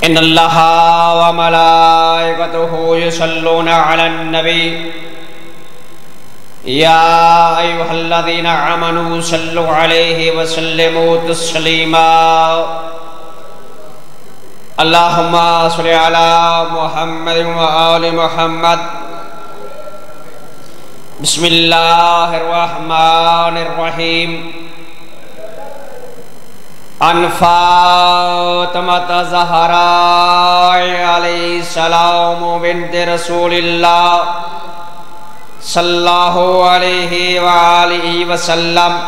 अज़बिल्लाशैतानरजीम बिस्मिल्लाहिर्रहमानिर्रहीम इन्नल्लाह व मलाइकतुहु युसल्लूना अलन नबी या अय्युहल्लज़ीना आमनू सल्लु अलैहि व सल्लिमू तस्लीमा अल्लाहुम्मा सल्लि अला मुहम्मद व आलि मुहम्मद बिस्मिल्लाहिर्रहमानिर्रहीम अनफातमत अलैहिस्सलाम बिन्त रसूलिल्लाह सल्लल्लाहु अलैहि व वसल्लम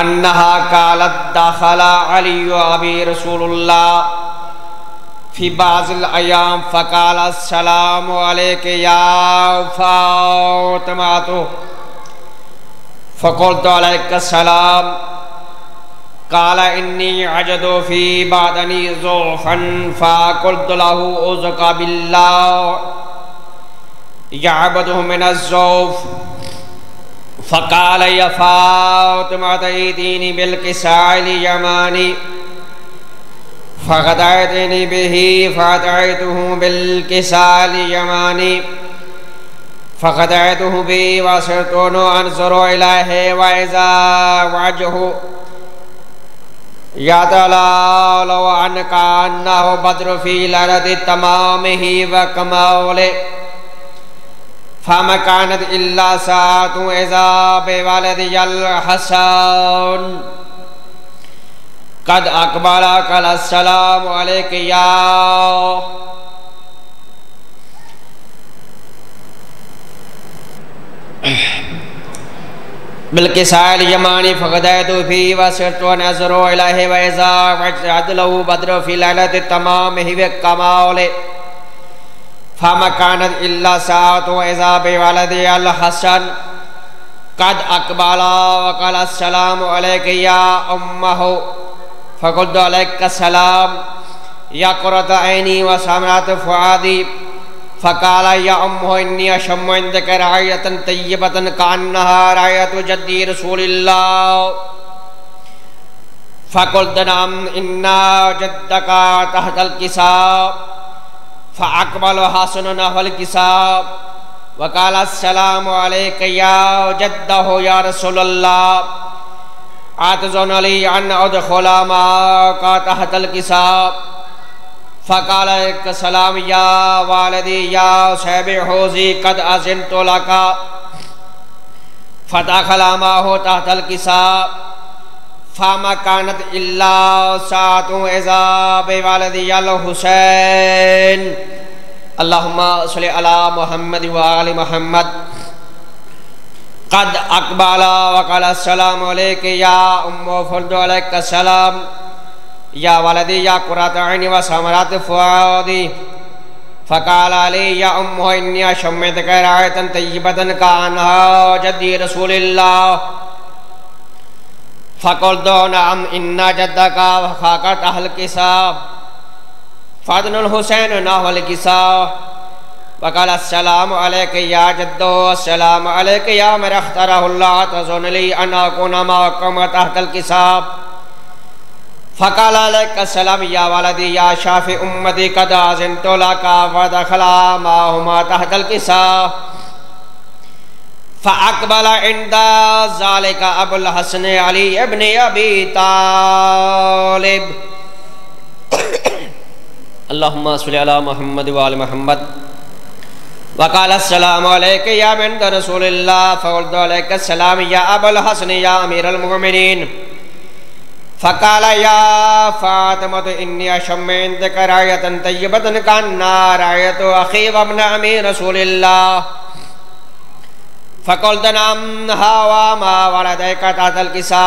अन्नहा कालत दाखला अली अबी रसूलुल्लाह फ़ी बाज़िल अयाम फ़काल सलाम अलैके या फ़ातिमातु फ़क़ुल्तु अलैका सलाम काल इन्नी अजदु फ़ी बादनी ज़ुफ़न फ़क़ुल्तु लहु उज़का बिल्लाह याबदु मिन ज़ौफ़ फ़काल या फ़ातिमा दीनी बिलकिसाइल यमानी फ़गदायतनी बिही फ़ातुहु बिलकिसाल यमानी फ़गदायतुहु बि वसरतुनु अनसरु इलाहे वइज़ा वजहु यातलालो अन कान्नहु बद्र फ़ी लरदि व कमाउले फम कानत इल्ला सातु इज़ा बेवलदि यल हसन कद अकबला कल सलाम या। बल्कि साल यमानी फ़गदैतु फ़ी वसरतु नज़रो इलैहि व इज़ा वजदलहु बद्र फ़ी लैलति तमाम ही व कमाल फम कानत इल्ला सातु इज़ा बेवलदि अल हसन। कद अकबला वकल सलाम या उम्महु। फ़कुद सलाम। या कुरत ऐनी व सामरात फ़ुआदी। फ़काल या उम्मो इन्नी अशम्मु इंदक रायतन तय्यबतन कान्नहा रायतु जद्दी रसूलिल्लाह। फ़कुद नाम इन्ना जद्दका तहतल किसाब। फ़अकबल हासन नहल किसाब। वकाल सलाम या जद्दहो या रसूलल्लाह। आतजन अली अन उदखला मा का तहतल किसाब। फ़काल सलाम या वालदी या सैब होजी कद अजिन तोला का फ़ता खलामा हो तहतल किसाब फामा कानत इल्ला सातु एजाब वालदी हुसैन अल्लाहुम्मा अला मुहम्मद व आलि मुहम्मद कद अकबाला वकल सलाम या उम्मो फर्द सलाम या वलदी या कुरात ऐनी व समरात फुआदी। फ़काल अली या उम्मो इन्निया शम्मत करायतन तय्यबतन कान्हा जद्दी रसूलिल्लाह। फ़कुल दो नाम इन्ना जद्दका वखाकत अहल किसाब। फ़दनुल हुसैन नावल किसाब। वकाल अस्सलाम अलैक या जद्दो, अस्सलाम अलैक या मेरा अख्तरहुल्लाह, तज़ुनली अना कुनमा कम तहतल किसाब। फ़काल अलैक अस्सलाम या वालदी या शाफी उम्मती कदा जिनतोला का वदखला माहुमा तहतल किसाब फ़अकबल इंदा ज़ालिका अबुल हसन अली इब्न अबी तालिब अल्लाहुम्मा सल्लि अला मुहम्मद व आलि मुहम्मद। वकाल सलाम या बिन रसूल सलाम या अबुल हसन या अमीर अलमुमिनीन फ़काल या फ़ातिमत इन्नी अशम्मेंत करायतन तय्यबतन का नारायत अखी वबन अमीर रसूलिल्लाह फ़कुल नाम मा वलद का तातल किसा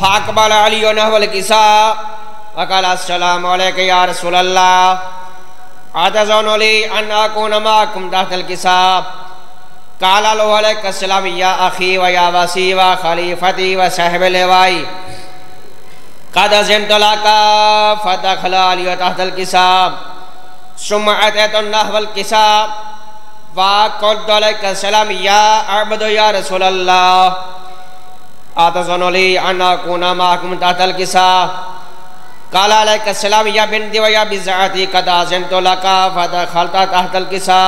फ़ाकबल अली नहवल किसा वकाल अस्सलाम या रसूलल्लाह आतजोनली अन्नाकुनमाकुम दाखिल किसाब काला लोहलम या अखी व या वसी व खलीफती व सहब लेवाई कद जिनतला का फतखला अली तहतल किसाब सुम अतल किसाब वाकलम या अबद या रसूल अल्लाह आतजोनली अन्नाकुनमाकुम दाखिल किसाब कालाम या बिन दिव या बिजाती कदा जिन तो लका फदा खलता तहतल किसा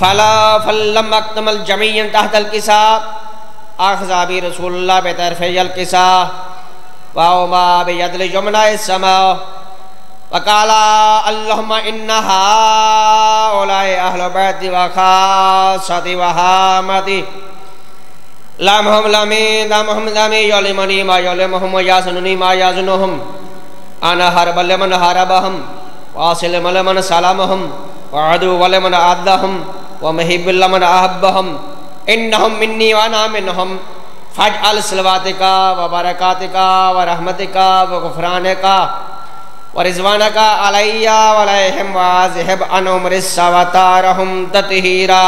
फला फल्लम अक्तमल ज़मीन तहतल किसा आखजाबी रसूलुल्लाह बेतरफ यल किसा। वाओमा बेयदल जुमना समा। वकाला अल्लाहुम्मा इन्नहा उलाए अहल बैत व खासती व हामती। लामहम लामे लामहम लामे, योलिमनी मा योलिमहम, यासनुनी मा याजनुहम। आना हरबलमन हरबहम, वासिल मलमन सलामहम, वअदु वलमन आदहम व महिबुल्लमन अहब्बहम इन्नहम मिन्नी व अना मिनहम फजअल सलवातिका व बरकातिका व रहमतिका व गुफरानिका व रिजवानका अलैया व अलैहिम वाज़िब अनुमरिस सवतारहुम ततहीरा।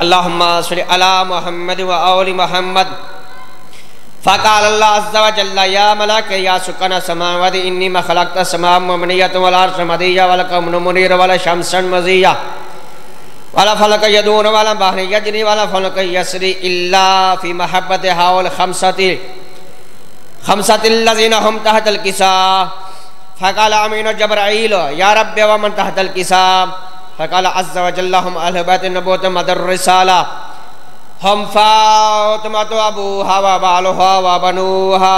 अल्लाहुम्मा मोहम्मद व औली मोहम्मद। फ़काल अल्लाह अज़्ज़ा व जल्ला, या मलक या सुकन समावद इन्नी मखलक़त समाम मुमनियत वल अर्श मदिया वल कमन मुनीर वल फलक यदून वल बहर यजरी वल फलक यसरी इल्ला फ़ी महब्बत हाउल खमसति खमसतिल्लज़ीन हम तहतल किसा फ़काल अमीन जबराइल या रब्ब व मन तहतल किसा फ़काल अज़्ज़ वजल्लहुम अहल बैत नबूत मदर रिसाला हम फातमत अबूहा व बालुहा व बनूहा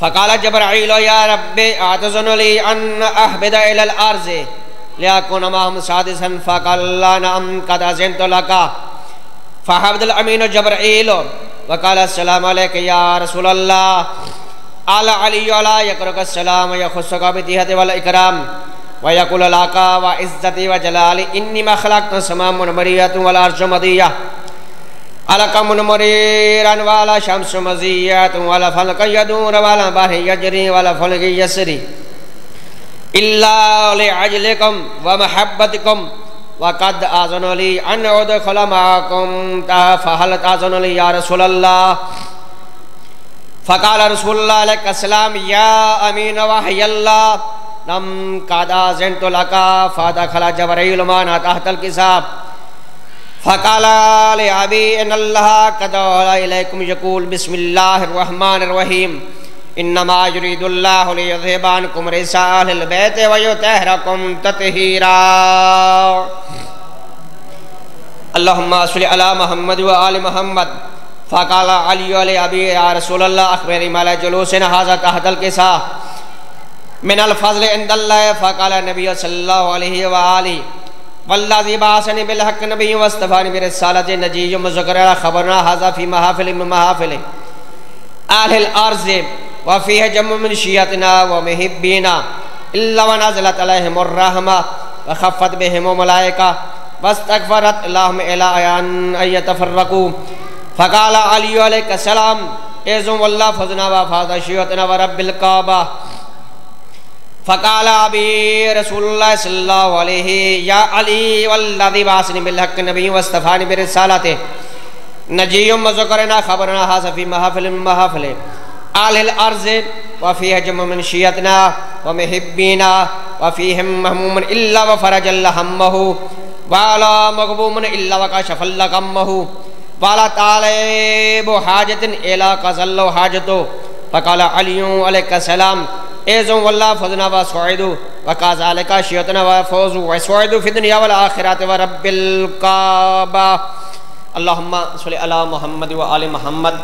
फ़काल जबराइल या रब्बि आतज़ुनली अन अहबिद इलल अर्ज़ लियाकुन माहम सादिसन फ़काल्ला नअम कद अज़िनतु लका। फ़हब्दुल अमीन जबराइल वकाल अस्सलाम अलैक या रसूल अल्लाह आला अली अला यकरुक अस्सलाम यखुस्सुका बितिहत वल इकराम। वयकुललाका व इज़्ज़ती व जलाली। इन्नी मखलक समाम मरियत वल अर्श मदिया। अलकम मरीरन वाला शम्स मजियत वाला फलक यदूर वाला बाह यजरी वाला फलक यसरी। इल्ला लिअजलिकुम व महब्बतिकुम। वक़द आज़नली अन उदखल माकुम ता फहल ताज़नली या रसूल अल्लाह फ़काल अलैहि या अमीन वहयल्लाह। नम कादा जेंटो लका फादा खला जबरील माना तहतल किसाब। फ़काला ले अबी इन्नल्लाह कदा इलैकुम यकूल रहीम इन्नमा युरीदुल्लाहु लियुज़हिबानकुम रिसालल बैत व युतहरकुम तत्हीरा। अल्लाहुम्मा मुहम्मद व आलि मुहम्मद। फ़काला अली अबी, या रसूलल्लाह अखबरी माला जुलूसिन हाज़ा तहतल किसाब मिनल फजल इंदल्ला फ़काल नबी सल्लल्लाहु अलैहि व आलि। वल्लाज़ी बासनी बिल हक नबी वस्तफ़ानी बिर सालत नजी मुज़कर खबरना हाज़ा फ़ी महाफिल महाफिल। आहिल अर्ज़ व फ़ीह जम मिन शियतना व महब्बीना इल्ला व खफ़त बिहिम मलाइका इला अन अयतफरकू फ़काल अली अलैहि सलाम एज़ुम वल्ला फजना व फादा शियतना व रब्बिल काबा फ़काल अबी अलैहि या अली वल्लज़ी बासनी बिल हक़ नबी वस्तफ़ानी बिरसालत नजीयुम मज़करना खबरना हासफी महफिल महफिल आलिल अर्ज़ वफ़ी हजम मिन शियतना व महब्बीना वफ़ीहिम महमूमन इल्ला व फरजल्ला वाला मगबूमन इल्ला व काशफल्ला गम्महु वाला तालिब हाजतिन इला कज़ल्लो हाजतो फ़काल अलियों अलैहिस्सलाम एज़ो वल्ला फजना व सैदु व का शियतना व फौज़ु व सैदु फि वल आखिरत व रब्बिल काबा। अल्लाहुम्मा सल्लि अला मुहम्मद व आलि मुहम्मद।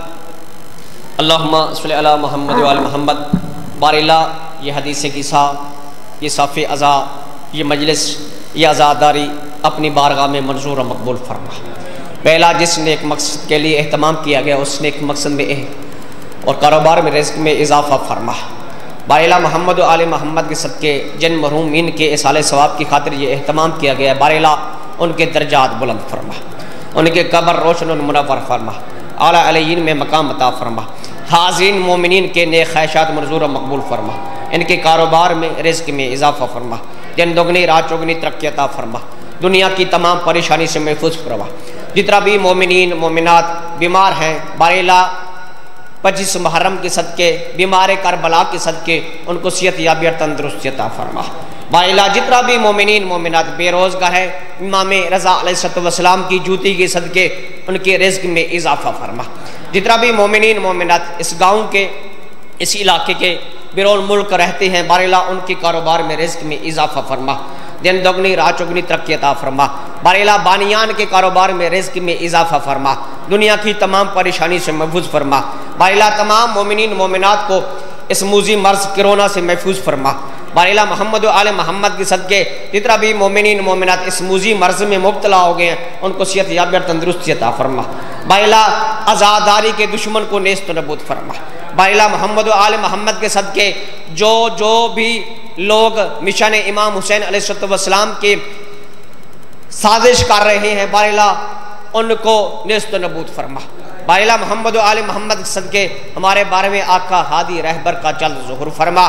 अल्लाहुम्मा सल्लि अला मुहम्मद व आलि मुहम्मद। बारिल्ला, ये हदीस किसा ये साफ़ अज़ा, ये मजलिस, ये आज़ादारी अपनी बारगाह में मंजूर और मकबूल फरमा। पहला जिस नेक मकसद के लिए अहतमाम किया गया उस नेक मकसद में और कारोबार में रिस्क में इजाफ़ा फरमा। बारेला मोहम्मद आल मोहम्मद के सदक़े, जिन मरहूमिन के इसाल सवाब की खातिर ये अहतमाम किया गया बारेला उनके दर्जात बुलंद फरमा। उनके कबर रोशन और मुनवर फरमा। आला अलयीन में मकाम अता फरमा हाजिन मोमिन के ने ख्वाहिशात मंजूर मकबूल फरमा इनके कारोबार में रिस्क में इजाफा फरमा दिन दोगनी, रात चौगनी तरक्की फरमा दुनिया की तमाम परेशानी से महफूज फरमा जितना भी मोमिन मोमिनत बीमार हैं, बारेला पच्चीस मुहर्रम के सदक़े बीमार करबला के सदक़े, उनको सेहत याबी तंदरुस्ता फरमा बारेला जितना भी मोमिन मोमिनत बेरोज़गार है, इमाम रज़ा की जूती के सदक़े, उनके रिज्क में इजाफा फरमा। जितना भी मोमिन मोमिनत इस गाँव के, इस इलाके के बिरोन मुल्क रहते हैं बारेला उनके कारोबार में रिस्क में इजाफा फरमा। दिन दोगनी रात चौगनी तरक्की अता फरमा। बारेला बानियान के कारोबार में रिस्क में इजाफा फरमा। दुनिया की तमाम परेशानी से महफूज फरमा। बारेला तमाम मोमिन मोमिनत को इस मूजी मर्ज करोना से महफूज फरमा। बारेला मोहम्मद आल मोहम्मद के सदक़े। जितना भी मोमिन मोमिनत इस मूजी मर्ज में मुबतला हो गए हैं, उनको सेहत याबियत तंदरुस्ती अता फरमा। बारेला आज़ादारी के दुश्मन को नेस्त नबूत फरमा। बारेला मोहम्मद आल मोहम्मद के सदक़े, जो जो भी लोग मिशन इमाम हुसैन अलैहिस्सलाम के साजिश कर रहे हैं, बारेला, उनको नेस्त नबूत फरमा। बारेला मोहम्मद आल मोहम्मद के सदक़े, हमारे बारहवें आका हादी रहबर का जल्द जहर फरमा।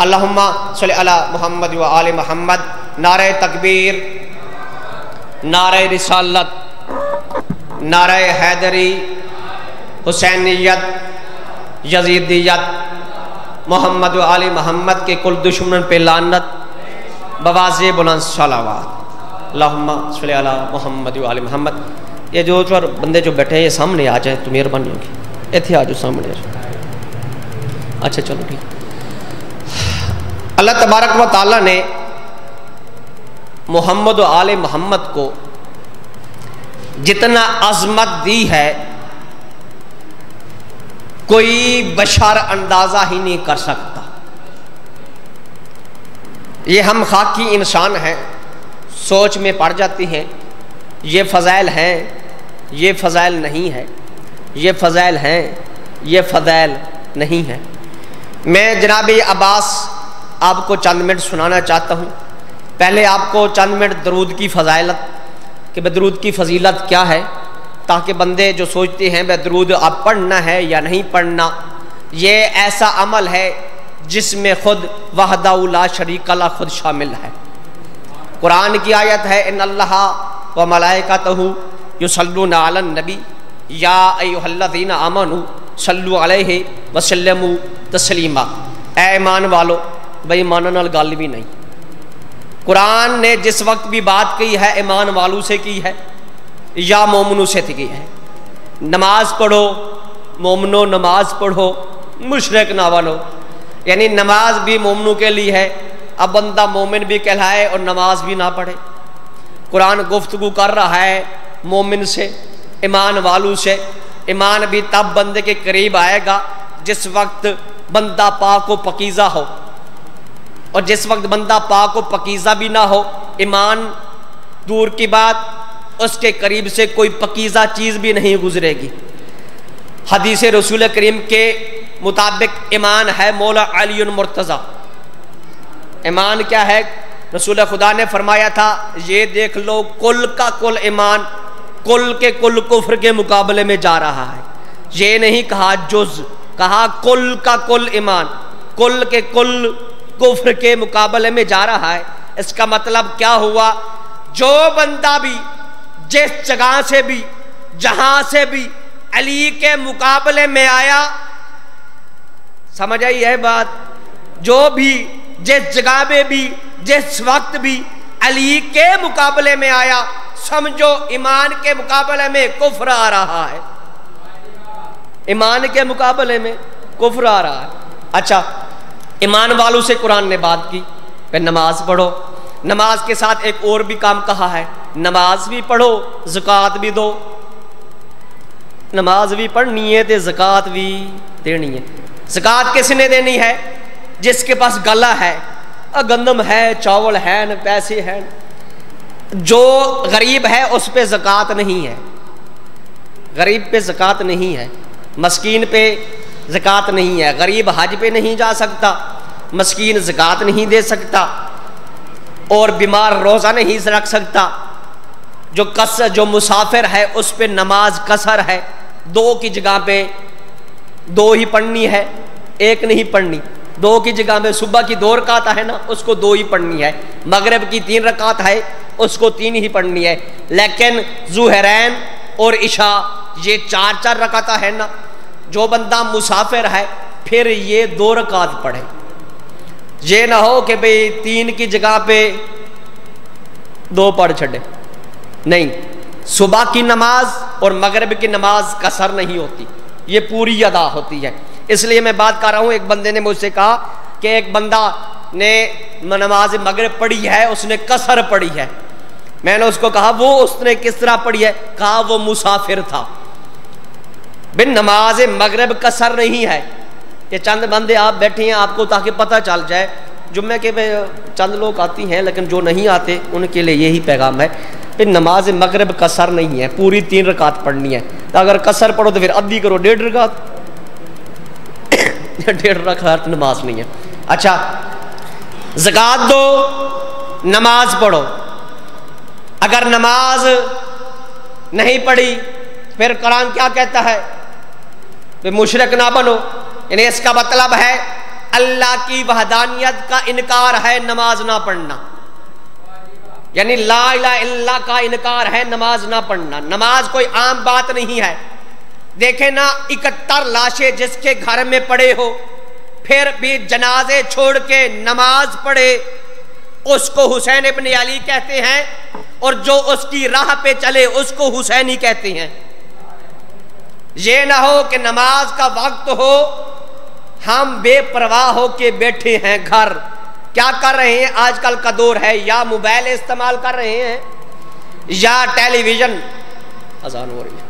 अल्लाहुम्मा सल अला मोहम्मद व आल मोहम्मद। नारे तकबीर, नारे रिसालत, नारे हैदरी, हुसैनियत, यजीदियत, मोहम्मद व आल मोहम्मद के कुल दुश्मन पे लानत, बवाज बुलंद अल्लाहुम्मा सल्ली अला मोहम्मद व आल मोहम्मद। ये जो चार बंदे जो बैठे हैं, ये सामने आ जाए तो मेहरबानी होगी। इतने आ जाओ सामने आ अच्छा चलो ठीक। अल्लाह तबारक व ताली ने मोहम्मद आल मोहम्मद को जितना अजमत दी है, कोई बशार अंदाज़ा ही नहीं कर सकता। ये हम खाकी इंसान हैं, सोच में पड़ जाती हैं, ये फ़जाइल हैं ये फ़ज़ाइल नहीं है, ये फ़ज़ाइल हैं, ये फ़ज़ाइल नहीं है। मैं जनाब अब्बास आपको चंद मिनट सुनाना चाहता हूँ। पहले आपको चंद मिनट दरूद की फ़जाइलत, कि वह दरूद की फजीलत क्या है, ताकि बंदे जो सोचते हैं वह दरूद अब पढ़ना है या नहीं पढ़ना, ये ऐसा अमल है जिसमें ख़ुद वहदाउला शरीकला खुद शामिल है। कुरान की आयत है इन अल्लाह व मलाइका तहु युसल्लु नालन नबी या अयुहल्लदीन अमनु सल्लु अलैहि वसल्लमु तस्लीमा ऐमान वालो बेईमाना नाल गल भी नहीं कुरान ने जिस वक्त भी बात की है ईमान वालू से की है या मोमनू से की है नमाज़ पढ़ो मोमनो नमाज़ पढ़ो मुशरक ना बनो यानी नमाज़ भी मोमनू के लिए है अब बंदा मोमिन भी कहलाए और नमाज़ भी ना पढ़े कुरान गुफ्तगु कर रहा है मोमिन से, ईमान वालू से, ईमान भी तब बंदे के करीब आएगा जिस वक्त बंदा पाक को पकीज़ा हो। और जिस वक्त बंदा पाक व पकीज़ा भी ना हो, ईमान दूर की बात, उसके करीब से कोई पकीज़ा चीज़ भी नहीं गुजरेगी। हदीस रसूल करीम के मुताबिक ईमान है मौला अली मुर्तज़ा। ईमान क्या है? रसूल खुदा ने फरमाया था, ये देख लो, कुल का कुल ईमान कुल के कुल कुफर के मुकाबले में जा रहा है। ये नहीं कहा जुज, कहा कुल का कुल ईमान। कुल के कुल कुफर के मुकाबले में जा रहा है। इसका मतलब क्या हुआ? जो बंदा भी, जिस जगह से भी, जहाँ से भी अली के मुकाबले में आया, समझ आई है बात? जो भी, जिस जगह में भी, जिस वक्त भी अली के मुकाबले में आया। समझो, ईमान के मुकाबले में कुफर आ रहा है। ईमान के मुकाबले में कुफर आ रहा है। अच्छा ईमान वालों से कुरान ने बात की। फिर नमाज़ पढ़ो। नमाज़ के साथ एक और भी काम कहा है। नमाज़ भी पढ़ो, ज़क़़त भी दो। नमाज़ भी पढ़नी है तो ज़क़़त भी देनी है। ज़क़़त किसने देनी है? जिसके पास गला है। गंदम है, चावल है, न पैसे हैं। जो गरीब है, उस पर ज़क़़त नहीं है। गरीब पे ज़क़़त नहीं है। मस्किन पे ज़क़़त नहीं है। गरीब हज पे नहीं जा सकता। मस्किन ज़क़़त नहीं दे सकता। और बीमार रोज़ा नहीं रख सकता। जो कस, जो मुसाफिर है, उस पर नमाज़ कसर है। दो की जगह पे दो ही पढ़नी है, एक नहीं पढ़नी। दो की जगह में सुबह की दो रकात है ना, उसको दो ही पढ़नी है। मगरब की तीन रकात है, उसको तीन ही पढ़नी है। लेकिन जुहरैन और इशा, ये चार चार रकाता है ना, जो बंदा मुसाफिर है, फिर ये दो रकात पढ़े। ये ना हो कि भाई तीन की जगह पे दो पढ़ छड़े। नहीं, सुबह की नमाज़ और मगरब की नमाज़ कसर नहीं होती, ये पूरी अदा होती है। इसलिए मैं बात कर रहा हूँ, एक बंदे ने मुझसे कहा कि एक बंदा ने नमाज़ मगरब पढ़ी है, उसने कसर पढ़ी है। मैंने उसको कहा, वो उसने किस तरह पढ़ी है? कहा, वो मुसाफिर था। बिन नमाज़ मगरब कसर नहीं है। ये चंद बंदे आप बैठे हैं, आपको ताकि पता चल जाए। जुम्मे के चंद लोग आती हैं, लेकिन जो नहीं आते, उनके लिए यही पैगाम है फिर नमाज़ मगरब कसर नहीं है, पूरी तीन रकात पढ़नी है। अगर कसर पढ़ो तो फिर अद्धी करो, डेढ़ रकात। डेढ़ रकात नमाज़ नहीं है। अच्छा जक़ात दो, नमाज़ पढ़ो। अगर नमाज़ नहीं पढ़ी, फिर कुरान क्या कहता है? मुशरक ना बनो। यानी इसका मतलब है, अल्लाह की वहदानियत का इनकार है नमाज़ ना पढ़ना। यानी ला इला का इनकार है नमाज़ ना पढ़ना। नमाज़ कोई आम बात नहीं है। देखे ना इकहत्तर लाशें जिसके घर में पड़े हो, फिर भी जनाजे छोड़ के नमाज़ पढ़े। उसको हुसैन इबन अली कहते हैं और जो उसकी राह पे चले, उसको हुसैनी कहते हैं। ये ना हो कि नमाज़ का वक्त हो, हम बेपरवाह हो के बैठे हैं घर। क्या कर रहे हैं? आजकल का दौर है, या मोबाइल इस्तेमाल कर रहे हैं, या टेलीविज़न। आसान हो रही है।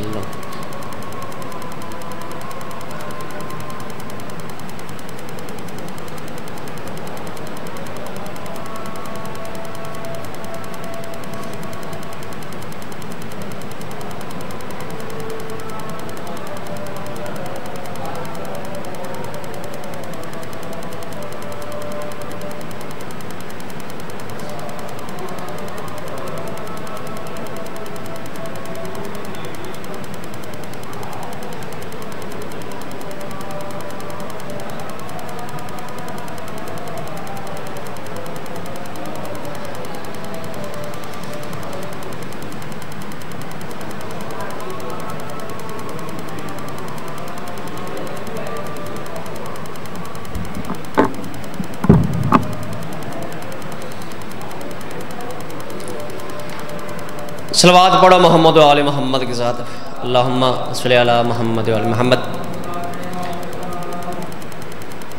अलैहि सलवात पढ़ो मोहम्मद वाल मोहम्मद के साथ अल्लाह मोहम्मद मोहम्मद।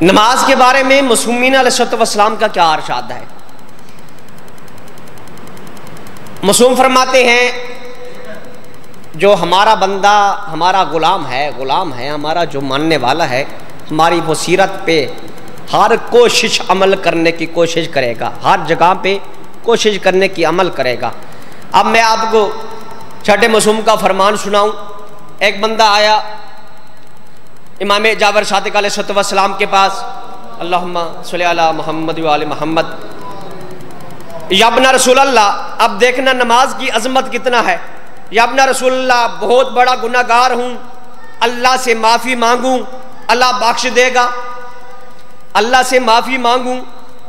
नमाज़ के बारे में मसूमिन वसलाम का क्या अरशाद है? मसूम फरमाते हैं, जो हमारा बंदा, हमारा ग़ुलाम है ग़ुलाम है, हमारा जो मानने वाला है, हमारी वो सीरत पे हर कोशिश अमल करने की कोशिश करेगा, हर जगह पे कोशिश करने की अमल करेगा। अब मैं आपको छठे मसूम का फरमान सुनाऊं। एक बंदा आया, इमाम जावर शातिक सलाम के पास अल्लाह मोहम्मद वाल मोहम्मद। याबना रसूल अब देखना नमाज़ की अजमत कितना है। याबना रसूल बहुत बड़ा गुनागार हूँ। अल्लाह से माफ़ी मांगूँ, अल्लाह बख्श देगा। अल्लाह से माफ़ी मांगूँ,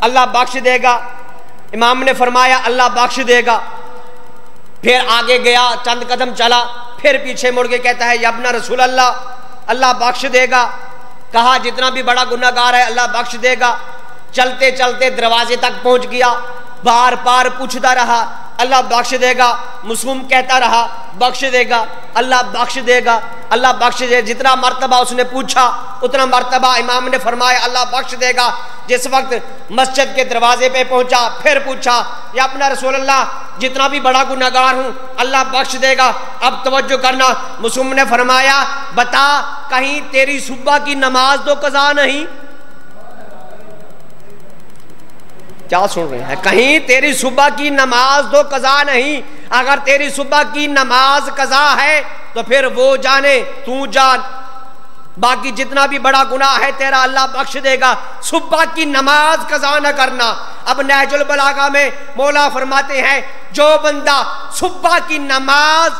अल्लाह बख्श देगा। इमाम ने फरमाया, अल्लाह बख्श देगा। फिर आगे गया, चंद कदम चला, फिर पीछे मुड़ के कहता है यबना रसूल अल्लाह अल्लाह बख्श देगा। कहा, जितना भी बड़ा गुनागार है, अल्लाह बख्श देगा। चलते चलते दरवाजे तक पहुँच गया। बार बार पूछता रहा अल्लाह बख्श देगा। मसूम कहता रहा, बख्श देगा। अल्लाह बख्श देगा। अल्लाह बख्श दे। जितना मरतबा उसने पूछा, उतना मरतबा इमाम ने फरमाया, अल्लाह बख्श देगा। जिस वक्त मस्जिद के दरवाजे पे पहुँचा, फिर पूछा, या अपना रसूल अल्लाह जितना भी बड़ा गुनागार हूँ, अल्लाह बख्श देगा। अब तवज्जो करना। मसूम ने फरमाया, बता, कहीं तेरी सुबह की नमाज़ तो कज़ा नहीं? क्या सुन रहे हैं? कहीं तेरी सुबह की नमाज़ तो कज़ा नहीं। अगर तेरी सुबह की नमाज़ कज़ा है तो फिर वो जाने। तू जान। बाकी जितना भी बड़ा गुनाह है, तेरा अल्लाह बख्श देगा। सुबह की नमाज़ कजा न करना। अब नहजुल बलागा में मौला फरमाते हैं, जो बंदा सुबह की नमाज़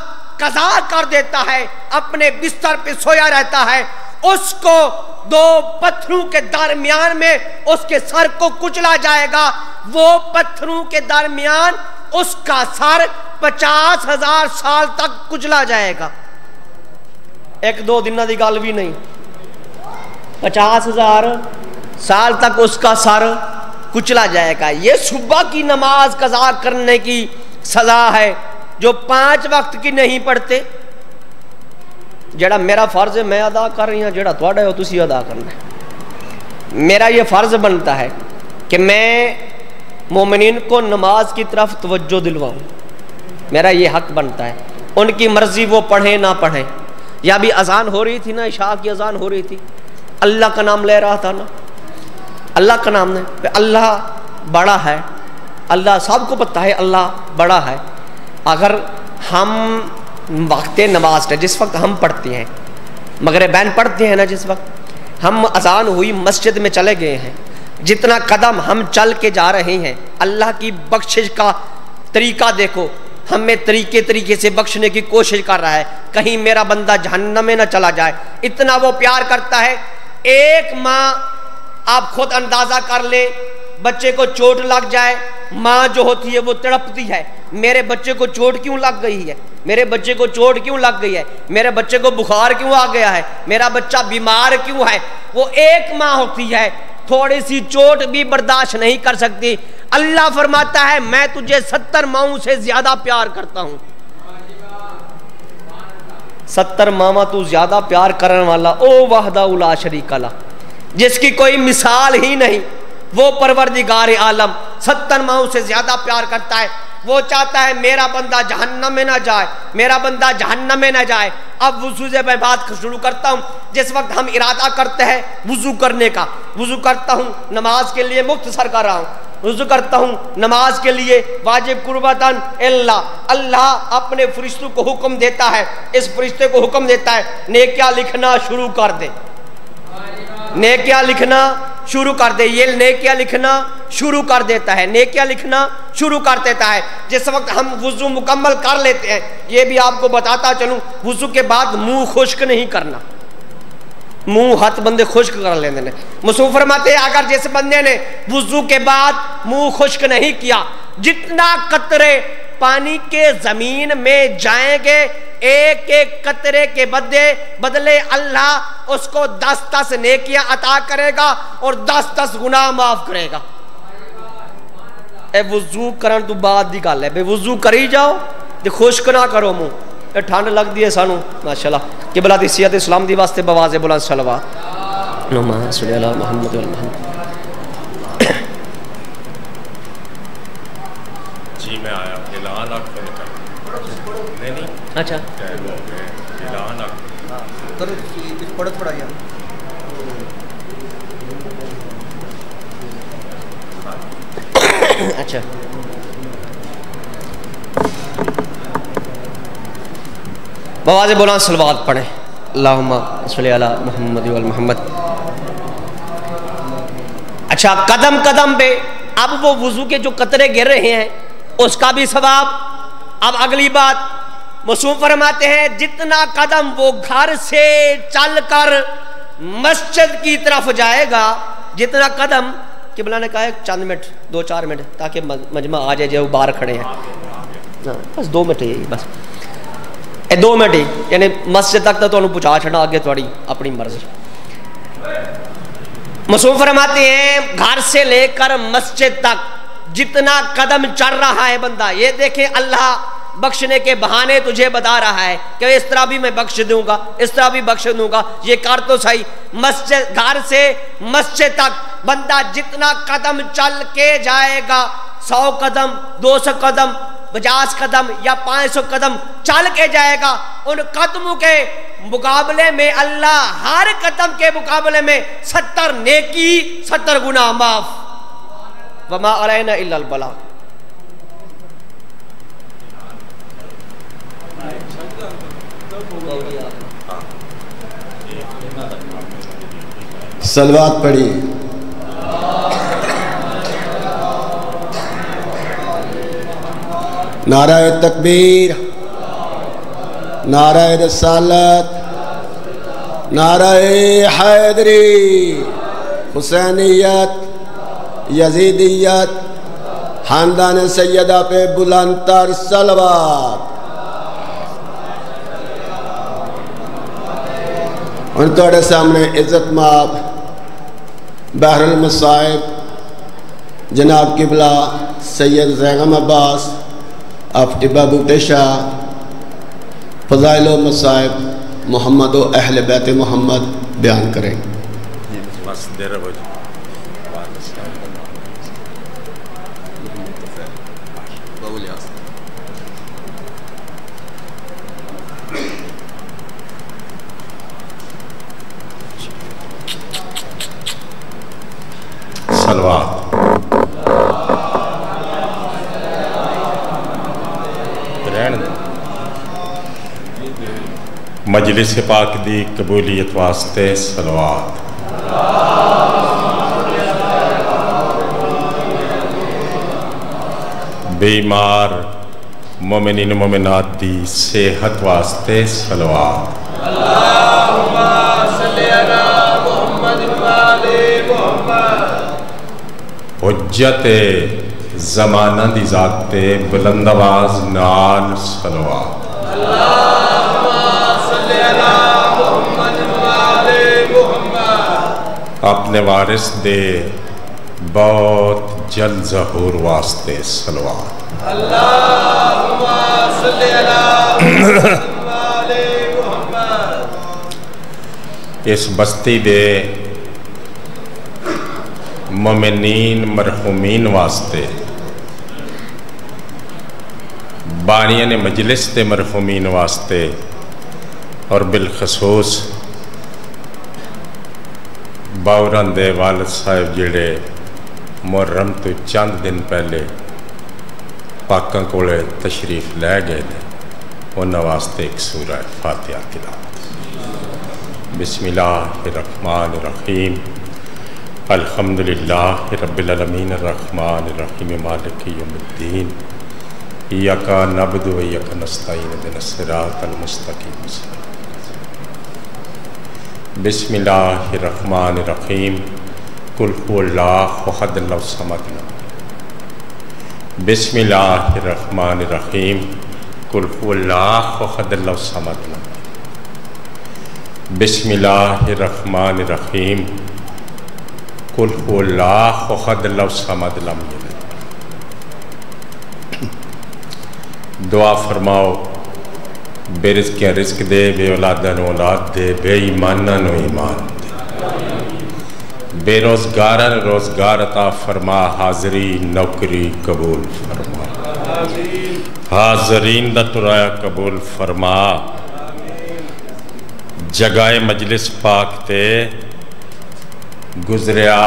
कजा कर देता है, अपने बिस्तर पे सोया रहता है उसको दो पत्थरों के दरमियान में उसके सर को कुचला जाएगा। वो पत्थरों के दरमियान उसका सर पचास हज़ार साल तक कुचला जाएगा। एक दो दिन की गल भी नहीं। पचास हज़ार साल तक उसका सर कुचला जाएगा। ये सुबह की नमाज़ कजा करने की सजा है, जो पाँच वक्त की नहीं पढ़ते। जड़ा मेरा फ़र्ज़ है मैं अदा कर रही हूँ जड़ा थोड़ा हो तुम अदा करना है मेरा ये फ़र्ज़ बनता है कि मैं मोमिन को नमाज़ की तरफ़ तवज्जो दिलवाऊँ मेरा ये हक बनता है उनकी मर्ज़ी वो पढ़ें ना पढ़ें या भी अजान हो रही थी ना शाह की अजान हो रही थी अल्लाह का नाम ले रहा था ना अल्लाह का नाम ने अल्लाह बड़ा है अल्लाह सबको पता है अल्लाह बड़ा है अगर हम वक्त नमाज़ का जिस वक्त हम पढ़ते हैं। मगर बहन पढ़ते हैं ना जिस वक्त? हम अजान हुई मस्जिद में चले गए हैं। जितना कदम हम चल के जा रहे हैं, अल्लाह की बख्शिश का तरीका देखो। हमें तरीके तरीके से बख्शने की कोशिश कर रहा है। कहीं मेरा बंदा जहन्नम में ना चला जाए। इतना वो प्यार करता है, एक माँ आप खुद अंदाज़ा कर ले बच्चे को चोट लग जाए, माँ जो होती है वो तड़पती है। मेरे बच्चे को चोट क्यों लग गई है? मेरे बच्चे को चोट क्यों लग गई है? मेरे बच्चे को बुखार क्यों आ गया है? मेरा बच्चा बीमार क्यों है? वो एक माँ होती है। थोड़ी सी चोट भी बर्दाश्त नहीं कर सकती। अल्लाह फरमाता है, मैं तुझे सत्तर माओ से ज़्यादा प्यार करता हूँ। सत्तर मामा तू ज़्यादा प्यार करने वाला, ओ वाहदा उला शरीक जिसकी कोई मिसाल ही नहीं। वो परवरदिगार आलम सत्तर माओ से ज़्यादा प्यार करता है। वो चाहता है, मेरा बंदा जहन्नम में ना जाए, मेरा बंदा जहन्नम में ना जाए। अब वज़ू से मैं बात शुरू करता हूँ, जिस वक्त हम इरादा करते हैं वज़ू करने का। वज़ू करता हूँ, नमाज़ के लिए मुफ़्त सर कर रहा हूँ। वज़ू करता हूँ, नमाज़ के लिए वाजिब कुर्बतन अल्लाह अल्लाह अपने फरिश्तों को हुक्म देता है। इस फरिश्ते को हुक्म देता है ने क्या लिखना शुरू कर दे। ने क्या लिखना शुरू कर दे। ये नेकिया लिखना शुरू कर देता है। नेकिया लिखना शुरू कर देता है। जिस वक्त हम वज़ू मुकम्मल कर लेते हैं, ये भी आपको बताता चलूँ, वज़ू के बाद मुँह खुश्क नहीं करना। मुँह हाथ बंदे खुश्क कर लेते हैं। मसूफ फरमाते अगर जिस बंदे ने वज़ू के बाद मुँह खुश्क नहीं किया, जितना कतरे पानी के ज़मीन में जाएँगे एक एक कतरे के बदले बदले अल्लाह उसको दस दस नेकियाँ अता करेगा और दस दस गुना माफ़ करेगा। ए, वज़ू करन तो बाद की गल है बेवजू करी जाओ तो खुश्क ना करो मुँह। ठंड लगती है सानू, माशाल्लाह। कि बला दी इस्लाम दी वास्ते बवाजे बोला सलवा मैं आया ऐलान नहीं नहीं अच्छा। थोड़ा यार अच्छा। से बोला सलवात पढ़े। मोहम्मद मोहम्मद। अच्छा कदम कदम पे अब वो वज़ू के जो कतरे गिर रहे हैं उसका भी सवाब। अब अगली बात मसूम फरमाते हैं, जितना कदम वो घर से चलकर मस्जिद की तरफ़ जाएगा, जितना कदम, किबला ने कहा चंद मिनट, दो चार मिनट, ताकि मजमा आ जाए, जो बाहर खड़े हैं। हाँ बस दो मिनट ही, बस। ए, दो मिनट ही, यानी मस्जिद तक तो पहुँचा छड़ा अगे थोड़ी अपनी मर्ज़ी। मसूम फरमाते हैं, घर से लेकर मस्जिद तक जितना कदम चढ़ रहा है बंदा, ये देखे अल्लाह बख्शने के बहाने तुझे बता रहा है कि इस तरह भी मैं बख्श दूँगा, इस तरह भी बख्श दूँगा। ये कर तो सही। मस्जिद, घर से मस्जिद तक बंदा जितना कदम चल के जाएगा, सौ कदम, दो सौ कदम, पचास कदम या पाँच सौ कदम चल के जाएगा, उन कदमों के मुकाबले में अल्लाह हर कदम के मुकाबले में सत्तर नेकी, सत्तर गुना माफ़। वमा अलैना इल्लल बला। सलवात पढ़ी नाराय तकबीर, नाराय रसालत, नाराय हैदरी, हुसैनियत, यजीदियत, खानदान सैदा पे बुलंदर सलवात और थोड़े सामने इज़्ज़त माब बहरुल मसाइब जनाब किबला सैयद जैगम अब्बास, आफ्टी बाबू शाह फ़जाइल मसाइब मोहम्मद अहल बैत मोहम्मद बयान करें। बस देर मजलिस पाक दी कबूलियत वास्ते सलवात। बीमार मोमिन मोमिनात दी सेहत वास्ते सलवात। हुज्जत जमाना दी जाते बुलंदवाज नाल सलवात। अपने वारिस दे बहुत जल्द जहूर वास्ते सलवात इस बस्ती दे मोमिनीन मरहूमीन वास्ते। बानिया ने मजलिस के मरहूमीन वास्ते और बिलखसूस बावरन दे वालद साहब जेड़े मुहर्रम तो चंद दिन पहले पाकों को तशरीफ़ लै गए ने उन्होंने वास्ते एक सूरा फातिहा तिलावत बिस्मिल्लाहिर्रहमान रहीम अल्हम्दुलिल्लाह रब्बिल आलमीन अर्रहमान अर्रहीम मालिक यौमिद्दीन। इय्याका नअबुदु व इय्याका नस्तईन हुवल्लाहु अहद अल्लाहु समद बिस्मिल्लाहिर्रहमान रहीम कुल हुवल्लाहु अहद अल्लाहु समद लम यलिद दुआ फरमाओ बेरिज्क रिस्क दे बे औलादा नु औलाद दे, बेईमाना नु ईमान दे। बेरोज़गार रोज़गार अता फरमा, हाजरी नौकरी कबूल फरमा। हाजरीन दा तुराया कबूल फरमा। जगाए मजलिस पाक ते गुजरिया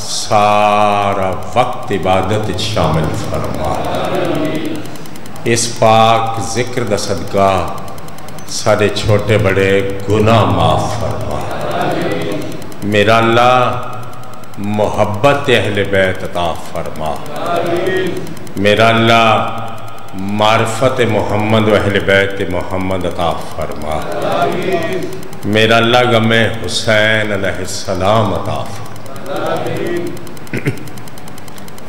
सारा वक्त इबादत शामिल फरमा। इस पाक ज़िक्र दा सदका सारे छोटे बड़े गुनाह माफ़ फरमा। मेरा अल्लाह मोहब्बत अहले बैत अता फरमा। मेरा अल्लाह मार्फत मोहम्मद अहले बैत मोहम्मद अता फरमा। मेरा अल्लाह गमे हुसैन अलैहिस्सलाम अता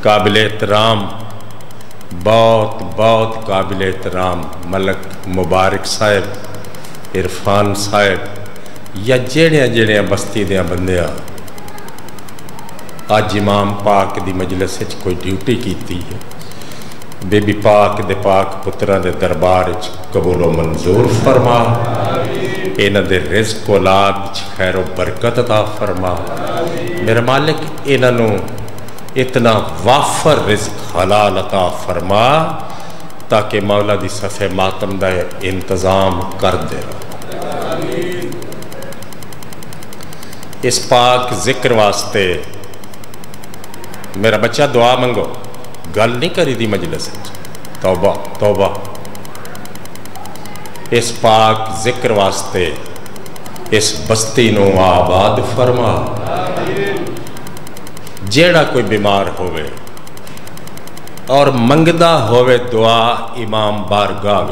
काबिल एहतराम बहुत बहुत काबिल एहतराम मलक मुबारक साहब। इरफान साहब, या जड़िया जेड़िया बस्ती दया बंद अज इमाम पाक की मजलस कोई ड्यूटी की बेबी पाक दे पाक पुत्रा दे दरबार कबूलो मंजूर फरमा। इन्होंने रिस्क औलाद खैरो बरकत का फरमा। मेरा मालिक, इन्हों इतना वाफर रिस्क हलाल अता फरमा। ताकि मौला दी सफ़े मातम का इंतज़ाम कर दे। इस पाक ज़िक्र वास्ते मेरा बच्चा दुआ मंगो। गल नहीं करी दी मजलिस तौबा तौबा। इस पाक ज़िक्र वास्ते इस बस्ती आबाद फरमा। जेड़ा कोई बीमार होवे और मंगदा होवे दुआ इमाम बारगाह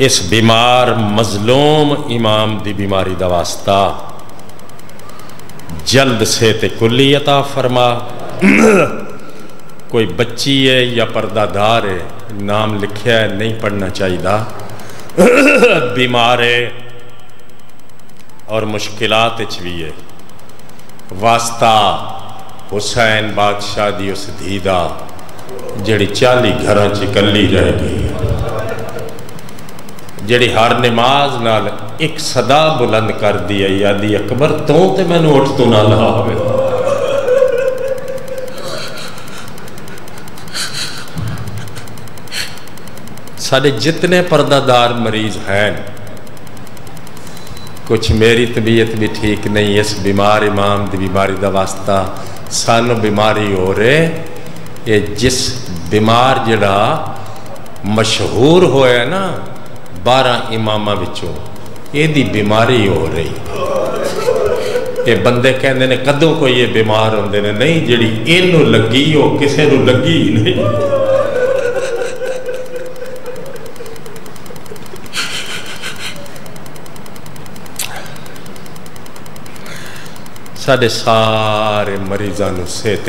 इस बीमार मजलूम इमाम दी बीमारी का वास्ता जल्द से ते फरमा। कोई बच्ची है या पर्दादार है, नाम लिखा है, नहीं पढ़ना चाहिए बीमार है और मुश्किलात भी है। वास्ता हुसैन बादशाह की उस धी का जी चाली घर च कली रह गई जी हर नमाज़ नाल एक सदा बुलंद कर दी है आदि अकबर तो मैनू उठ तो ना ला साढ़े जितने पर्दादार मरीज़ हैं, कुछ मेरी तबीयत भी ठीक नहीं, इस बीमार इमाम की बीमारी का वास्ता सानू बीमारी हो रहे ये जिस बीमार जड़ा मशहूर होया ना बारह इमामा विचों यदी बीमारी हो रही ये बंदे कहते ने कदों कोई ये बीमार होंगे ने नहीं जी इनू लगी हो किसी लगी ਸਾਡੇ ਸਾਰੇ ਮਰੀਜ਼ਾਂ ਨੂੰ ਸਿਹਤ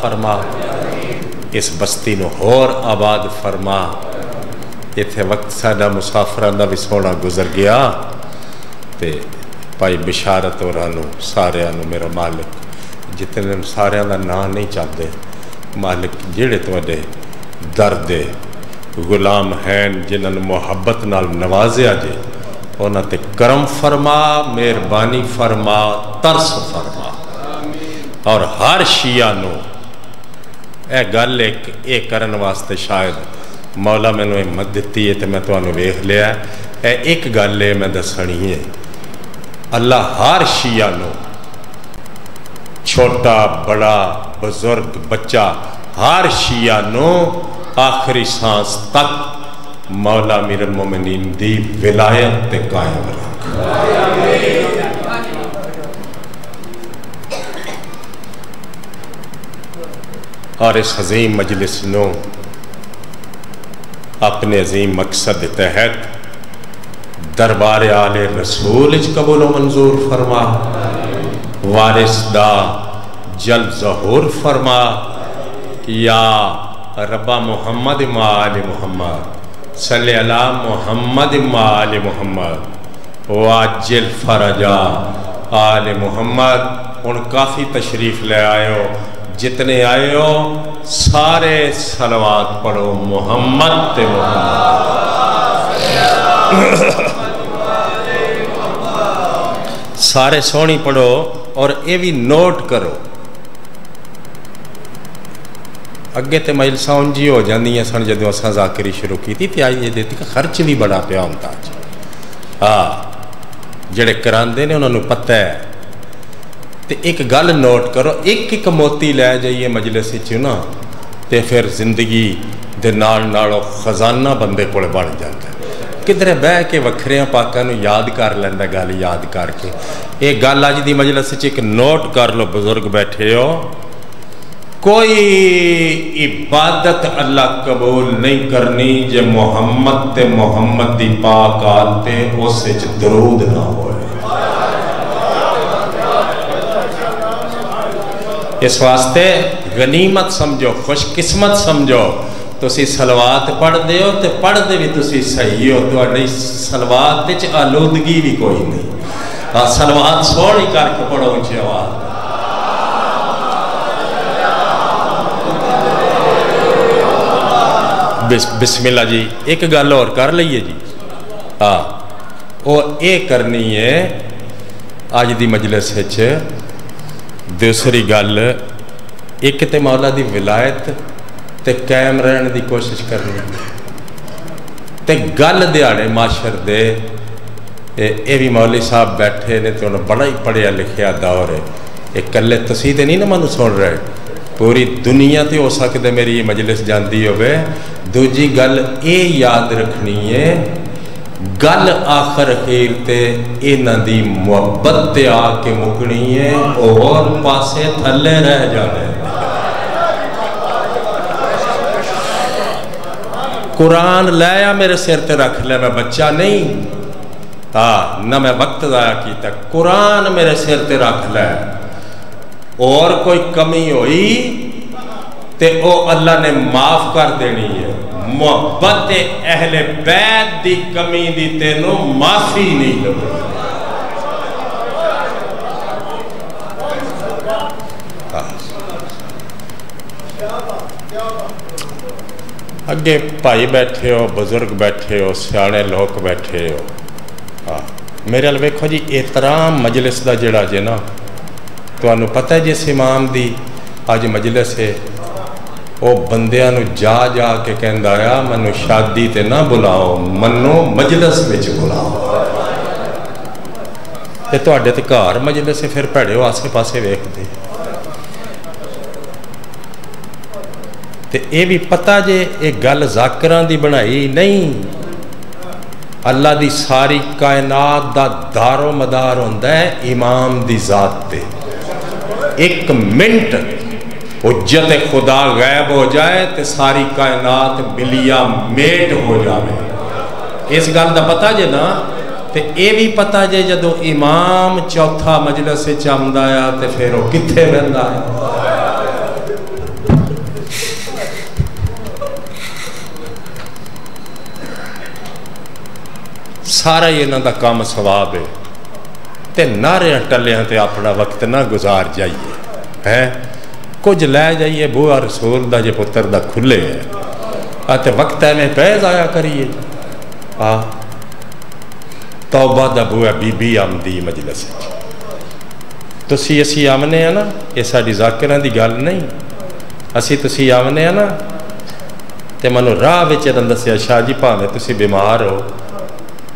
ਫਰਮਾ ਇਸ ਬਸਤੀ ਨੂੰ ਹੋਰ ਆਬਾਦ ਫਰਮਾ ਇੱਥੇ ਵਕਤ ਸਾਡਾ ਮੁਸਾਫਰਾਂ ਦਾ ਵੀ ਸੋਹਣਾ ਗੁਜ਼ਰ ਗਿਆ ਤੇ ਭਾਈ ਬਿਸ਼ਾਰਤ ਹੋਰਾਂ ਨੂੰ ਸਾਰਿਆਂ ਨੂੰ ਮੇਰਾ ਮਾਲਕ ਜਿਤਨੇ ਸਾਰਿਆਂ ਦਾ ਨਾਂ ਨਹੀਂ ਚਾਹਦੇ ਮਾਲਕ ਜਿਹੜੇ ਤੁਹਾਡੇ ਦਰ ਦੇ ਗੁਲਾਮ ਹਨ ਜਿਨ੍ਹਾਂ ਨੂੰ ਮੁਹੱਬਤ ਨਾਲ ਨਵਾਜ਼ਿਆ ਜੇ उन्होंने करम फरमा, मेहरबानी फरमा, तरस फरमा। और हर शिया यह गल एक ये वास्ते शायद मौला मैंने हिम्मत दी है तो मैं तुम्हें वेख लिया ए एक गल मैं दसनी है, अल्लाह हर शिया छोटा, बड़ा, बजुर्ग बच्चा, हर शिया आखिरी सांस तक मौला मीर मोमिनीन दी विलायत ते कायम रख। और इस अजीम मजलिस नो अपने अजीम मकसद तहत दरबार आले रसूल कबूल मंजूर फरमा। वारिस दा जल जहूर फरमा। या रबा मुहम्मद माल मुहम्मद। सल्ला मोहम्मद आल मोहम्मद। वाजिल फरजा, आल मोहम्मद हूँ काफ़ी तशरीफ़ ले आयो। जितने आए हो, सारे सलवात पढ़ो मोहम्मद मोहम्मद। सारे सोहनी पढ़ो और ये भी नोट करो। अगे तो मजलसा उंज ही हो जाए सन जो असा जाकरी शुरू की तो आई ये खर्च भी बड़ा पिया होंगे हाँ जोड़े कराते ने उन्होंने पता है तो एक गल नोट करो एक एक मोती लै जाइए मजलिस ना तो फिर ज़िंदगी के नाल खजाना बंदे को बन जाता किधरे बह के वखरिया पाकों याद कर लेंदा गल याद करके ये गल अज की मजलिस एक नोट कर लो बजुर्ग बैठे हो कोई इबादत अल्लाह कबूल नहीं करनी जे मोहम्मद ते मोहम्मद दी पाक आते उस दरूद ना हो इस वास्ते गनीमत समझो, खुशकिस्मत समझो, तुसी सलवात पढ़ते हो तो पढ़ते भी तुसी सही हो तो सलवात आलूदगी भी कोई नहीं। सलवात सोहनी करके पढ़ो ऊँची आवाज़। बिस्मिल्ला जी एक गल और कर लीए जी हाँ और ये करनी है अज की मजलिस दूसरी गल एक तो मौला की विलायत ते कायम रहने की कोशिश करनी ते गल दिहाड़े माशर दे ये भी मौली साहब बैठे ने तो बड़ा ही पढ़िया लिखिया दौर है ये कले तुसी तो नहीं ना मैं पूरी दुनिया तो हो सकते मेरी ये मजलिस जाती हो दूजी गल ये याद रखनी है, गल आखिर अखीर ते इन्हों की मुहब्बत आके मुकनी है, और पासे थले रह जाने कुरान लाया मेरे सिर ते रख लिया मैं बच्चा नहीं। हाँ न मैं वक्त जाया कुरान मेरे सिर ते रख लिया और कोई कमी हुई तो वो अल्लाह ने माफ़ कर देनी है मुहब्बत अहले बैद की कमी की तेन माफ़ी नहीं लगे अगे भाई बैठे हो बुज़ुर्ग बैठे हो सियाने लोग बैठे हो हाँ मेरे वाल वेखो जी एहतराम मजलिस का जोड़ा जे ना तो पता है जिस इमाम की अज मजलिस है वो बंद जा जा के कहता आ मैं शादी ते ना बुलाओ मनो मजलिस में बुलाओ तो घर मजलिस फिर भैड़े आसे पासे वेखते तो यह भी पता जे ये गल जाकर की बनाई नहीं अल्लाह की सारी कायनात का दारो मदार होंगे इमाम की जात पे एक मिनट। उज्जत खुदा गायब हो जाए तो सारी कायनात बिलिया मेट हो जाए इस गल का पता जे ना तो यह भी पता जे जो इमाम चौथा मजलस आता आ तो फिर वो कितने बहता है? सारा ही इन्हों का काम सवाब है। तो नारिया टलिया तो अपना वक्त ना गुजार जाइए है कुछ लै जाइए बुआ रसूल का जो पुत्र का खुले है तो वक्त एवं पै जाया करिए आ तौबा का बुआ बीबी आमदी मजलस तुसी असी आमने ना ये साड़ी जाकर की गल नहीं असी तुसी आमने ना तो मैं राह दसिया शाह जी भावें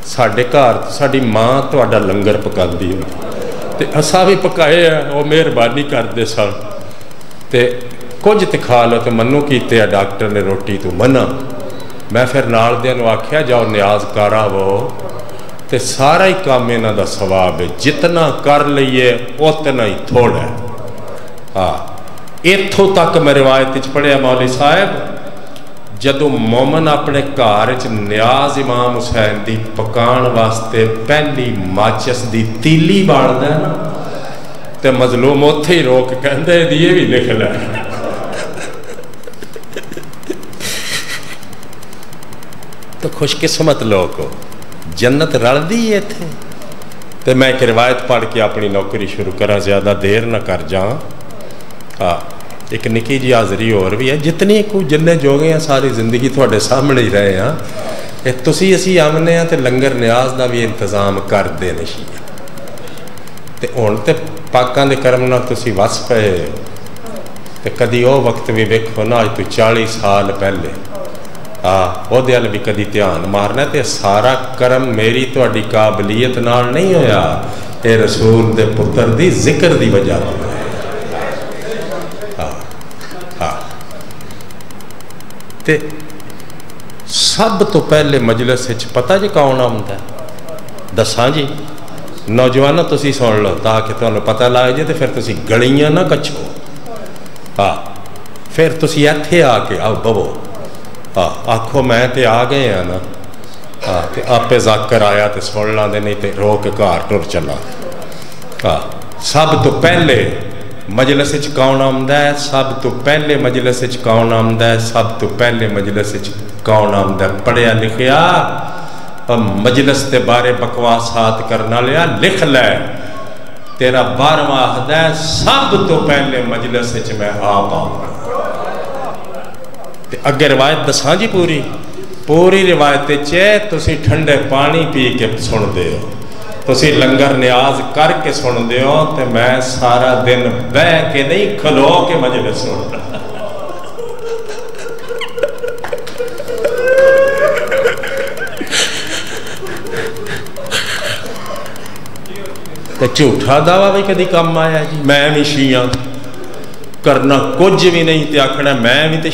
तुम बीमार हो साढ़े घर साड़ी माँ तो लंगर पकाती होगी तो असा भी पकाए है वो मेहरबानी करते सन तो कुछ तो खा लो तो मनु किते डॉक्टर ने रोटी तो मना मैं फिर नाल दिन आख्या जाओ न्याज करा वो तो सारा ही काम इन्हों का सवाब है जितना कर लीए उतना ही थोड़ा है हाँ इतों तक मैं रिवायत पढ़िया मौली जो मोमन अपने घर न्याज इमाम हुसैन की पकाने वास्ते पहली माचिस की तीली बालद तो मजलूम उ ही रोक कहते ये भी लिख लै तो खुशकिस्मत लोग हो जन्नत रलती है इतने तो मैं एक रिवायत पढ़ के अपनी नौकरी शुरू करा ज़्यादा देर ना कर जा हाँ एक निकी जी हाजरी और भी है जितनी कुछ जिन्ने जोगे हैं सारी ज़िंदगी थोड़े सामने ही रहे हैं तुसी असी आमने तो लंगर न्याज का भी इंतज़ाम करते नहीं तो हूँ तो पाकों के कर्म ना तुम वस पे तो कभी वह वक्त भी वेखो ना अज तू चाली साल पहले हाँ वो भी कभी ध्यान मारना तो सारा कर्म मेरी थोड़ी काबलीयत नाल नहीं होया ये रसूल के पुत्र की ज़िक्र की वजह तो तो सब तो पहले मजलिस पता जी कौन आता दसा जी नौजवानों तुम सुन लो ताकि तुम्हें पता लग जाए तो फिर तुम गलियाँ ना कछो हाँ फिर तुम इतने आके आओ बवो हाँ आखो मैं तो आ गए हैं ना हाँ तो आपे जाकर आया तो सुन ला नहीं तो रो के घर टुर चला हाँ सब तो पहले मजलस कौन आता है सब तो पहले मजलस कौन आता है सब तो पहले मजलस कौन आता पढ़िया लिखिया मजलस के बारे बकवासात करने लिया लिख लै तेरा बारवा अहद है सब तो पहले मजलस मैं आप आऊँगा अगे रिवायत दसा जी पूरी पूरी रिवायत च ठंडे पानी पी के सुनते हो तुम लंगर न्याज करके सुनते हो तो मैं सारा दिन बह के नहीं खलो के मजलिस सुनता तो झूठा दावा भी कभी कम आया जी मैं भी शीया करना कुछ भी नहीं तो आखना मैं भी तो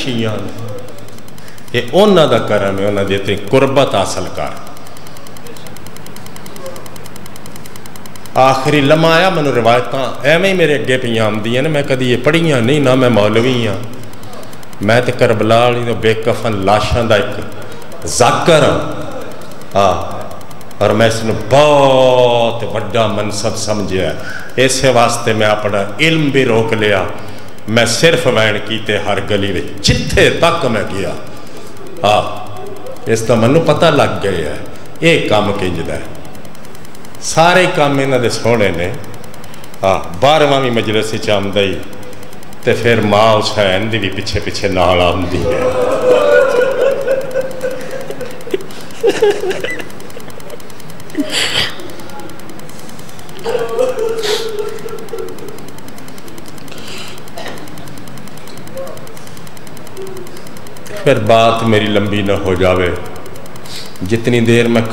शीया ये उन्होंने करम है उन्होंने कुर्बत हासिल कर आखिरी लम्हा आया मैं रिवायत एवं मेरे अगे पे आमदियाँ ने मैं कभी ये पढ़िया नहीं ना मैं मौलवी हाँ मैं तो करबला वाली तो बेकफन लाशा का एक जाकर हाँ और मैं इस बहुत व्डा मनसब समझा इस वास्ते मैं अपना इल्म भी रोक लिया मैं सिर्फ़ वैन किते हर गली में जिथे तक मैं गया हाँ इसका मैं पता लग गया है ये काम किंजद है सारे काम इन्होंने सोने ने हाँ बारहवा भी मजलिस आमदा ही तो फिर माँ हुसैन की भी पिछे पिछे नाल आती है फिर बात मेरी लंबी ना हो जावे जितनी देर मैं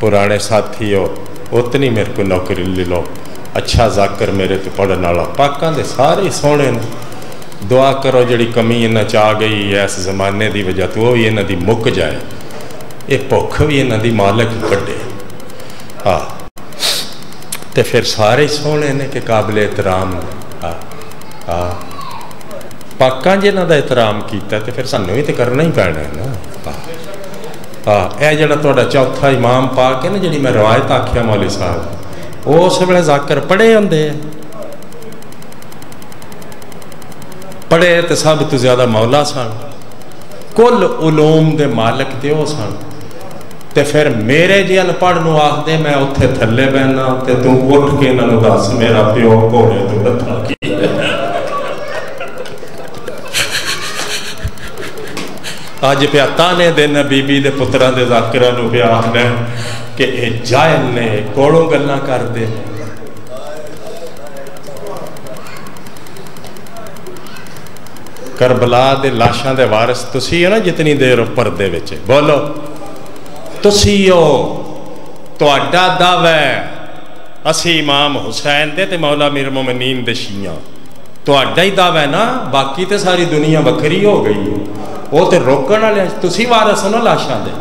पुराने साथी हो उतनी मेरे को नौकरी ले लो। अच्छा जाकर मेरे तो पढ़ने वाला पाकों के सारे सोने ने। दुआ करो जी कमी इन्हों च आ गई है, इस जमाने की वजह तो वो भी इन्हों की मुक जाए। ये भुख भी इन्हों की मालक कटे हाँ। तो फिर सारे सोने ने कि काबिल एहतराम हाँ। हाँ। पाका जिन्हों का एहतराम किया तो फिर सानू भी तो करना ही पैना है ना हाँ यह जोड़ा चौथा इमाम पा के ना जी मैं रवायत आख्या मौली साहब उस वे जाकर पढ़े होंगे पढ़े तो सब तो ज़्यादा मौला सन कुल उलूम के मालिक तो वह सन तो फिर मेरे जी अनपढ़ आखते मैं उत्थे थले बहना तो तू उठ के इन्हों दस मेरा प्यो घोड़े तो अज देना बीबी के पुत्रों के जाकिर पे आखना कि यह जायल ने कोलों गल करते करबला के लाशा के वारस तुम हो ना जितनी देर परदे बोलो तुसी हो तो दव असी इमाम हुसैन दे मौला मीर मोमनीन दे शिया तो ही ना बाकी तो सारी दुनिया वक्री हो गई है वो तो रोकने वाले तुम वारस हो ना लाशा के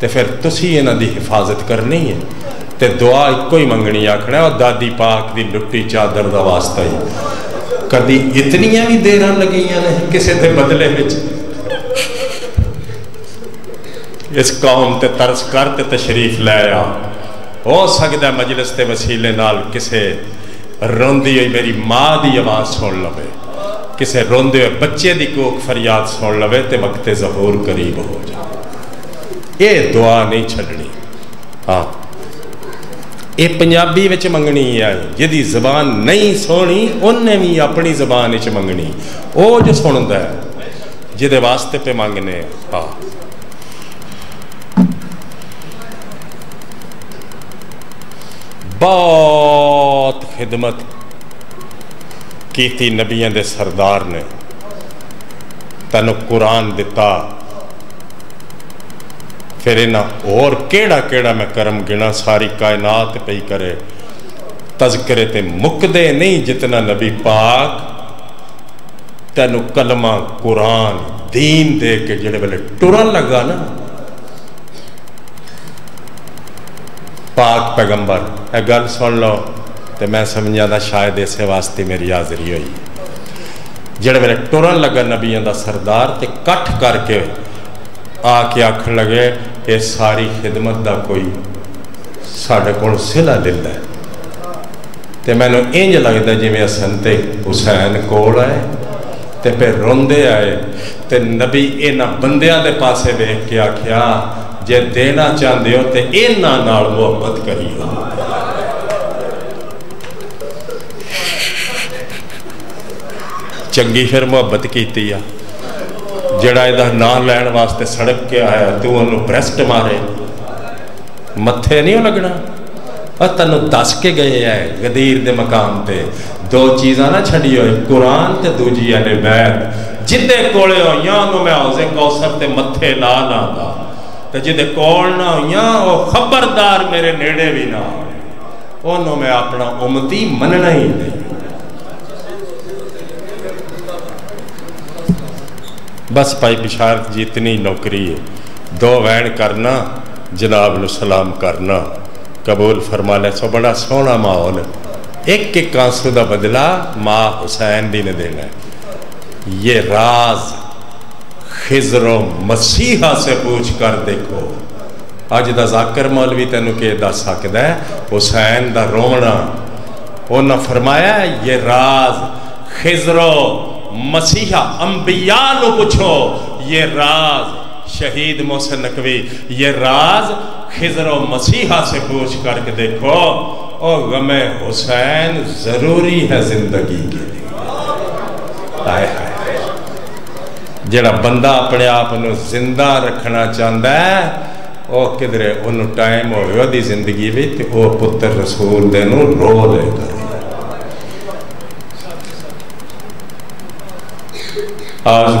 तो फिर तुम इन्हों की हिफाजत करनी है तो दुआ एको ही मंगनी आखना और दादी पाक की लुट्टी चादर का वास्ता ही कभी इतनिया भी देर लगिया नहीं किसी के बदले में इस कौम ते तरस कर ते तशरीफ़ लै आ हो सकता मजलिस के वसीले किसे रोंदी हुई मेरी माँ की आवाज़ सुन लवे किसी रोंदे हुए बच्चे की कोख फरियाद सुन लवे तो वक्त जहूर करीब हो जाए ये दुआ नहीं छड़नी हाँ ये पंजाबी मंगनी है जिदी जबान नहीं सोनी उन्हें भी अपनी जबान मंगनी वो जो सुनता है जिदे वास्ते पे मंगने हाँ बहुत खिदमत की नबिया के सरदार ने। तेन कुरान दिता। फिर इन्हें केड़ा केड़ा मैं करम गिना, सारी कायनात पई करे। तस्करे ते मुकदे नहीं जितना नबी पाक। तेन कलमा कुरान, दीन दे के जेड़े वेले टुरन लगा ना। पाक पैगंबर ए गल सुन लो। ਤੇ ਮੈਂ ਸਮਝਿਆ ਦਾ ਸ਼ਾਇਦ ਇਸੇ ਵਾਸਤੇ ਮੇਰੀ ਹਾਜ਼ਰੀ ਹੋਈ। ਜਿਹੜਾ ਮੇਰੇ ਟੁਰਨ ਲੱਗਾ ਨਬੀਆਂ ਦਾ ਸਰਦਾਰ ਤੇ ਇਕੱਠ ਕਰਕੇ ਆ ਕੇ ਆਖਣ ਲੱਗੇ, ਇਹ ਸਾਰੀ ਖਿਦਮਤ ਦਾ ਕੋਈ ਸਾਡੇ ਕੋਲ ਸਿਲਾ ਦਿੰਦਾ ਤੇ ਮੈਨੂੰ ਇੰਜ ਲੱਗਦਾ ਜਿਵੇਂ ਹਸਨ ਤੇ ਹੁਸੈਨ ਕੋਲ ਆਏ ਤੇ ਫਿਰ ਰੋਂਦੇ ਆਏ ਤੇ ਨਬੀ ਇਹਨਾਂ ਬੰਦਿਆਂ ਦੇ ਪਾਸੇ ਵੇਖ ਕੇ ਆਖਿਆ, ਜੇ ਦੇਣਾ ਚਾਹੁੰਦੇ ਹੋ ਤੇ ਇਹਨਾਂ ਨਾਲ ਮੁਹੱਬਤ ਕਰੀਓ ਚੰਗੀ ਫਿਰ ਮੁਹੱਬਤ ਕੀਤੀ ਆ ਜਿਹੜਾ ਇਹਦਾ ਨਾਂ ਲੈਣ ਵਾਸਤੇ ਸੜਕ ਕੇ ਆਇਆ ਤੂੰ ਉਹਨੂੰ ਬ੍ਰੈਸਟ ਮਾਰੇ ਮੱਥੇ ਨਹੀਂ ਲੱਗਣਾ ਆ ਤੈਨੂੰ ਦੱਸ ਕੇ ਗਏ ਐ ਗਦੀਰ ਦੇ ਮਕਾਮ ਤੇ ਦੋ ਚੀਜ਼ਾਂ ਨਾ ਛੱਡੀ ਹੋਏ ਕੁਰਾਨ ਤੇ ਦੂਜੀ ਐ ਨਬੈਤ ਜਿੱਦੇ ਕੋਲੇ ਹੋਈਆਂ ਉਹਨੂੰ ਮੈਂ ਹੌਜ਼ੇ ਕੌਸਰ ਤੇ ਮੱਥੇ ਲਾ ਲਾਂਗਾ ਤੇ ਜਿਹਦੇ ਕੋਲ ਨਾ ਹੋਈਆਂ ਉਹ ਖਬਰਦਾਰ ਮੇਰੇ ਨੇੜੇ ਵੀ ਨਾ ਹੋਵੇ ਉਹਨੂੰ ਮੈਂ ਆਪਣਾ ਉਮਤੀ ਮੰਨਣਾ ਹੀ ਨਹੀਂ बस भाई बिशारत जी, इतनी नौकरी है। दो वैन करना, जनाब न सलाम करना। कबूल फरमा ले सो बड़ा सोहना माहौल एक एक आँसू का बदला माँ हुसैन भी ने देना है। ये राज खिजरो मसीहा से पूछ कर देखो। अज का जाकर मौल भी तेन के दस सकता है, हुसैन का रोवना उन्हें फरमाया, ये राज खिजरो मसीहा अंबिया नो पूछो, ये राज शहीद मोहसिन नकवी, ये राज खिजर मसीहा से पूछ करके देखो, ओ गमे हुसैन ज़रूरी है ज़िंदगी के लिए। जरा बंदा अपने आप न ज़िंदा रखना चाहता है ਉਹ किधरे ਉਹਨੂੰ टाइम हो ज़िंदगी ਜ਼ਿੰਦਗੀ तो ਉਹ पुत्र रसूल ਦੇ रो ਰੋ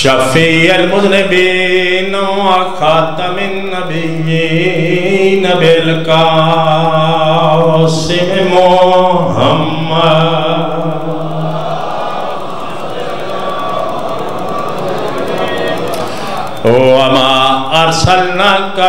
शफील मुजनबीन खातमिन बिल कासिम मोहम्मद। ओ अमा अरसलना का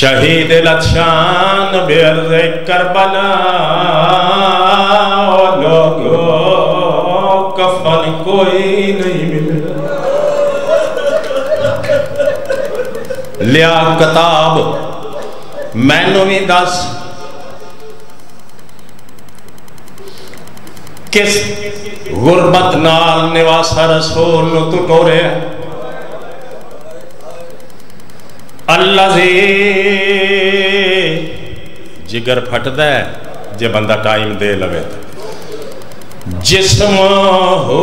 शहीद लक्षान बेर्ज करबला। लोगो, कफन कोई नहीं मिला लिया किताब, मैनू भी दस। किस गुरबत नाल निवासा रसूल तू टोरे अल्लाह जिगर फटदा जे बंदा टाइम दे लवे जिसम हो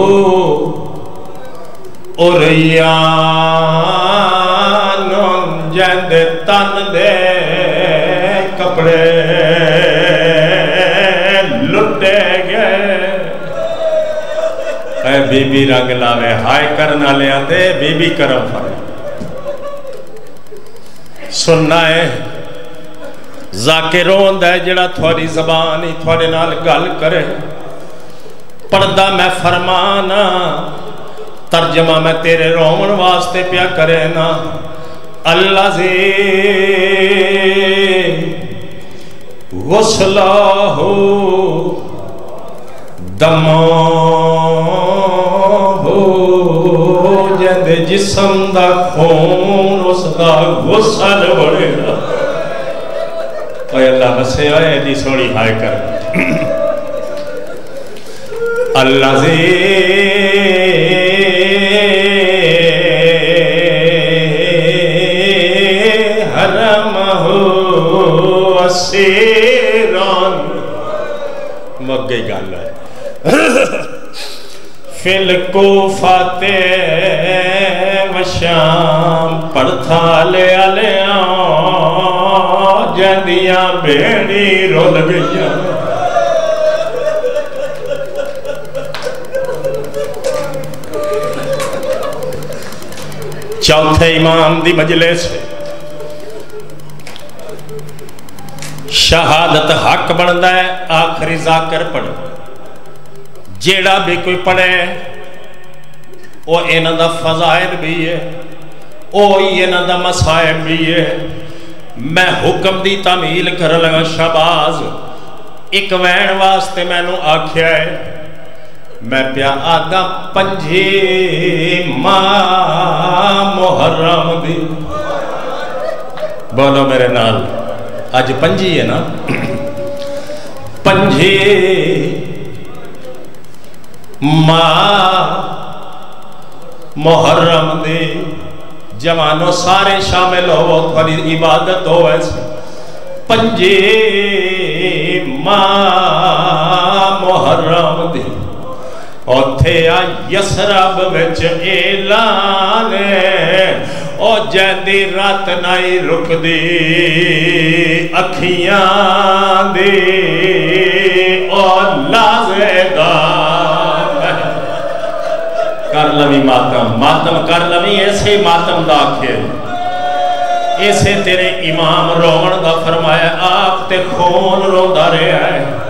जद तन दे कपड़े लुटे गए बीबी रंग लावे हाय करन बीबी करम फर सुनना है। जाकिर होंदा है जड़ा थोड़ी जबान ही थोड़े नाल गल करे। पढ़दा मैं फरमाना तर्जमा मैं तेरे रोवन वास्ते प्या करे ना। अल्लाह से गसला हो, दमा हो। जंदे जिसम दा खून उसका गुसल बड़ेगा ओए अल्लाह हसे ओए दी सोनी हाय कर अल्लाह से हरम हो मगे गल है फिल को फाते वशाम पड़था ले जंदियाँ बेड़ी रुल गईयां। चौथे इमाम दी मजलिस। शहादत हक बनता है, आखिरी जाकर पढ़ो। जेड़ा भी कोई पढ़े वो इन्हों का फजायल भी है वो ही इन्हों का मसायब भी है मैं हुक्म की तमील कर लगा शबाज एक वैन वास्ते मैनू आख्या है मैं प्या आगा पंजे माँ मुहर्रम दी बोलो मेरे नाल अज पंजी है ना पंजे माँ, मुहर्रम दे। जवानों सारे शामिल हो थोड़ी इबादत हो पंजे माँ, मुहर्रम दे। उथे आ यसरब बिच एलान ओ जैदी रात नाई रुकदी, अखियाँ दे। ओ लाजेगा ਕਰ ਲਵੀ ਮਾਤਮ ਮਾਤਮ ਕਰ ਲਵੀ ਐਸੇ ਮਾਤਮ ਦਾ ਆਖੇ ਇਸੇ ਤੇਰੇ ਇਮਾਮ ਰੋਵਣ ਦਾ ਫਰਮਾਇਆ ਆਪ ਤੇ ਖੂਨ ਰੋਂਦਾ ਰਿਹਾ ਹੈ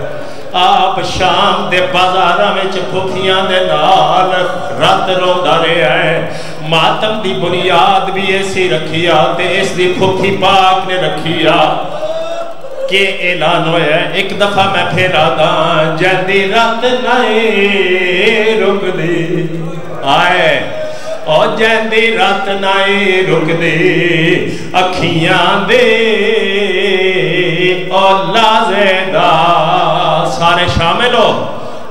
आप शाम के बाजारों में भुखिया के नाल रत रोंदा रहा है मातम की बुनियाद भी ऐसी रखी आ ते इसकी भुखी पाक ने रखी आ के ऐलान होया एक दफा मैं फिर आदा जैदी रत नहीं आए। और रत रुकदी, अखियाँ दे। और लाजेदा सारे शामिल हो।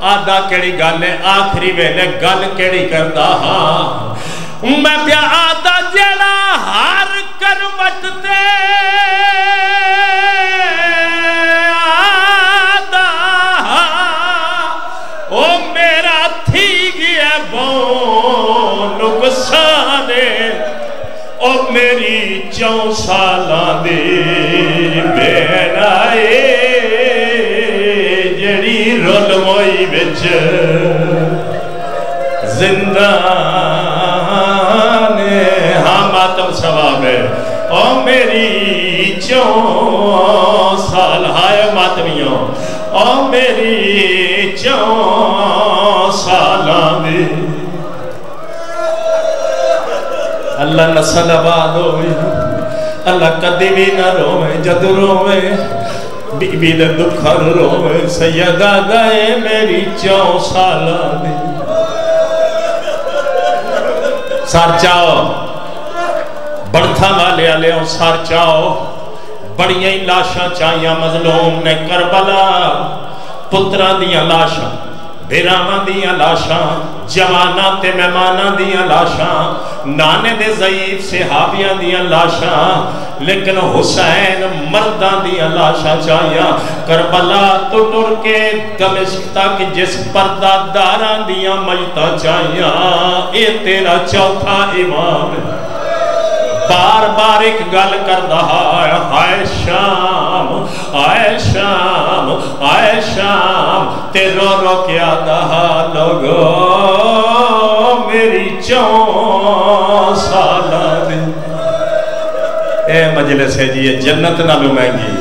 आधा केड़ी गल आखिरी वेले गल केड़ी करता हाँ। मैं प्या आदा जेड़ा हर करवट चौ साल दे मेरा जड़ी रुल मोई बिच ज़िंदा हाँ। मातम सवाब है। ओ मेरी मातमियों। ओ मेरी चौ साल दी। अल्लाह नसल आबाद हो अल्लाह कदी भी ना रोवे, जद रोवे। बीबी दे दुखर रोवे, सैयदा गए मेरी चौ साल सर चाओ, बड़था वाले आले सर चाओ। बड़िया लाशा चाहिए मजलूम ने करबला। पुत्रा दिया लाशा बिरावां दियाँ लाशां जवाना ते मेहमानां दियाँ लाशां, नाने दे ज़ईफ सहाबियाँ दियाँ लाशां, लेकिन हुसैन मर्दां लाशां चाहिया। करबला तो टुर के दमिश्क तक जिस पर्दादारां दियाँ मजता चाहिया। ये तेरा चौथा इमाम। है बार बार एक गल कर हाय शाम आए शाम आए शाम तेरा रो क्या दहा लोगो, मेरी चौ साल मजलिस है जी जन्नत नालों महँगी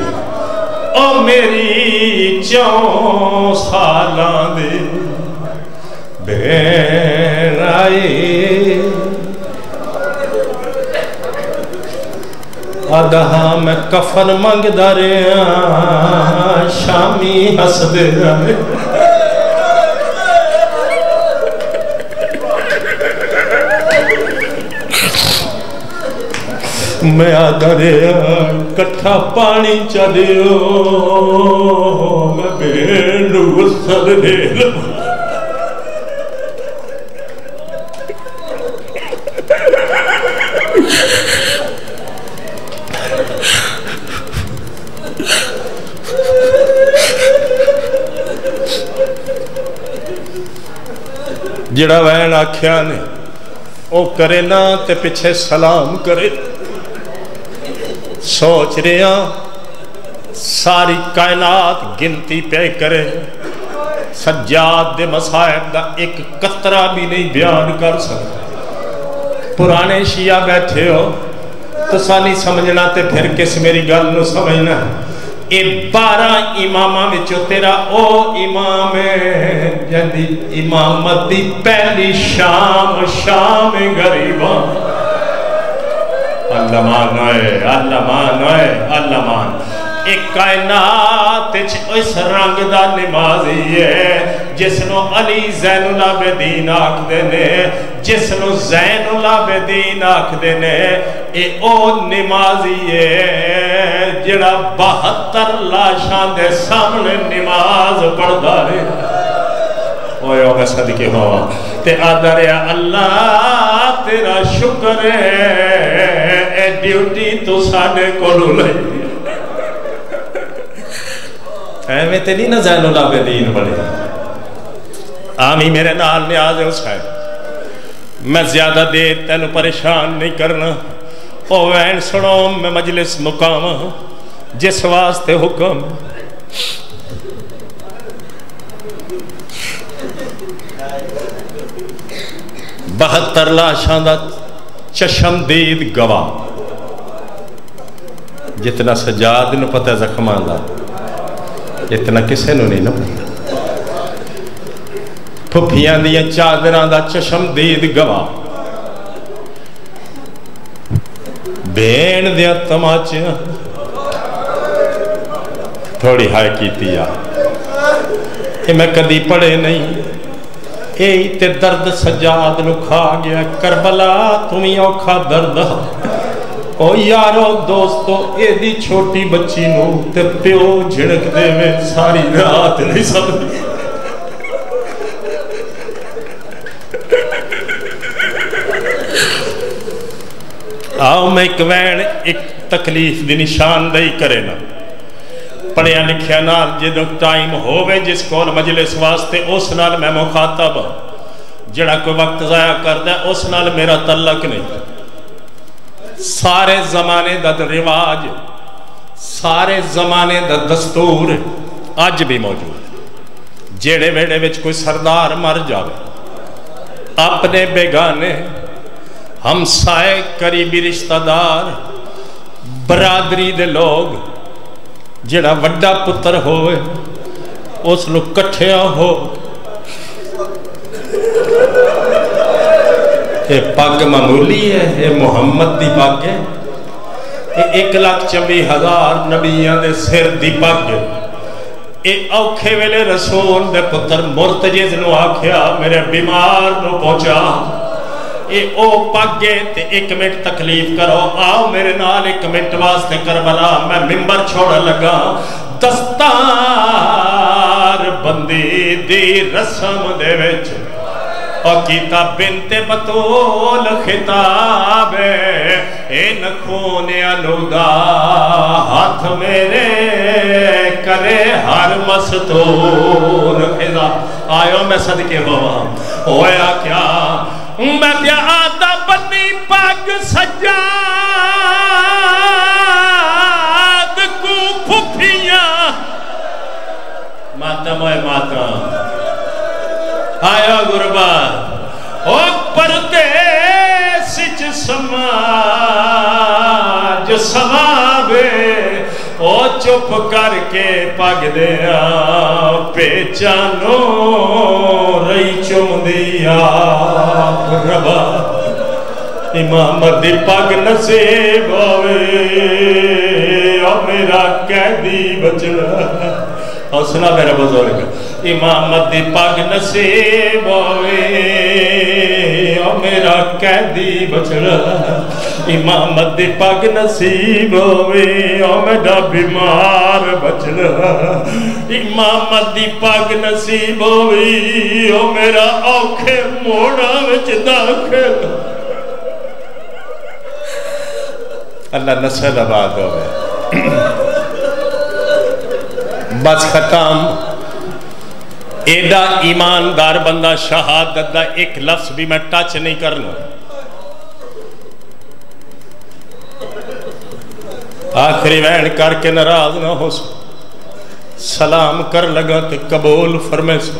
ओ मेरी चौ साल भेण मैं कफन मंगदा रहा शामी हसदे मैं आदा रहा कट्ठा पानी चलियो मैं भेड़ गुसल दे ਜਿਹੜਾ ਵੈਣ ਆਖਿਆ ਨੇ, ਉਹ ਕਰੇ ਨਾ ਤੇ ਪਿੱਛੇ ਸਲਾਮ ਕਰੇ। ਸੋਚ ਰਿਆ, ਸਾਰੀ ਕਾਇਨਾਤ ਗਿਣਤੀ ਪੈ ਕਰੇ। ਸੱਜਾਦ ਦੇ ਮਸਾਇਬ ਦਾ ਇੱਕ ਕਤਰਾ ਵੀ ਨਹੀਂ ਬਿਆਨ ਕਰ ਸਕਦਾ। ਪੁਰਾਣੇ ਸ਼ੀਆ ਬੈਠੇ ਹੋ ਤੁਸੀਂ ਨਹੀਂ ਸਮਝਣਾ ਤੇ ਫਿਰ ਕਿਸ ਮੇਰੀ ਗੱਲ ਨੂੰ ਸਮਝਣਾ। बारह इमाम तेरा ओ इमाम जदी इमामत दी पहली शाम शाम गरीबा। अल्लामान है अल्लामान है अल्लामान एक कायनात इस रंग का नमाजी है जिसनों अली जैनुल आबदीन आखते ने, जिसनों जैनुल आबदीन आखते ने नमाजी है जड़ा बहत्तर लाशा के सामने नमाज़ पढ़ता रहे। सदके हो। ते आदर अल्लाह तेरा शुक्र है ड्यूटी तू साडे को ਐਵੇਂ ਤੇ ਨਹੀਂ ਨਾ ਜ਼ੈਨੁਲ ਆਬਦੀਨ ਬਣੇ ਆਮ ਹੀ ਮੇਰੇ ਨਾਲ ਨਿਆਜ਼ ਹੁਸੈਨ मैं ज़्यादा देर तेन परेशान नहीं करना हो वैन सुनो मैं मजलिस मुकाम जिस वास्ते हुक्म बहत्तर लाशा का चशमदीद गवा जितना सजाद न पता जख्मा का इतना किसी नहीं ना पता फुफिया दादर का चशमदीद गवाह भेण दिया तमाचिया थोड़ी हाई की मैं कदी पढ़े नहीं यही ते दर्द सजाद नु खा गया करबला तुम औखा दर्द ओ यारो दोस्तों एदी छोटी बच्ची नु ते प्यो झिड़क देवे सारी रात नहीं सकती आओ मैं एक वैन एक तकलीफ़ की निशानदेही करे ना पढ़िया लिखिया नाल जो टाइम होवे जिस को मजलिस वास्ते उस नाल मैं मुखातब जड़ा कोई वक्त जाया करता उस नाल मेरा तलक नहीं सारे जमाने का रिवाज सारे जमाने का दस्तूर अज भी मौजूद जेड़े वेड़े में कोई सरदार मर जाए अपने बेगाने हमसाए करीबी रिश्तेदार बरादरी दे लोग जड़ा वा पुत्र हो हो ये पग मामूली है ये मुहम्मद की पग है। ये एक लाख चौबी हज़ार नबिया के सिर की पग औखे वेले रसूल दे पुत्र मुर्तजिज आख्या, मेरे बीमार पहुँचा। ये पागे ते एक मिनट तकलीफ़ करो। आओ मेरे नाल एक मिनट वास्ते करबला। मैं मिंबर छोड़ लगा। दस्तार बंदी दी रस्म दे विच कीता बिनते बतोल खिताब, इन खून अलुदा हाथ मेरे करे हर मस्तूर आयो मैं सदके बाबा। होया क्या? मैं प्यादा बनी पग सजा आया गुरबा ओ परदेश समाज सवाबे ओ चुप करके पग दे पेचानो रही चुम दिया रबा इमामत पग नसीब ओ मेरा कैदी बचना। हौसला मेरा बुज़ुर्ग। इमामत पग नसीब होवे। मेरा कैदी बचना इमामत पग नसीब होवे। मेरा बीमार बचना इमामत पग नसीब होवे। ओ मेरा औखे मोड़ा विच दाखिल। अल्लाह नस्ल आबाद हो बस खत्म। एडा ईमानदार बंदा शहादत का एक लफ्ज भी मैं टच नहीं करना आखिरी वैन करके नाराज़ ना हो सो। सलाम कर लगा तो कबूल फरमे सो।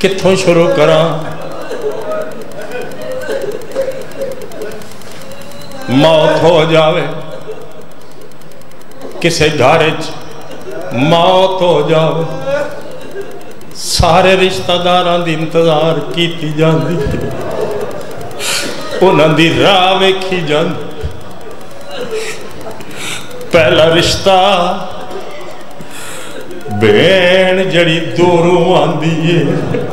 कितों शुरू करा? मौत हो जावे। किसी घर मौत हो जावे सारे रिश्तेदार की इंतज़ार की जाती उन्होंने राह वेखी जाती पहला रिश्ता भेण जड़ी दूरों आंदी है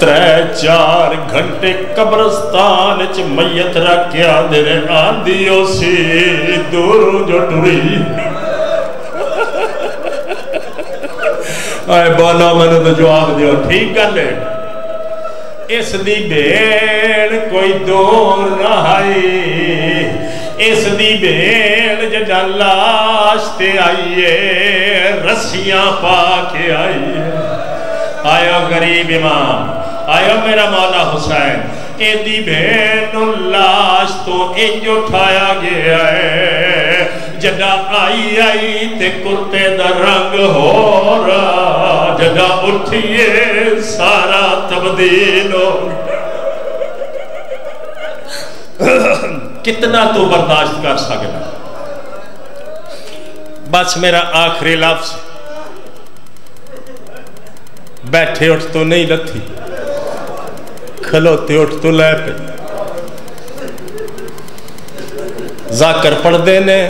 त्रै चार घंटे कब्रस्तान च मैयत रखिया देने दूरों जो टुरी। आए बोलो मैंने तो जवाब दियो, ठीक गल इस दी भेड़ कोई दूर ना आई। इस दी भेड़ जदा लाश ते आईए रस्सियाँ पा के आई। आयो गरीब इमाम आयो मेरा मौला हुसैन। एदी भेड़ लाश तो इंज उठाया गया है। जदा आई आई ते कुर्ते दा रंग हो रहा जदा उठिए सारा तब्दील हो। कितना तो बर्दाश्त कर सकता बस मेरा आखिरी लफ्ज। बैठे उठ तो नहीं लथी। खलोते तो लै पे। जाकर पढ़ते ने,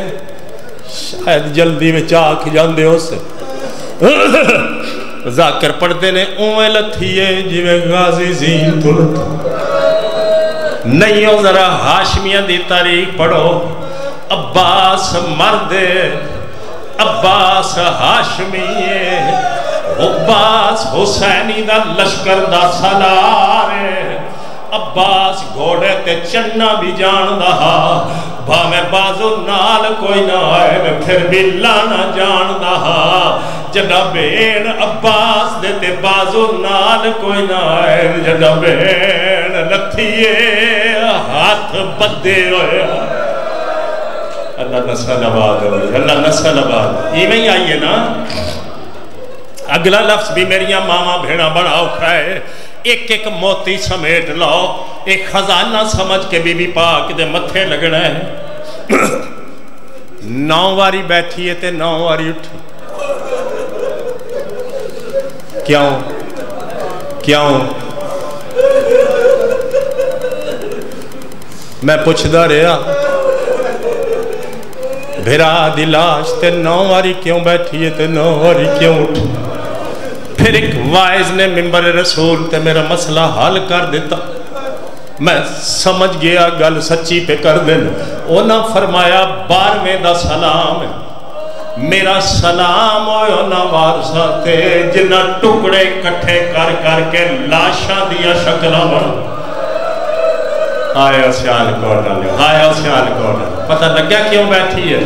शायद जल्दी में आख जाते उस। जाकर पढ़ते ने, उवें लथी है जिमें गाजी जीन तो नहीं हो जरा हाशमिया की तारीख पढ़ो। अब्बास मर्द अब्बास हाशमी अब्बास हुसैनी दा लश्कर दा सलार अब्बास घोड़े ते चढ़ना भी जानदा भावे बाजू नाल कोई ना आए मैं फिर भी लाना जानदा जदा भेड़ अब्बास दे ते बाजू नाल कोई ना आए जदा भेड़ लथिए हाथ बदे होए अल्लाह नस्ल आबाद हो अल्लाह नस्ल आबाद इवें ही है ना। अगला लफ्ज भी मेरिया मावा भेड़ा बड़ा औखा है। एक एक मोती समेट लो। एक खजाना समझ के बीबी पाक दे मथे लगना है। नौ बारी बैठी है ते नौ बारी उठी। क्यों? क्यों? मैं पुछदा रहा, भिरा दी लाश ते नौ वारी क्यों बैठी है ते नौ बारी क्यों उठी? फिर एक वाइज ने मिंबर रसूल ते मेरा मसला हल कर दिता। मैं समझ गया गल सच्ची पे कर देन। उन्हें फरमाया, बारहवें का सलाम मेरा सलाम वारसा ते, जिन्ना टुकड़े इकट्ठे कर करके लाशा दिया शक्ल बन। आया वाले आया सियालकोट पता लग्या क्यों बैठी है?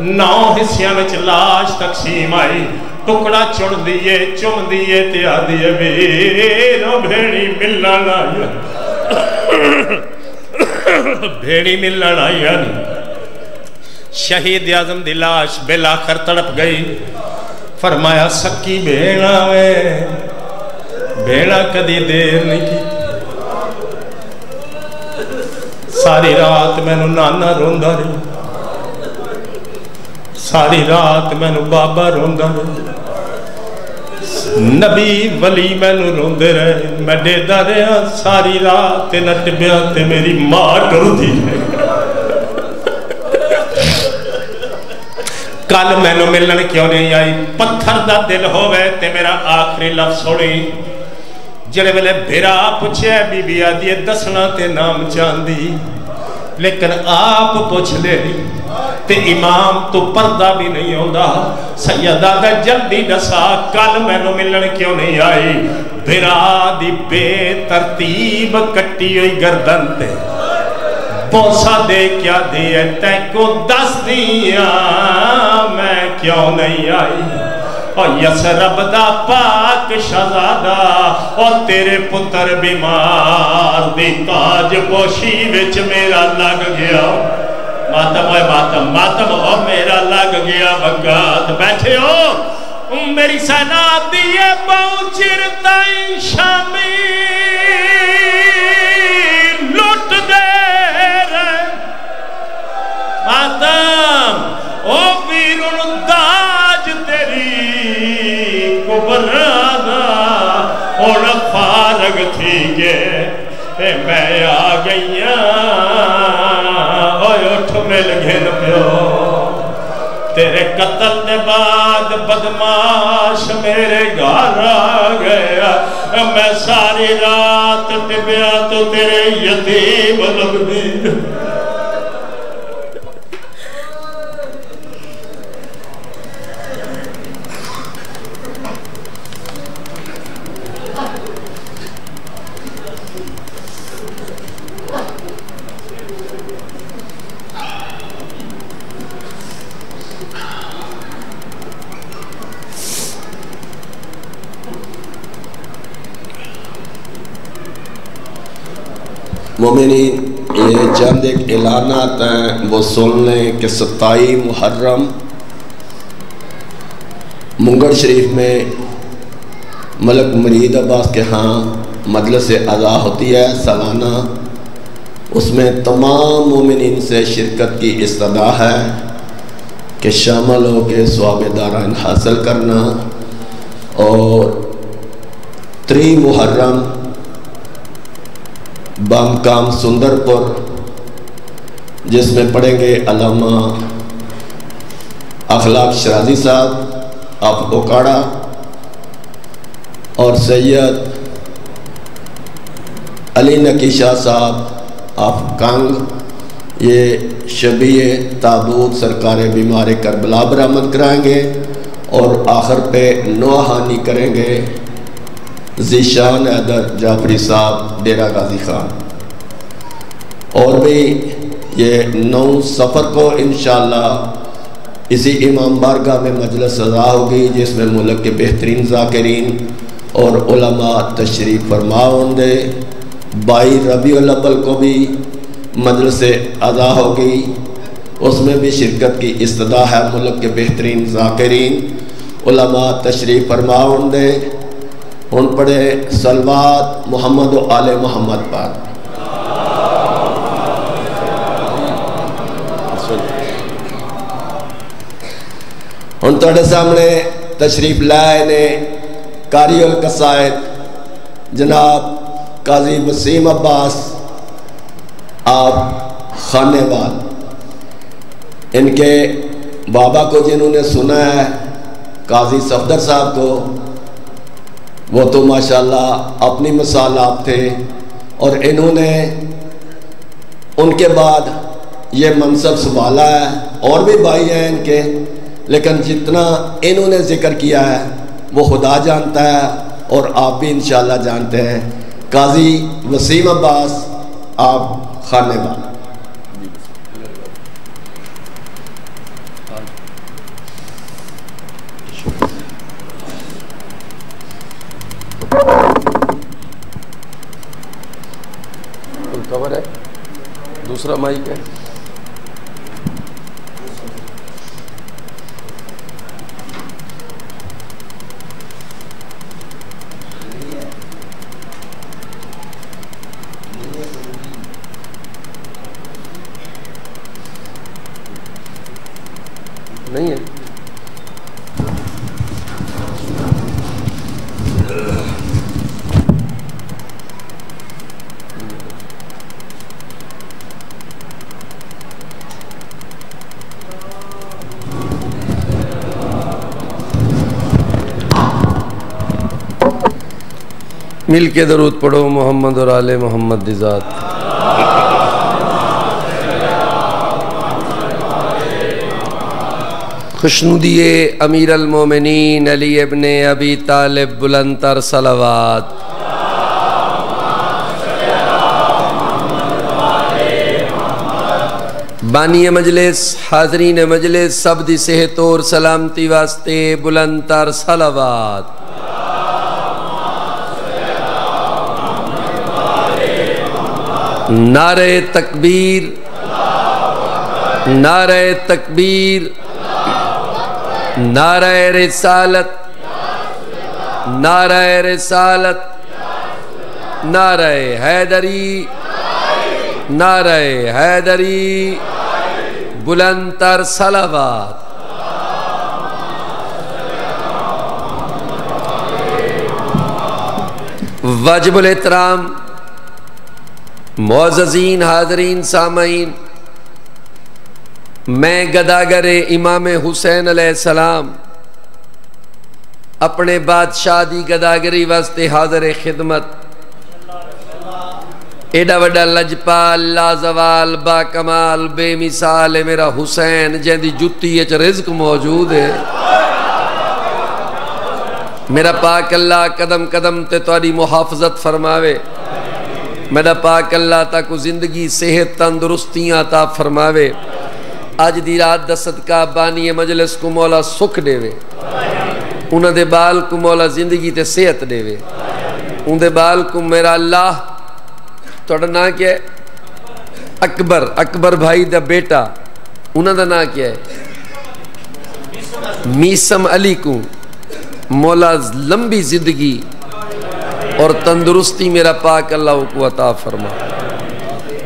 नौ हिस्सियों में लाश तकसीम आई। टुकड़ा चुन दिए चुम दिए ते आदि वीरो भेड़ी मिलन आई भेड़ी मिलन आई शहीद आज़म दी लाश बेलाखर तड़प गई। फरमाया सक्की भेड़ा वे भेड़ा कदी देर नहीं की। सारी रात मैनू नाना रोंदा रही। सारी रात मैनू बाबा रोंदा रहा नबी वली मैनू रोंदे रहे मैं डेदा रहा सारी रात नटबिया ते मेरी माँ डरदी कल मैनू मिलन क्यों नहीं आई पत्थर का दिल होवे ते मेरा आखिरी लफ्ज सुनी जेड़े वेले भेरा पूछे बीबी आदि दसना ते नाम चाहती लेकिन आप पूछ ले ते इमाम तो पर्दा भी नहीं आता सैयदा जल्दी दसा, कल मैनू मिलन क्यों नहीं आई? बिरा दी बेतरतीब कट्टी हुई गर्दन ते। बोसा दे क्या दे, तैको दस दिया, मैं क्यों नहीं आई? यसरब दा पाक शहजादा, और तेरे पुत्र बीमार दी ताज पोशी विच मेरा लग गया। मातम है मातम मातम हो मेरा लग गया बगात। बैठे हो मेरी सेना दिए बहु चिर ताई शामी लुट दे रहे मातम थी गे। मैं आ गई उठ मिल गिन प्यो। तेरे कतल ने बाद बदमाश मेरे घर आ गया। मैं सारी रात टिबिया तो तेरे यतीम लगती मोमिनी, ये चंद एक ऐलानात हैं, वो सुन लें कि सताई मुहर्रम मुंगड़ शरीफ में मलक मरीद अब्बास के यहाँ मजलस अदा होती है, सालाना। उसमें तमाम मोमिन से शिरकत की इस्तदा है कि शामिल हो के स्वाब दारान हासिल करना। और त्री मुहर्रम बामकाम सुंदरपुर, जिसमें पढ़ेंगे अलामा अखलाक शराजी साहब, आप ओकाड़ा और सैयद अली नकी शाह साहब, आप कंग। ये शबी ताबूत सरकार बीमार करबला बरामद कराएँगे और आखिर पे नोहानी करेंगे। जीशान हैदर जाफरी साहब डेरा गाजी खान और भी ये नौ सफ़र को इन इसी इमाम बारगाह में मजलस सजा होगी, जिसमें मुल्क के बेहतरीन जाकरीन और तशरीफ़ फरमा होंगे। बाई रबी अव्वल को भी मजलस अदा होगी। उसमें भी शिरकत की इस्तः है मुल्क के बेहतरीन जाकरीन तशरीफ़ फरमा होंगे। हूँ पढ़े सलवात मुहम्मद आले मुहम्मद पर हूँ थोड़े सामने तशरीफ़ लाए ने कारी कारियल कसायद जनाब काजी वसीम अब्बास, आप खानेवाल। इनके बाबा को जिन्होंने सुना है, काजी सफदर साहब को वो तो माशाल्लाह अपनी मिसाल आप थे और इन्होंने उनके बाद ये मनसब संभाला है, और भी भाई हैं इनके, लेकिन जितना इन्होंने ज़िक्र किया है, वो खुदा जानता है और आप भी इन जानते हैं। काजी वसीम अब्बास, आप खाने वाले कवर है दूसरा माइक है मिल के दरूद पढ़ो, मोहम्मद और आले मोहम्मद दिजात खुशनुदिए अमीर अलमोमिनीन अली इब्न अबी तालिब बुलंतर सलावात। बानी मजलिस, हाजरीन मजलिस सब दी सेहत और सलामती वास्ते बुलंतर सलावात। नारे तकबीर। नारे तकबीर। नारे रिसालत। नारे रिसालत। नारे हैदरी। नारे हैदरी। बुलंतर सलावात। वाजिबुल एहतराम। मोजीन हाजरीन सामीन मैं गदागर इमाम हुसैन सलाम अपने बादशाह की गदागरी वास्ते हाजर खिदमत। एडा वड्डा लजपाल, लाजवाल, बाकमाल, बेमिसाल है मेरा हुसैन, जैदी जुत्ती रिज्क मौजूद है। मेरा पाक अल्लाह कदम कदम ते तारी मुहाफजत फरमावे। मेरा पाक अल्लाह तक ज़िंदगी, सेहत तंदुरुस्तियाँ ता फरमावे। अज दी रात दा सदका बानी मजलिस को मौला सुख देवे। उन्होंने बाल को मौला ज़िंदगी ते सेहत देवे। उनके बाल को मेरा अल्लाह थोड़ा ना क्या है? अकबर अकबर भाई दा बेटा। उन्होंने ना क्या है? मीसम अली को मौला लंबी ज़िंदगी और तंदुरुस्ती मेरा पाक अल्लाह को अता फरमा।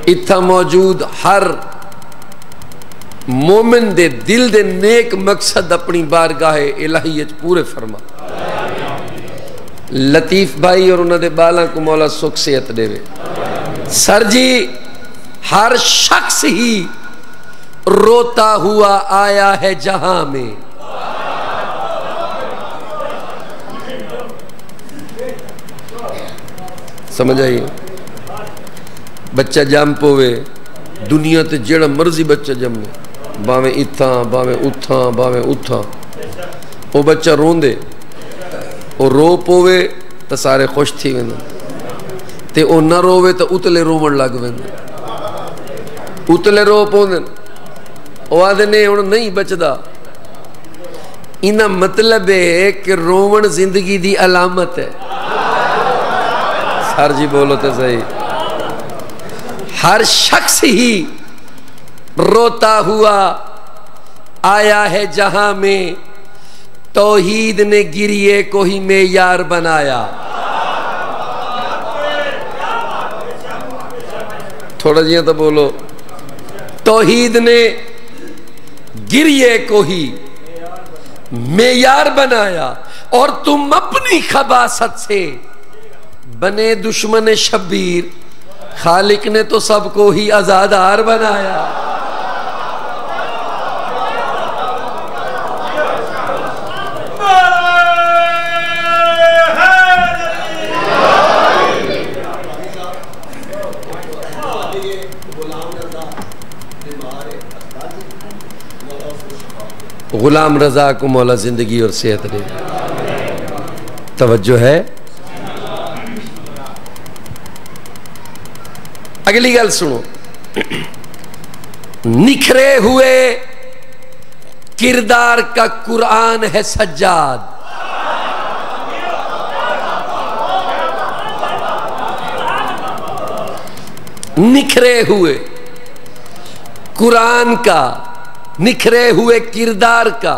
इतना मौजूद हर मोमिन दे दिल दे नेक मकसद अपनी बारगाह इलाही पूरे फरमा। लतीफ भाई और उन्होंने बालों को मौला सुख सेहत देवे। सर जी, हर शख्स ही रोता हुआ आया है जहाँ में। समझ आइए बच्चा जम पोवे दुनिया ते जेड़ा मर्ज़ी बच्चा जमे भावे इथा भावे उथा भावे उथा वो बच्चा रोंदे वो रो पोवे तो सारे खुश थी वेंदे ते वो न रोवे तो उतले रोवण लग वेंदे उतले रो पौंदे वो आदे ने हुन नहीं बचदा इना मतलब है कि रोवण ज़िंदगी दी अलामत है सर जी बोलो तो सही। हर शख्स ही रोता हुआ आया है जहाँ में तोहीद ने गिरिए को ही मेयार बनाया। थोड़ा जिया तो बोलो। तोहीद ने गिरिए को ही मेयार बनाया और तुम अपनी खबासत से बने दुश्मन शब्बीर, खालिक ने तो सबको ही आजादार बनाया। गुलाम रजा को मौला ज़िंदगी और सेहत दे। तवज्जो है? अगली गल सुनो। निखरे हुए किरदार का कुरान है सज्जाद। निखरे हुए कुरान का, निखरे हुए किरदार का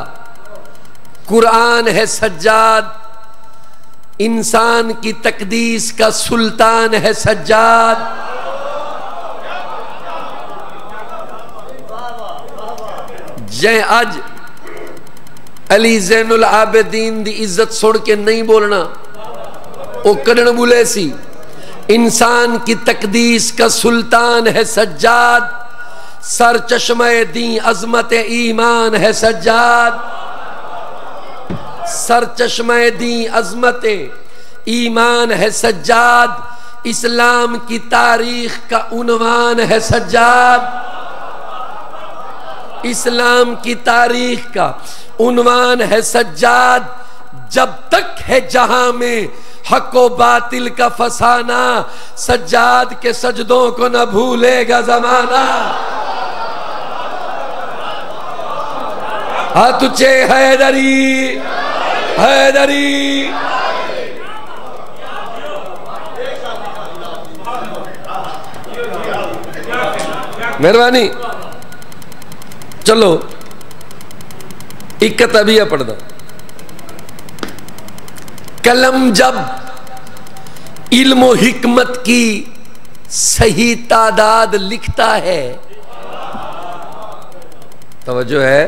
कुरान है सज्जाद। इंसान की तकदीस का सुल्तान है सज्जाद। जय अज अली जैनुल आबदीन दी इज़्ज़त सुन के नहीं बोलना। वो करण बुले सी, इंसान की तकदीस का सुल्तान है सज्जाद, सर चश्मे दी, अजमत ईमान है सज्जाद। सर चश्मे दी, अजमत ईमान है सज्जाद, इस्लाम की तारीख का उनवान है सज्जाद। इस्लाम की तारीख का उनवान है सज्जाद। जब तक है जहाँ में हको बातिल का फसाना, सज्जाद के सजदों को न भूलेगा जमाना। तुझे हैदरी हैदरी। मेहरबानी। चलो, एक तबिया पढ़ दो कलम जब इल्म हिकमत की सही तादाद लिखता है, तवज्जो है।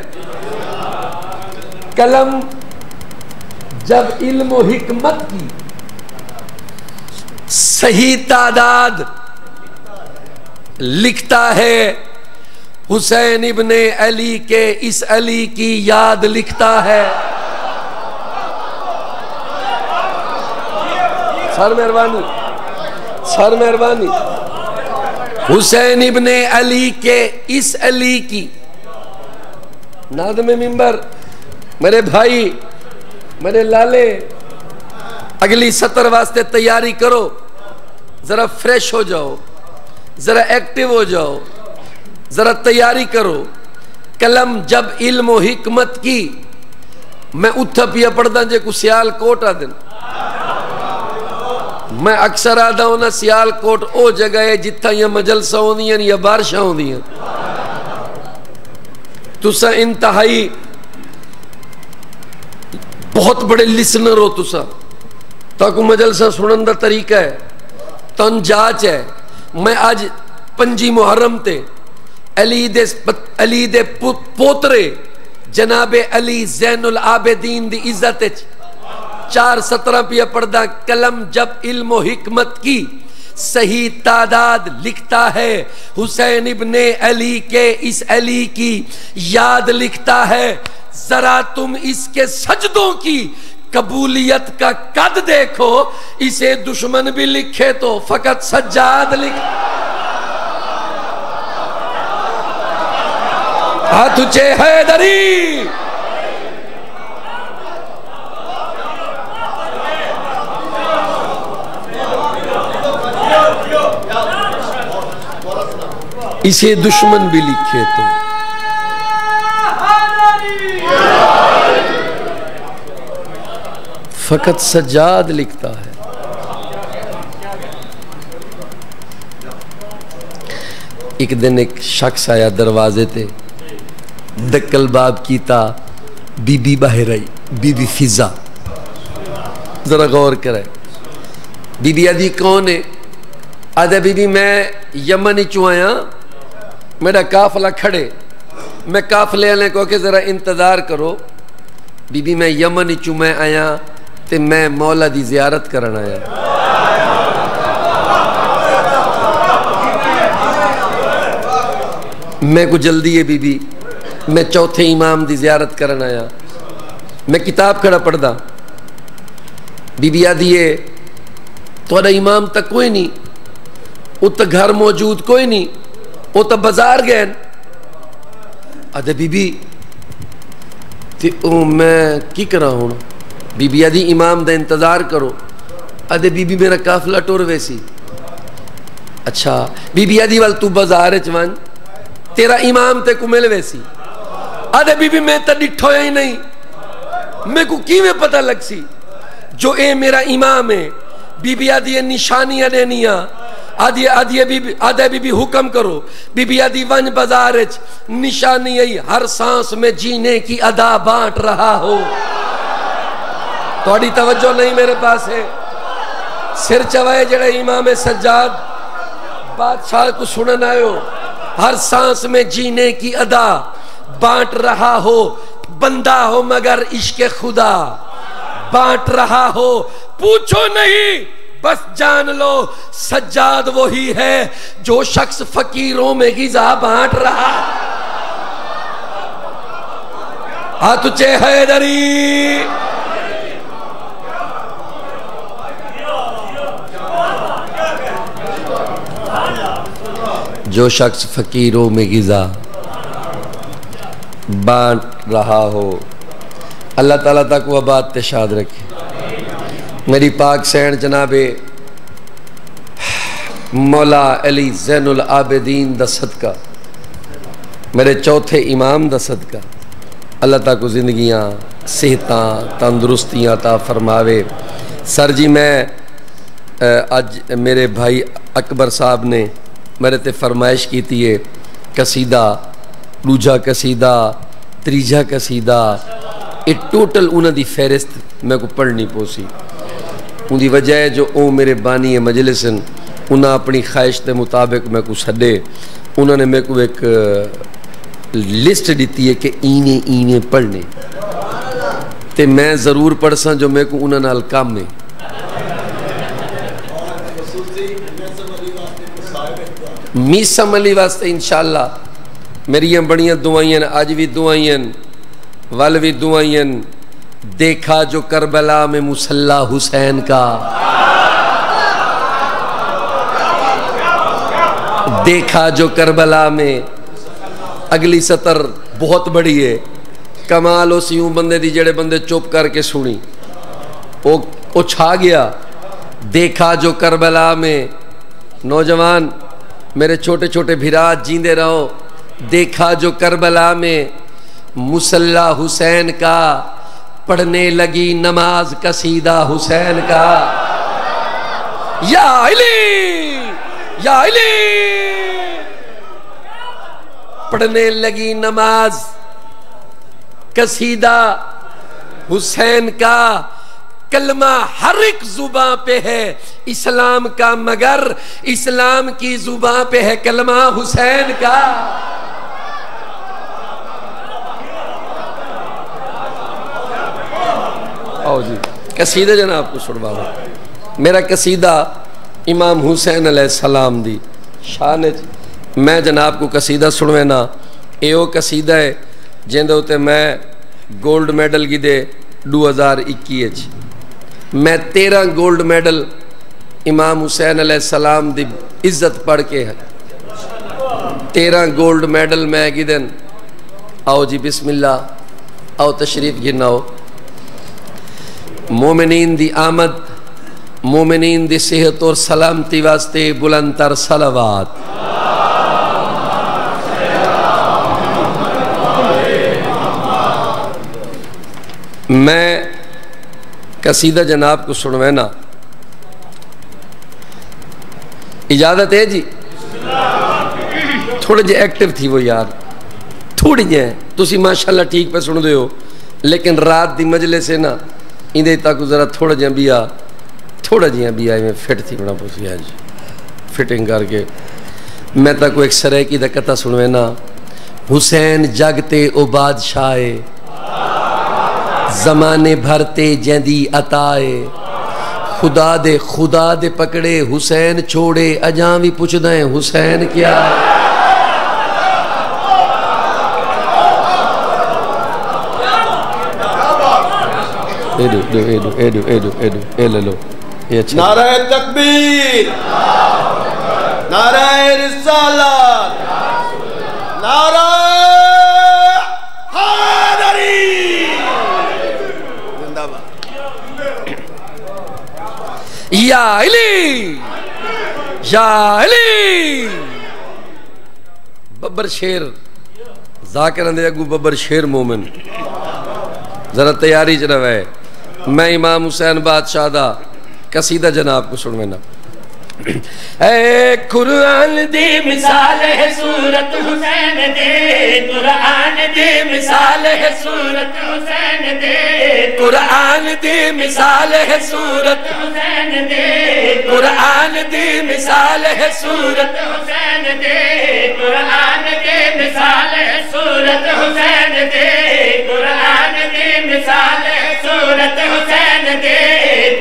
कलम जब इल्म हिकमत की सही तादाद लिखता है हुसैन इब्ने अली के इस अली की याद लिखता है। सर मेहरबानी सर मेहरबानी। हुसैन इब्ने अली के इस अली की नादम मिंबर, मेरे भाई, मेरे लाले, अगली सत्र वास्ते तैयारी करो, जरा फ्रेश हो जाओ, जरा एक्टिव हो जाओ। जरा तैयारी करो। कलम जब इल्म हिकमत की, मैं उठ पिया पढ़दा जे को सियाल कोट आ दिन। मैं अक्सर आदा हूँ सियाल कोट ओ जगह है जिथा या मजलसा होंदियाँ या बारिशां होंदियाँ। तुसा इंतहाई बहुत बड़े लिसनर हो तुसा। ताकू मजलसा सुनन का तरीका है। तन जाच है। मैं आज पंजी मुहर्रम ते अली दे अली दे पोतरे, जनाबे अली जैनुल आबेदीन दी इज़्ज़त चार सत्रह पिया पढ़दा, कलम जब इल्म हिकमत की, सही तादाद लिखता है। हुसैन इब्ने अली के इस अली की याद लिखता है, जरा तुम इसके सजदों की कबूलियत का कद देखो, इसे दुश्मन भी लिखे तो फकत सज्जाद लिख हाथ चे हैदरी इसे दुश्मन भी लिखे तो। फकत सज्जाद लिखता है। एक दिन एक शख्स आया दरवाजे ते दक्कल बाब कीता, बीबी बाहर आई बीबी फिजा। जरा गौर करे। बीबी आदि कौन है? आदे बीबी, मैं यमन चु आया। मेरा काफला खड़े। मैं काफले वाले को के जरा इंतज़ार करो। बीबी, मैं यमन चु मैं आया ते मैं मौला दी जियारत करन आया। मैं को जल्दी है, बीबी। मैं चौथे इमाम की जियारत करन आया। मैं किताब खड़ा पढ़दा। बीबी आदि है थोड़ा इमाम तक कोई नहीं तो घर मौजूद कोई नहीं वो तो बाज़ार गए अदे बीबी, ते मैं की करा हूँ बीबी आदि इमाम का इंतज़ार करो। अदे बीबी मेरा काफिला टुर वैसी। अच्छा बीबी आदि वाल तू बाज़ार वन तेरा इमाम ते को मिल वैसी। अरे बीबी, मैं तो डिठो ही नहीं। मेरे को किमें पता लग सी जो ए मेरा इमाम है, बीबी, आदि निशानियाँ देनिया आदि आदि बीबी, आदे बीबी हुक्म करो। बीबी, आदि वन बाज़ार निशानी हर सांस में जीने की अदा बांट रहा हो। थोड़ी तवज्जो नहीं मेरे पास है। सिर चवाए जड़े इमाम सज्जाद, बादशाह को सुनन आयो, हर सांस में जीने की अदा। बांट रहा हो, बंदा हो मगर इश्क खुदा। बांट रहा हो, पूछो नहीं, बस जान लो, सज्जाद वही है जो शख्स फकीरों में गिजा बांट रहा। हा तुझे हैदरी जो शख्स फकीरों में गिजा बांट रहा हो। अल्लाह ताला तक वह बात तशाद रखे। मेरी पाक सैन जनाबे, मौला अली जैनुल आबिदीन द सदका, मेरे चौथे इमाम द सदका। अल्लाह तक जिंदगियाँ, सेहत, तंदुरुस्तियाँ ता फरमावे। सर जी, मैं अज मेरे भाई अकबर साहब ने मेरे ते फरमाइश की थी कसीदा दूजा कसीदा त्रीजा कसीदा ये टोटल उन्होंने फहरिस्त मैं को पढ़नी पोसी। उनकी वजह है जो ओ मेरे बानी है मजलिसन, उन्हें अपनी ख्वाहिश के मुताबिक मैं को छे उन्होंने मेरे को एक लिस्ट दी है कि इने इने पढ़ने। तो मैं ज़रूर पढ़ सा जो मेरे को उन्होंने काम है मीसम अली वास्ते इंशाला मेरिया बड़िया दुआइयाँ अज भी दुआइयाँ वल भी दुआइयाँ देखा जो करबला में मुसल्ला हुसैन का। देखा जो करबला में अगली सतर बहुत बड़ी है। कमाल उस यूँ बंदे दी जड़े बंदे चुप करके सुनी। वो वो छा गया। देखा जो करबला में, नौजवान, मेरे छोटे छोटे भिराज जींदे रहो। देखा जो करबला में मुसल्ला हुसैन का, पढ़ने लगी नमाज़ कसीदा हुसैन का। या अली या अली। पढ़ने लगी नमाज़ कसीदा हुसैन का। कलमा हर एक जुबा पे है, इस्लाम का मगर, इस्लाम की जुबा पे है कलमा हुसैन का। आओ जी। कसीदा जना आपको सुनवा मेरा कसीदा इमाम हुसैन सलाम दी। शान मैं जनाब को कसीदा सुनवे ना यो कसीदा है जिंदे उत्ते मैं गोल्ड मेडल गिदे दो हज़ार इक्की मैं तेरह गोल्ड मेडल इमाम हुसैन सलाम दी इज़्ज़त पढ़ के है। तेरह गोल्ड मेडल मैं गिदन आओ जी, बिस्मिल्लाह। आओ, तशरीफ़ गिनाओ। मोमिनीन दी आमद, मोमिनीन दी सेहत और सलामती वास्ते बुलंदर सलावात। मैं कसीदा जनाब को सुनवैना इजाज़त है जी? थोड़े जे एक्टिव थी वो यार। थोड़ी जे तुम माशाला ठीक पे सुन दे हो, लेकिन रात की मजले से ना इंदे तक जरा थोड़ा जहा आ थोड़ा जहा भी आ फिट थी बना पुसी अज फिटिंग करके। मैं तक एक सरैकी का कथा सुनवेना हुसैन जगते ओ बादशाह। जमाने भरते जैदी अताए। खुदा दे खुदा दे पकड़े हुसैन छोड़े, अजा भी पुछद हुसैन क्या? एडो एडो एडो एडो एडो ए ले लो ये अच्छा नाराय तकबीर नाराय बब्बर शेर जाकिर दे अगू बब्बर शेर मोमिन जरा तैयारी च रवे मैं इमाम हुसैन बादशाह कसीदा जनाब को सुनवाना कुरान दी मिसाल है, सूरत हुसैन दे। कुरान दी मिसाल है, सूरत हुसैन दे। कुरान दी मिसाल है, सूरत हुसैन दे। कुरान दी मिसाल है, सूरत हुसैन दे। कुरान दी मिसाल है, सूरत हुसैन दे। कुरान दी मिसाल है, सूरत हुसैन दे।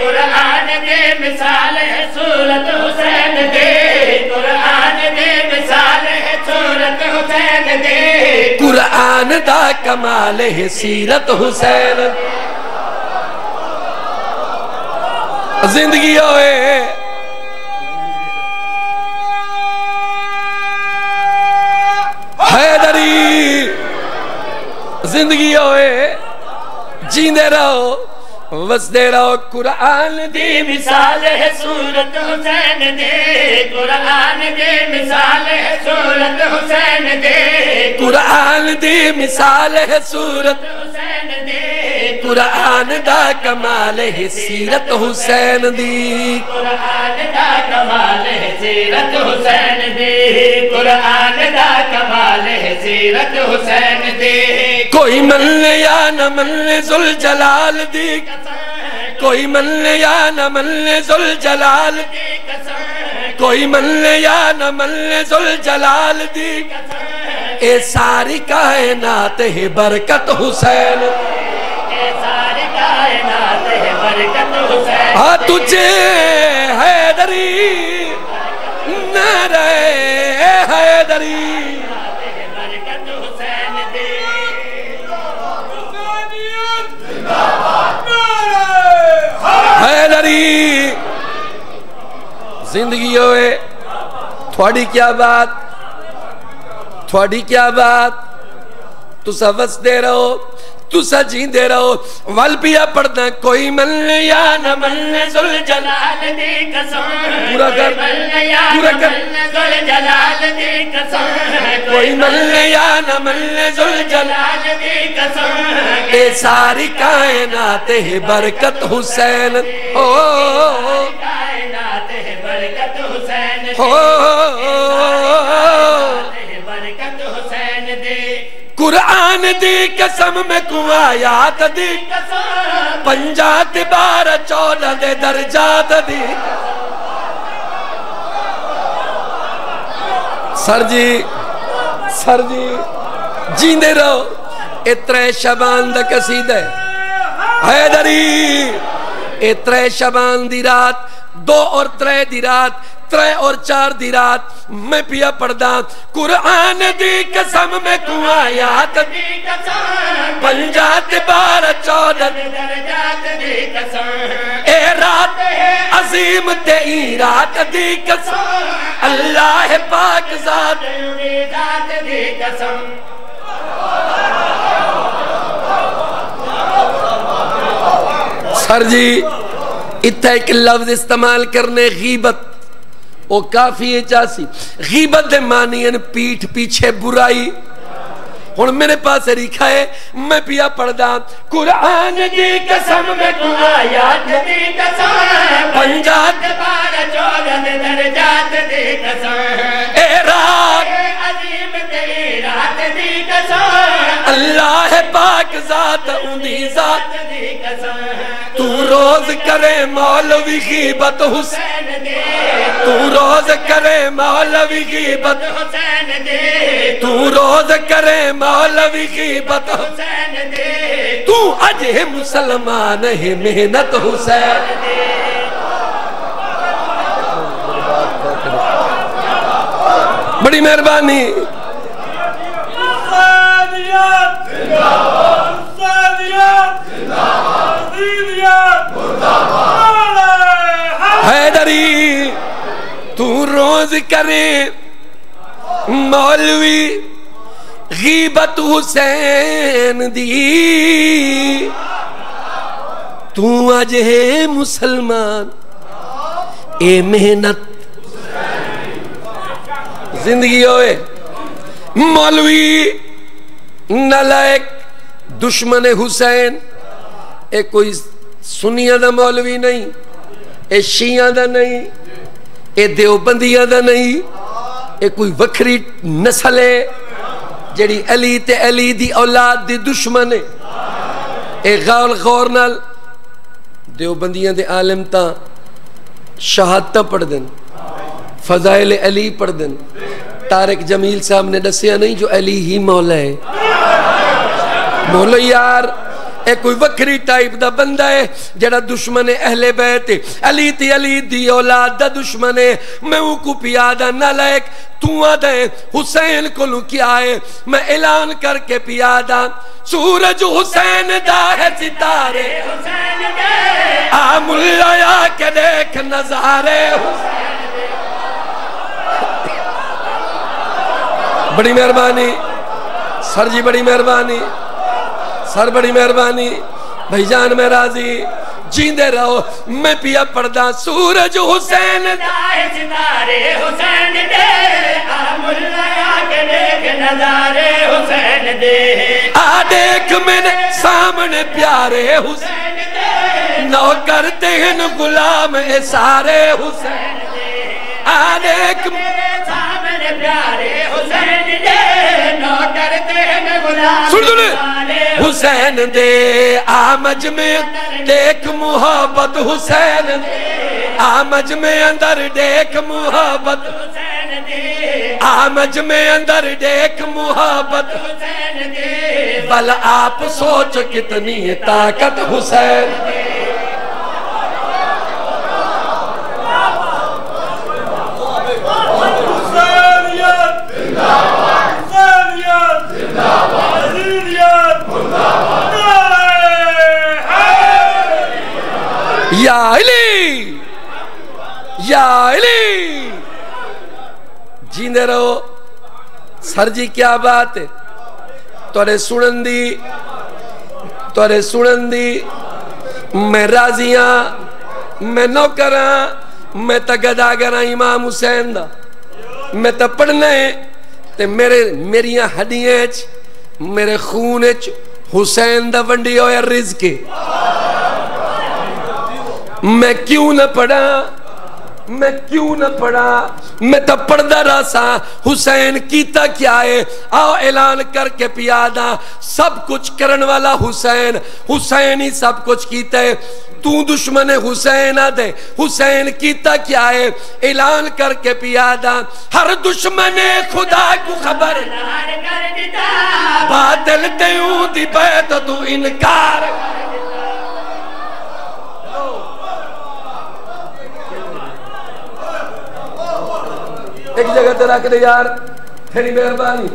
कुरान दी मिसाल है, सूरत हुसैन दे, कुरान दे, मिसाल है सूरत हुसैन दे। कुरान दा कमाल है सीरत हुसैन। ज़िंदगी होए। हैदरी, ज़िंदगी होए। जींदे रहो। वसदे कुरान दी मिसाल है सूरत हुसैन दे। कुरान दे मिसाल है सूरत हुसैन दे। कुरान दी मिसाल है सूरत कुरान दा कमाल है सीरत हुसैन दी। कुरान दा कमाल है सीरत हुसैन दे। कुरान दा कमाल है सीरत हुसैन दे। कोई मल्ले या न मल्ले जुल जलाल दी। कोई मल्ले या न मल्ले जुल जलाल कोई मल्ले या न मल्ले जुल जलाल दी। ए सारी कायनात है बरकत हुसैन हाँ तुझे हैदरी नारे हैदरी। दे हैदरी। ज़िंदगी होए, थोड़ी क्या बात, थोड़ी क्या बात, तुसा वसदे रहो तुसा जींदे रहो। वल पिया पढ़ना कोई मल्ले या न मल्ले सुल जलाल दे कसम। पूरा कर, पूरा कर। जुल जलाल दे कसम। कोई मल्ले या न मल्ले सुल जलाल दे कसम। ए सारी कायनात है बरकत हुसैन। हो। कायनात है बरकत हुसैन। हो। कुरान दी कसम में कुआयात दी। कसम पंजात बार चौदह दे दर्जात दी। सर जी सर जी, जींदे रहो। इतरे शबान द कसीद है। हैदरी इतरे शबान दी रात, दो और त्रै दी रात, त्रै और चार दी रात, मैं पिया पढ़दा, कुरान दी कसम में कुआयात दी दी कसम पंजात बार चौदह। ए, रात अजीम ते रात दी कसम, अल्लाह पाक जात। दी कसम सर जी इतना एक लफ्ज इस्तेमाल करने गीबत वो काफ़ी है चासी गीबत दे मानियन पीठ पीछे बुराई। हुन मेरे पास लिखा है मैं पिया पढ़दा कुरान दी कसम में आयात दी कसम। पंजात बार चौदह दर्जात दी कसम। ए रात। अल्लाह पाक जात जात। तू रोज करे मौलवी गीबत हुसैन हुसैन तू रोज करे मौलवी गीबत। हुसैन दे। तू रोज करे मौलवी गीबत। हुसैन दे। तू अज है मुसलमान है मेहनत हुसैन बड़ी मेहरबानी। हैदरी, तू रोज करे मौलवी गीबत हुसैन दी। तू अज है मुसलमान, ए मेहनत। ज़िंदगी होए मौलवी नलायक दुश्मन हुसैन। ए कोई सुनिया दा मौलवी नहीं, ए शिया दा नहीं, ए देवबंदिया दा नहीं, ए कोई वखरी नस्ल है जड़ी अली ते अली दी औलाद दी दुश्मन है। ए गौर गौर नाल देवबंदियाँ दे आलिम तां शहादत पढ़ देन फजाइल अली पढ़ देन तारिक जमील साहब ने दसिया नहीं, जो अली ही मौला है। बोलो यार, ए कोई वक्री टाइप दा बंदा है जड़ा दुश्मन है अहले बैत। अली ती अली दी औलाद दा दुश्मन है। मैं उनको पिया दा नालायक तू आदा हुसैन को क्या है? मैं ऐलान करके पिया दा। सूरज हुसैन दा है सितारे। आ मुल्ला के देख नजारे। बड़ी मेहरबानी। सर जी, बड़ी मेहरबानी। सर बड़ी मेहरबानी भाईजान में राज़ी। जींदे रहो मैं पिया पड़दा सूरज हुसैन सितारे हुसैन दे। नजारे हुसैन दे। आ देख मेरे सामने प्यारे हुसैन दे। नौकर तेहन गुलाम ए सारे हुसैन आ देख मेरे सामने प्यारे हुसैन दे। हुसैन दे आमज में देख मोहब्बत हुसैन आमज में अंदर देख मोहब्बत। आमज में अंदर देख मोहब्बत। बल आप सोच कितनी ताकत हुसैन या अली या अली जींदे रहो। सर जी क्या बात है? तोरे सुनन दी तोरे सुनन दी मैं राजियाँ मैं नौकरां मैं तो गदागरां इमाम हुसैन दा। मैं तो पढ़ना है, ते मेरे मेरिया हड्डियाँ मेरे खून हुसैन दा वंडी होया रिज्क है। मैं क्यों ना पढ़ा? मैं क्यों ना पढ़ा? मैं तो पढ़दा रहा सा। हुसैन कीता क्या है? आओ ऐलान करके पियादा। सब कुछ करन वाला हुसैन। हुसैन ही सब कुछ कीता है। तू दुश्मन है, हुसैन आ दे। हुसैन कीता क्या है? ऐलान करके पियादा। हर दुश्मन खुदा को खबर। बादल देऊं दी बैत, तू इनकार। एक जगह रख दे यार तेरी मेहरबानी।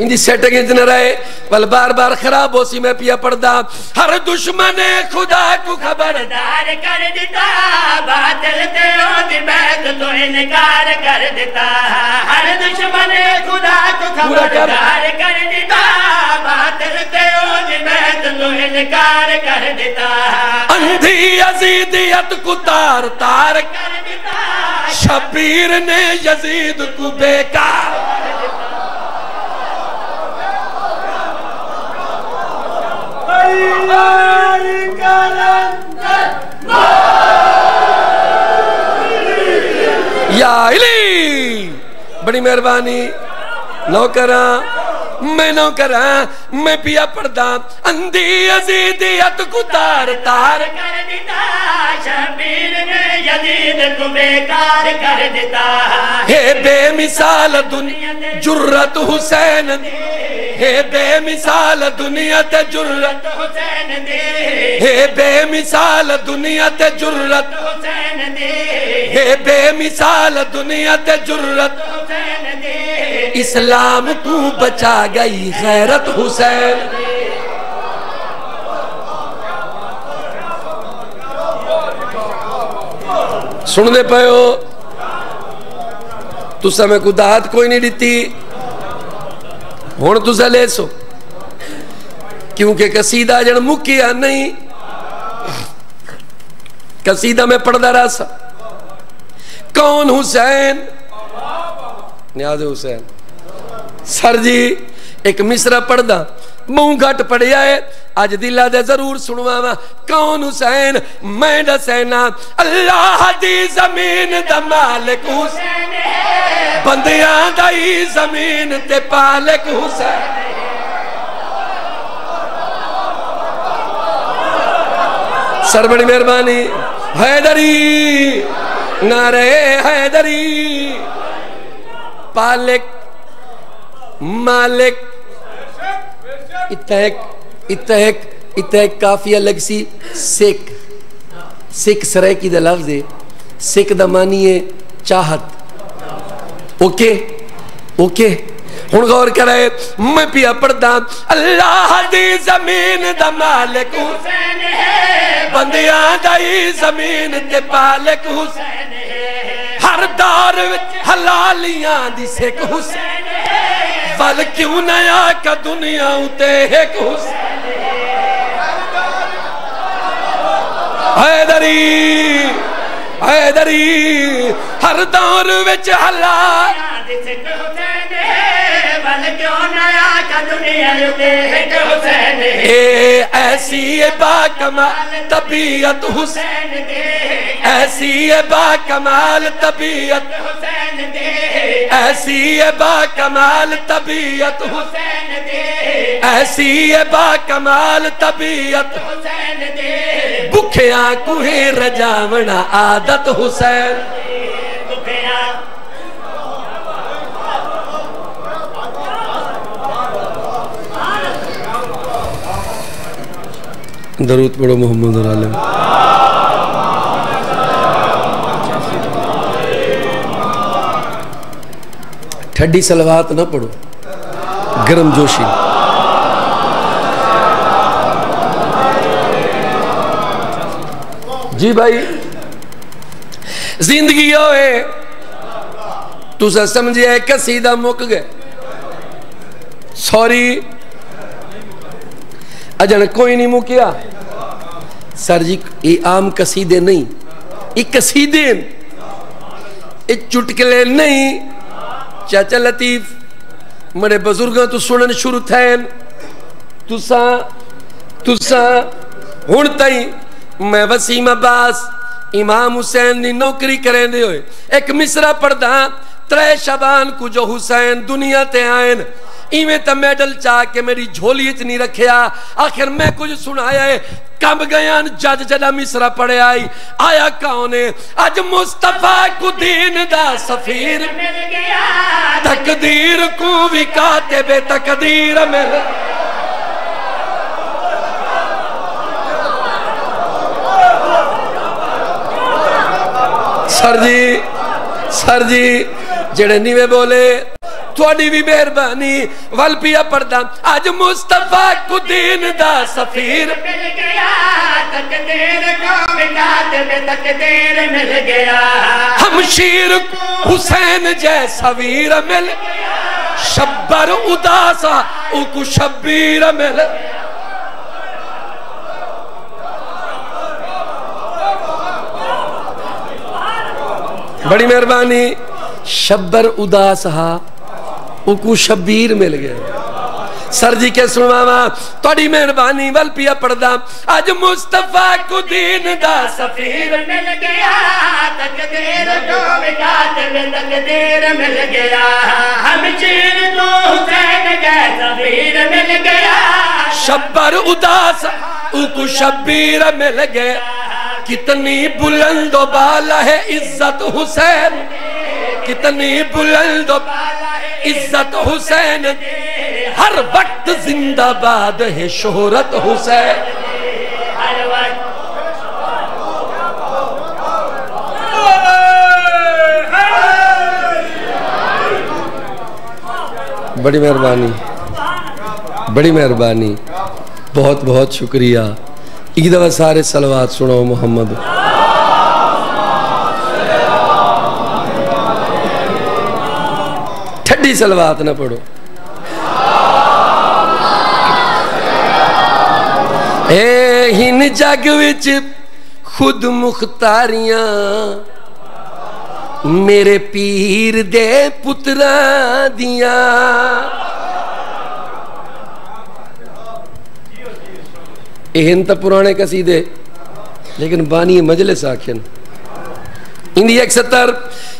इंदी सेटिंग इंज न रहे बल बार बार खराब हो सी मैं पिया पड़दा हर दुश्मन खुदा को खबर दार कर दिता बादल ते ओदी बैत तो इनकार कर दिता हर दुश्मन खुदा को खबरदार कर दिता बादल ते ओदी बैत तो इनकार कर दिता अंधी यजीदियत को तार तार कर दिता शबीर ने यजीद को बेकार या बड़ी मेहरबानी नौकरा मैं नौकरा मैं पिया पड़दा अंधी अजीदियत को तार तार। कर दिता शबीर ने यजीद को बेकार कर दिता हे बेमिसाल दुनिया जुर्रत हुसैन हे बेमिसाल दुनिया ते जुर्रत हुसैन दे। हे बेमिसाल दुनिया ते जुर्रत हुसैन दे। हे बेमिसाल दुनिया ते जुर्रत हुसैन दे। इस्लाम तू बचा गई गैरत हुसैन। सुनते पे हो तुसा मैं को दात कोई नहीं दी हूँ तुसा ले सो क्योंकि कसीदा जन मुकिया नहीं। कसीदा में पढ़ता रहा सा कौन हुसैन? न्याज हुसैन। सर जी एक मिसरा पढ़दा, मूंह घट पढ़िया है। अज दिला दे ज़रूर सुनवावा। कौन हुसैन? मैं दसैना अल्लाह दी ज़मीन मालिक हुसैन बंदियाँ दा ही ज़मीन ते पालक हुसैन सर बड़ी मेहरबानी। हैदरी, नारे हैदरी। पालिक मालिक इतक इतक इतक काफ़ी अलग सी सिख सिख सराय की दा लफ्ज है। सिख दा मानी है चाहत। ओके? ओके? हुन गौर करे मैं पिया पढ़दा, अल्लाह दी ज़मीन दा मालिक हूँ हुसैन है। बंदियाँ दा ही ज़मीन ते पालक हुसैन हर दौर हलालियाँ दी सिख ਵੱਲ ਕਿਉਂ ਨਾ ਆਕਾ ਦੁਨੀਆ ਉਤੇ ਇੱਕ ਹੁਸੈਨ ਹੈਦਰੀ ਹਰ ਦੌਰ ਵਿੱਚ ਹਲਾ। ਜਿੱਥੇ ਹੁਸੈਨ ਹੈ क्यों दुनिया हिट हुसैन ए ऐसी बाकमाल तबीयत हुसैन दे ऐसी बाकमाल तबीयत हुसैन दे ऐसी बाकमाल तबीयत हुसैन दे ऐसी बाकमाल तबीयत हुसैन दे भुखिया कुहे रजावना आदत हुसैन। दरूद पढ़ो मोहम्मद आलम। ठंडी सलवात ना पढ़ो, गर्म जोशी। जी भाई, ज़िंदगी होए तुसा समझिए कसीदा मुक गए। सॉरी अजन कोई नहीं मुकिया। सर जी, ये आम कसीदे नहीं। ये कसीदे। ये चुटकले नहीं। चाचा लतीफ मेरे बुज़ुर्गों तो सुनन शुरू थे तुसा तुसा हुन ताई मैं वसीम अब्बास, इमाम हुसैन की नौकरी होए। एक मिसरा पढ़दा त्रै शबान को जो हुसैन दुनिया ते आए इवें तो मेडल चाह के मेरी झोली च नहीं रखिया आखिर मैं कुछ सुनाया है। कब गया जज जदा मिसरा पढ़े आई। आया कौन है? अज मुस्तफ़ा को दीन दा सफीर। तकदीर को भी काते बे तकदीर मिल सर जी सर जी, जेड़े नीवे बोले थोड़ी भी मेहरबानी वल पिया पड़दा अज मुस्तफ़ा को दीन दा सफीर। मिल गया तकदीर को विकात में तकदीर मिल गया। हम शीर हुसैन जैसा वीर मिल। शब्बर उदासा उकु शब्बीर मिल। बड़ी मेहरबानी शब्बर उदास। हा उकु शब्बीर मिल गया। सर जी के सुनवावा थोड़ी मेहरबानी वल पिया पड़दा। अज मुस्तफ़ा को दीन दा सफीर मिल गया। तकदीर को विकात में तकदीर मिल गया। हम चीर को हुसैन जैसा वीर मिल गया। शब्बर उदास उकु शब्बीर मिल गए कितनी बुलंद बाला है इज़्ज़त हुसैन। कितनी बुलंद इज़्ज़त हुसैन। हर वक्त जिंदाबाद है शोहरत हुसैन। बड़ी मेहरबानी। बड़ी मेहरबानी। बहुत बहुत शुक्रिया। एक दफ़ा सारे सलवात सुनो मोहम्मद। ठंडी सलवात ना पढ़ो ए हिन जग विच खुद मुख्तारियाँ मेरे पीर दे पुत्रा दिया एहन तो पुराने कसीदे लेकिन बानी मजलिस आखन इंदी एक सत्तर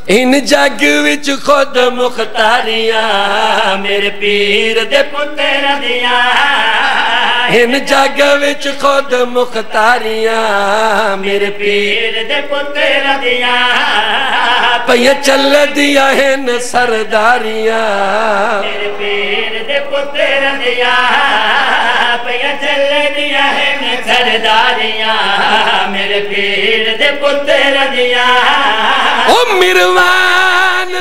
इन जग विच खुद मुख्तारियाँ, मेरे पीर दे पुत्र दिया। इन जग विच खुद मुख्तारियाँ, मेरे पीर दे पुत्र दिया। पैया चल दिया हैं सरदारियाँ। मेरे पीर दे पुत्र दिया। पिया चल दिया मैं सरदारियाँ। मेरे पीर दे पुत्र ओ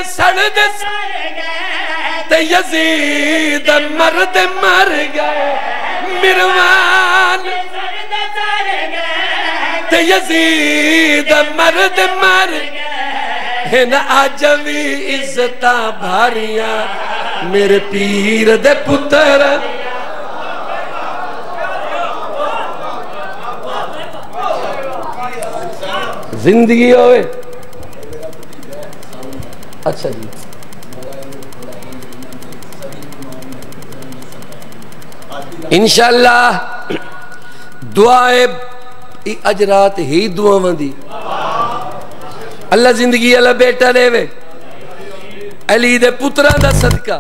सड़द ते मर्द मर यजीद मर्द मर हिन भी इज्जत भारियां मेरे पीर पुत्र जिंदगी होवे अच्छा जी। इंशाल्लाह, दुआए अज रात ही दुआवां दी अल्लाह ज़िंदगी अल्लाह बेटा देवे। अली दे पुत्रा दा सदका।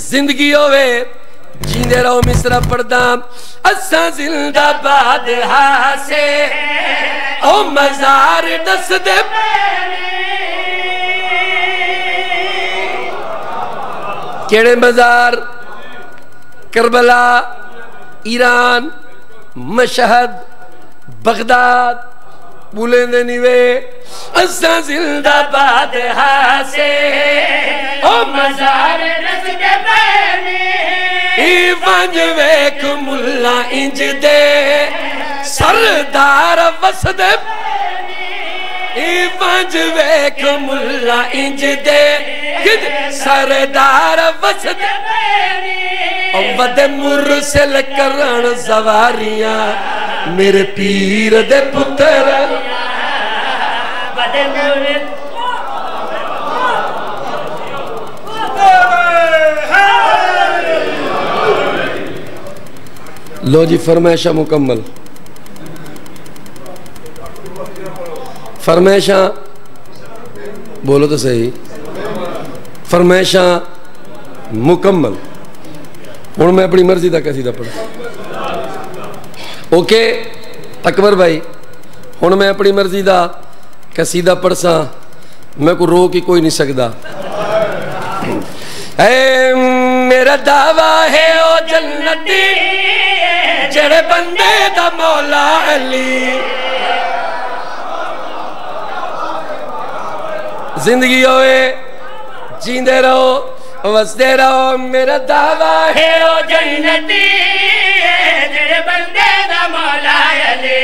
ज़िंदगी होवे, जींदे रहो मिसरा पढ़दा असा जिंदाबाद हासे। ओ मजार दस दे। केड़े मजार करबला, ईरान, मशहद, बगदाद, बुलेंदे निवे। असा जिंदाबाद हासे, ओ मजार दस दे ई वंज वेख मुल्ला इंज दे, सरदार वसदे ई वंज वेख मुल्ला इंज दे किद सरदार वसदे ओ वदे मुरसल करण सवारियां मेरे पीर दे पुत्र लो जी फरमाइशा मुकम्मल फरमाइशा बोलो तो सही फरमाइशा मुकम्मल हूँ मैं अपनी मर्ज़ी का कसीदा पढ़ ओके अकबर भाई हूँ मैं अपनी मर्ज़ी का कसीदा पढ़सा मैं को रोक ही कोई नहीं सकता ऐ मेरा दावा है ओ जन्नती जेड़े बंदे दा मौला अली ज़िंदगी होए जींदे रहो वसदे रहो मेरा दावा है। ओ जन्नती जेड़े बंदे दा मौला अली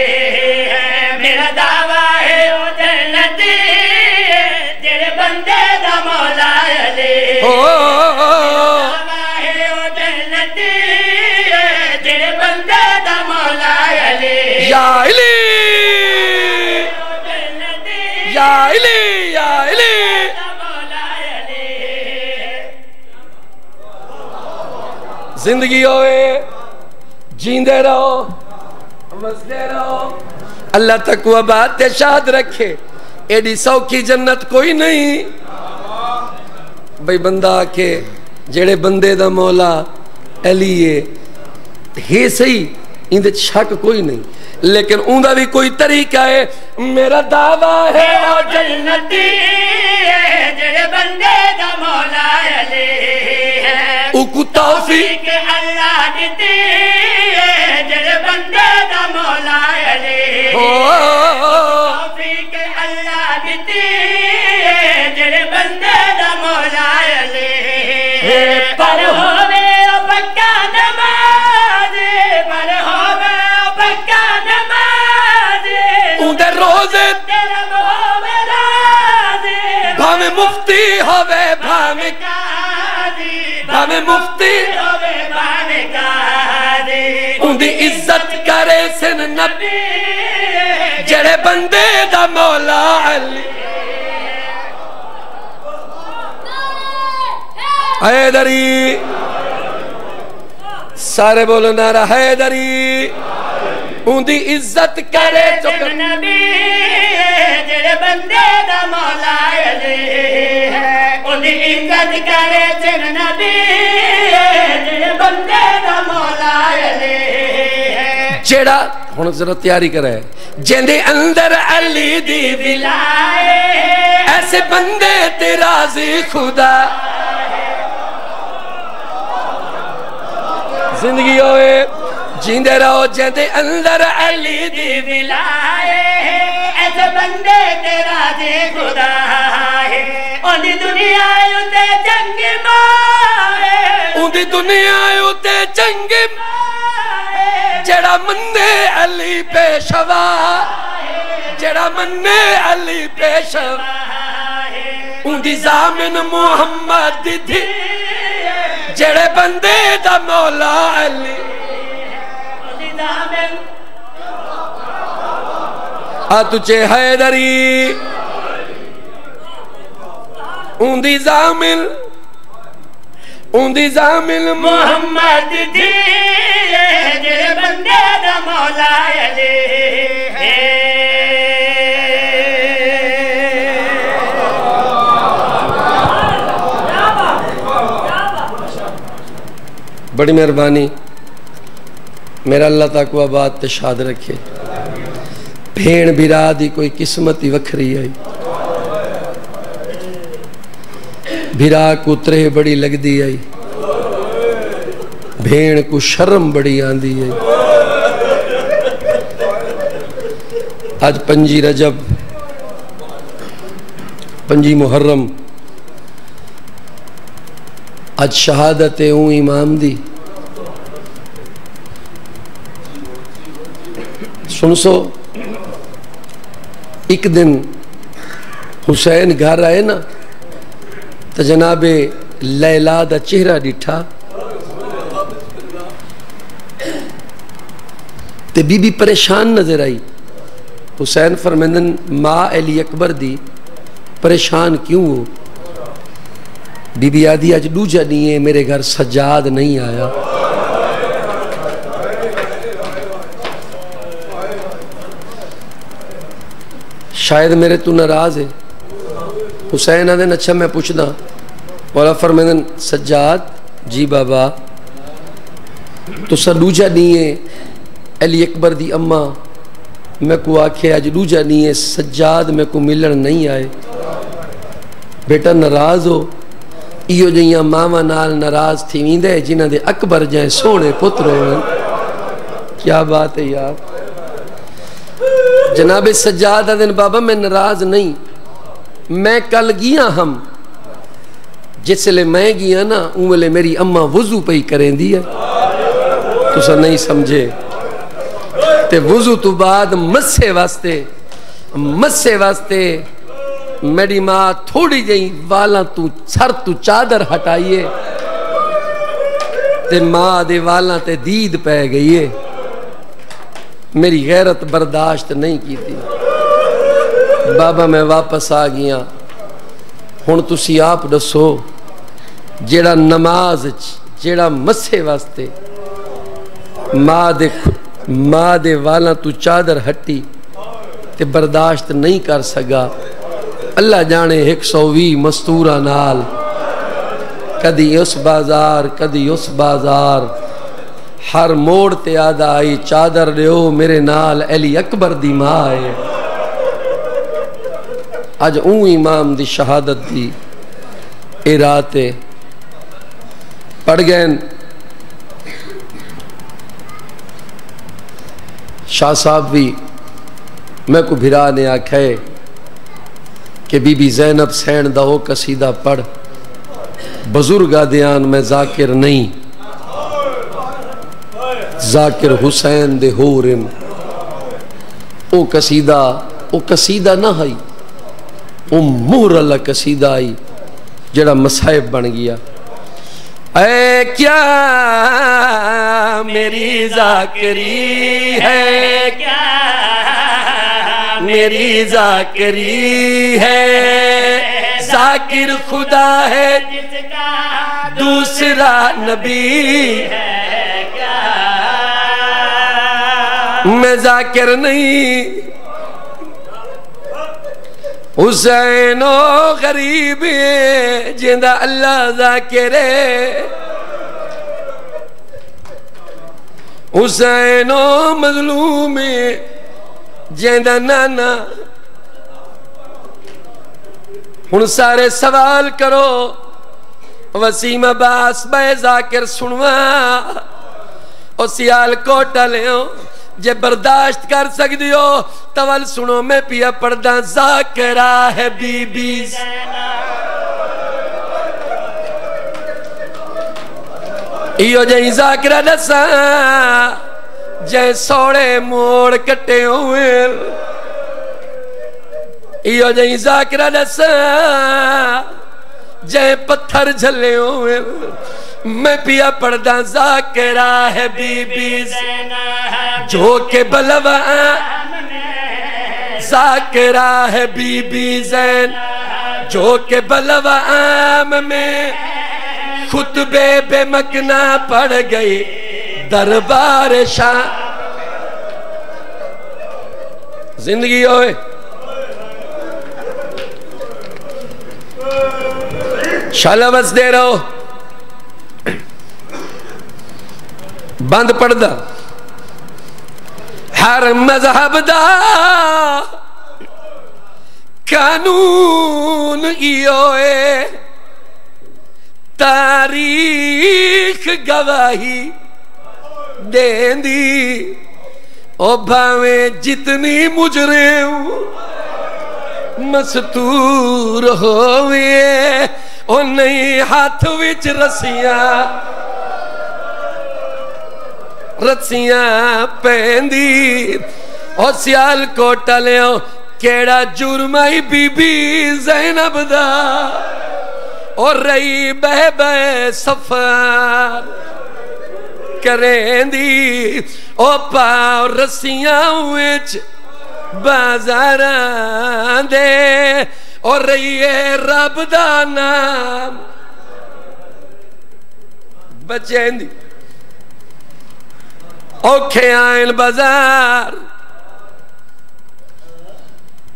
है। मेरा दावा है ओ जन्नती जेड़े बंदे दा मौला अली ओ, दावा है ओ जन्नती जेड़े बंदे दा मौला अली या अली या अली या अली। ज़िंदगी होए, जींदे रहो वसदे रहो। अल्लाह तक वह बात शाद रखे, एडी सौखी जन्नत कोई नहीं। भाई बंदा आखे जेड़े बंदे दा मौला अली है, हे सही इंदे शक कोई नहीं। लेकिन उनका भी कोई तरीका है मेरा दावा है। ओ जन्नती बंदे दा मौला अली है। तौफीक के अल्लाह दिती बंदे दा मौला अली ओ, तौफीक अल्लाह दिती जेड़े बंदे दा मौला अली पर होवे ओ पक्का उनदे रोज़े। भावे मुफ्ती होवे भावे भावे मुफ्ती। काजी इज़्ज़त करे सिन नबी। जेड़े बंदे दा मौला अली। हैदरी। सारे बोलो नारा हैदरी। उनदी इज़्ज़त करे चुक नबी जेड़े बंदे दा मौला अली है ओदी इज़्ज़त करे चन नबी जेड़े बंदे दा मौला अली है जेड़ा हुन जरा तैयारी करे जेंदे अंदर अली दी विला लाए ऐसे बंदे ते राज़ी खुदा ज़िंदगी होए जींदे रहो जेंदे अंदर अली दी मिलाए ऐसे बंदे तेरा जे खुदा है। ओनी दुनिया उते जंग मारे। उंदी दुनिया उते चंगे जेड़ा मन्ने अली पेशवा जेड़ा मन्ने अली पेशवा उंदी जामिन मुहम्मद दी जेड़े बंदे दा मौला अली तुझे हैदरी ऊंदी जामिल ऊंदी जामिल मोहम्मद दी जेड़े बंदे दा मौला अली बड़ी मेहरबानी मेरा अल्लाह तक आबाद ते शाद रखे। भेण बिरा दी कोई किस्मत ही वखरी आई बिरा को त्रेह बड़ी लगदी आई भेण को शर्म बड़ी आंदी आई आज पंजी रजब, पंजी मुहर्रम। आज शहादत है इमाम दी। सुन सो एक दिन हुसैन घर आए ना तो जनाबे लैला दा चेहरा डिठा ते बीबी परेशान नज़र आई हुसैन फरमेंदन माँ अली अकबर दी परेशान क्यों हो बीबी आदि अज दूजा नहीं है मेरे घर सजाद नहीं आया शायद मेरे तू नाराज़ है। हुसैन आदन अच्छा मैं पूछदा मौला फरमेंदन सज्जाद, जी बाबा तुसा दूजा नहीं है, अली अकबर दी अम्मा। मैं को आखे अज दूजा नहीं है, सज्जाद मैं को मिलन नहीं आए। बेटा नाराज़ हो। इो जिहियाँ मावा नाल नाराज़ थी वेंदे जिन्हां अकबर जै सोहणे पुत्र क्या बात है यार। जनाब सज्जाद दिन बाबा, मैं नाराज़ नहीं। मैं कल गया हम। जिसले मैं गया ना उमले मेरी अम्मा वज़ू पई करेंदी है। तुसा नहीं समझे? ते वज़ू तो बाद मस्से वास्ते मस्से वास्ते मेरी माँ थोड़ी जी वाला तू, सर तू चादर हटाइए। ते माँ दे वाला ते दीद पै गई है। मेरी गैरत बर्दाश्त नहीं की थी बाबा, मैं वापस आ गया। हूँ तुसी आप दसो जेड़ा नमाज़ जेड़ा मस्से वास्ते, माँ दे माँ दे वाला तू चादर हटी ते बर्दाश्त नहीं कर सका। अल्लाह जाने एक सौ भी मस्तूरा नाल, कदी उस बाज़ार, कदी उस बाज़ार। हर मोड़ ते आदा आई, चादर दियो मेरे नाल, अली अकबर दी माँ है अज ऊ इमाम दी शहादत दी ए रात पढ़ गए शाह साहब भी मैं को भिरा ने आखे कि बीबी जैनब सैन दा कसीदा पढ़। बुज़ुर्ग दयान मैं जाकिर नहीं। जाकिर हुसैन दे हो रिन ओ कसीदा ओ कसीदा ना आई ओ मोहर अल्लाह कसीदा आई जड़ा मसाइब बन गया ऐ क्या मेरी जाकरी है क्या मेरी जाकरी है जाकिर खुदा है जिसका दूसरा नबी है मैं जाकिर नहीं। हुसैनो गरीब ज़िंदा अल्लाह जाकिर हुसैनो मजलूम ज़िंदा नाना। हूँ सारे सवाल करो, वसीम अब्बास बै जाकिर सुनवा सियाल कोटा लियो जे बर्दाश्त कर सकती हो तवल सुनो, मैं पिया पढ़दा जाकरा है बीबी। इो जही जाकरा दसा, जै सोड़े मोड़ कटे हुए। इो जही जाकरा दसा जै पत्थर झले हुए। मैं पिया पढ़दा जाकरा है बीबी। जो के बलवा जाकरा है बीबी जैन। जो के बलवा आम में खुतबे बेमकना पड़ गई। दरबार शाह। ज़िंदगी होए शालावस दे रहो बंद पड़दा हर मज़हब दा कानून इयोए तारीख गवाही देंदी। ओ भावे जितनी मुजरे मस्तूर होवे। ओ नहीं हाथ विच रसियाँ रसियाँ पैंदी ओ सियाल कोट लियो केड़ा जुर्माई बीबी जैनब दा और रही बह बह सफ़र करेंदी ओ पाओ रसियाँ विच बाज़ार दे और रही है रब का नाम। बच्चे औखे आए बाज़ार।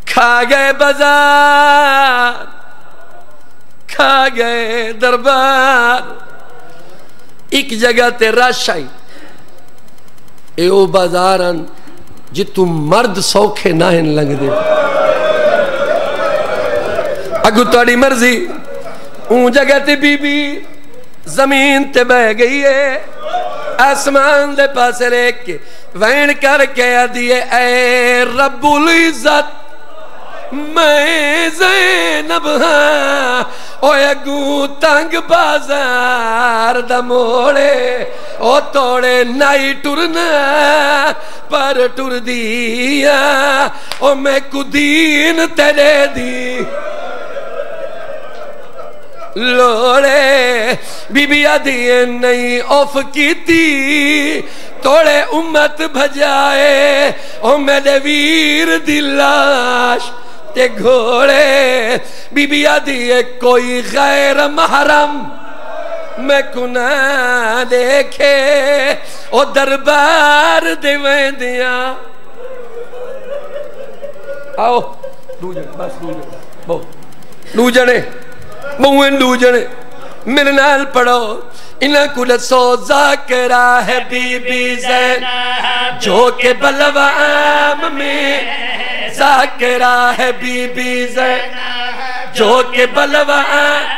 खा गए बाज़ार। खा गए दरबार। एक जगह ते रश आई। ए बाज़ार जितू मर्द सौखे ना लगते अगू थोड़ी मर्ज़ी। ऊ जगह ते बीबी ज़मीन ते बह गई है। आसमान दे पास रेख वैन करके करके है ए रबुल इज़्ज़त, मैं जैनब हाँ। ओए अगू तंग बाज़ार द मोड़े, ओ तोड़े नाई टुरना, पर टुर दिया हाँ। ओ मैं कुदीन तेरे दी। लोड़े बीबिया दिए नहीं ऑफ़ की तोड़े उम्मत भजाए, ओ मेरे वीर दिलाश ते घोड़े। बीबिया दिए कोई गैर महरम मैं कुना देखे, ओ दरबार देवे दिया आओ, दू बस दू जने। बहु बहुए दू जने मेरे नाल पढ़ो। इन्हें को दसो जाकरा है बीबी जैन। जो के बलवाम में जाकरा है बीबी जैन। जो के बलवाम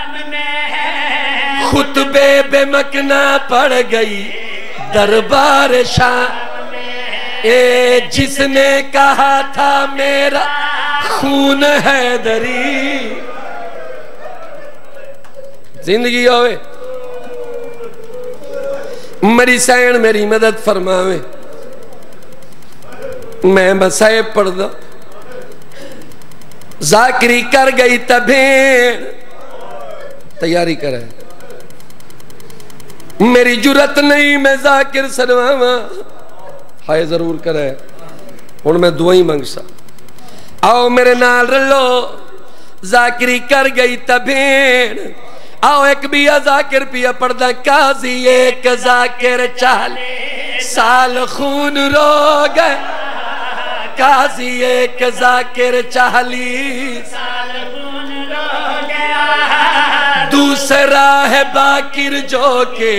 खुतबे बेमकना पड़ गई दरबार शाह ए, जिसने कहा था मेरा खून है दरी ज़िंदगी होवे मरी सैन मेरी मदद फरमावे। मैं मसाए पढ़दा। जाकरी कर गई तभेड़ तैयारी करे। मेरी जुरत नहीं, मैं जाकिर सरवावा हाय, ज़रूर करे। हूँ मैं दुआ ही मंगसा। आओ मेरे नाल रलो जाकरी कर गई तभेड़ आओ एक बिया जाकिर पिया पड़दा काजी एक जाकिर चाले। साल खून रो गए काजी एक जाकिर चालीस दूसरा है बाकिर जो के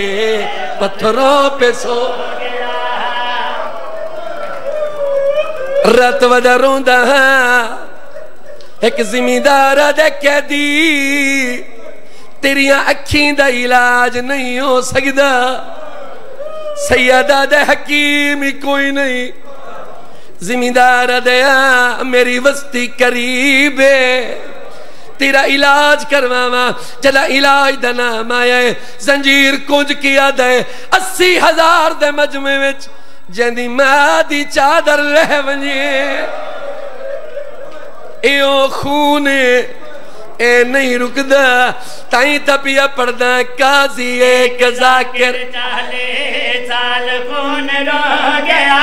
पत्थरों पे सो। रत वदा रोंदा एक जिमीदार देखे दी तेरिया अखी का इलाज नहीं हो सकता सैयदा दे हकीम कोई नहीं। जिमीदार दया मेरी बस्ती करीब तेरा इलाज करवावा चला इलाज का नाम आया जंजीर कुंज किया दे अस्सी हज़ार दे मजमे विच, जंदी माँ दी चादर रह वजे एओ खून ए नहीं रुकदा ताई तपिया पढ़दा काजी एक जाकिर। चाले साल खून रो गया।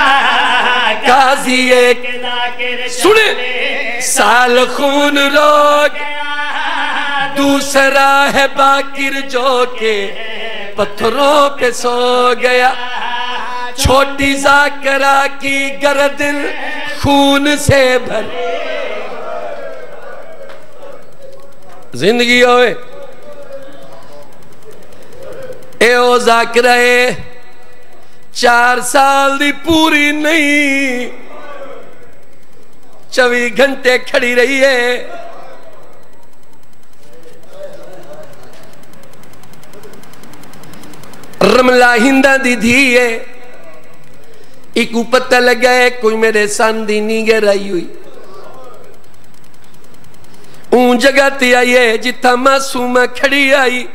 काजी एक जाकिर सुने साल खून रोग गया। दूसरा है बाकिर जो के पत्थरों पे सो गया। छोटी जाकरा की गर्दन खून से भर। ज़िंदगी होए ए चार साल दी पूरी नहीं। चौबी घंटे खड़ी रही है। रमला हिंदा दी धी है। एक पता लगा है, कोई मेरे सन दी नी गहराई हुई। ऊं जगह ते आई है जिथा मासूमा खड़ी आई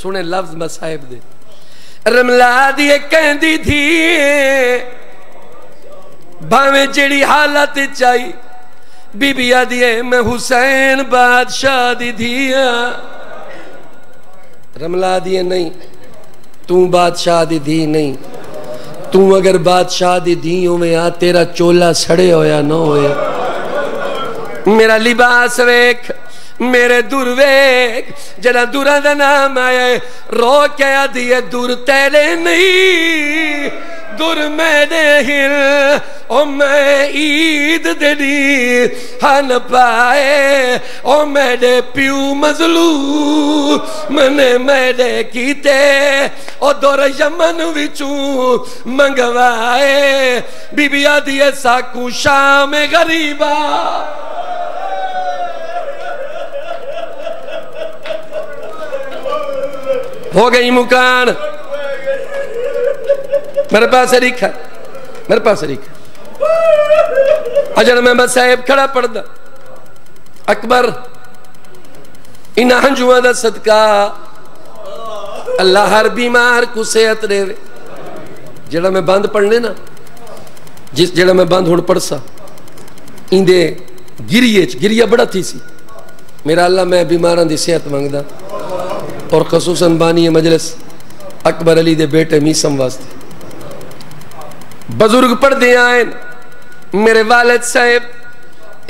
सुने लफ्ज मसाहिब दे रमला दी कहती थी भावे जेड़ी हालत चाई बीबी आदि है मैं हुसैन बादशाह दी धिया रमला दिए नहीं तू बादशाह दी धी नहीं तू अगर बादशाह दी धी आ तेरा चोला सड़े होया ना होया मेरा लिबास वेख, मेरे दुर जरा दुरा दा नाम आया रो क्या दिए दूर तेरे नहीं। दुर मेरे हिल, ओ मैं ईद देनी हन पाए, ओ मेरे प्यू मजलू, मने मेरे कीते। ओ दुर यमन विचू मंगवाए। बीबिया दिए साकू शाम गरीबा। हो गई मुकान। मेरे पास रिखा मेरे पास रिखा अजर मैं साहेब खड़ा पढ़दा। अकबर इन हंजुआ का सदका। अल्लाह हर बीमार को सेहत देवे। जेड़ा मैं बंद पढ़ने ना, जिस जेड़ा मैं बंद हूँ पढ़सा, इंदे गिरिए गिरिया बड़ा थी सी। मेरा अल्लाह मैं बीमारां की सेहत मंगदा। और खसूसन बानी मजलिस, अकबर अली दे बेटे मीसम वास्ते। बुज़ुर्ग पढ़ते आए मेरे वालिद साहेब,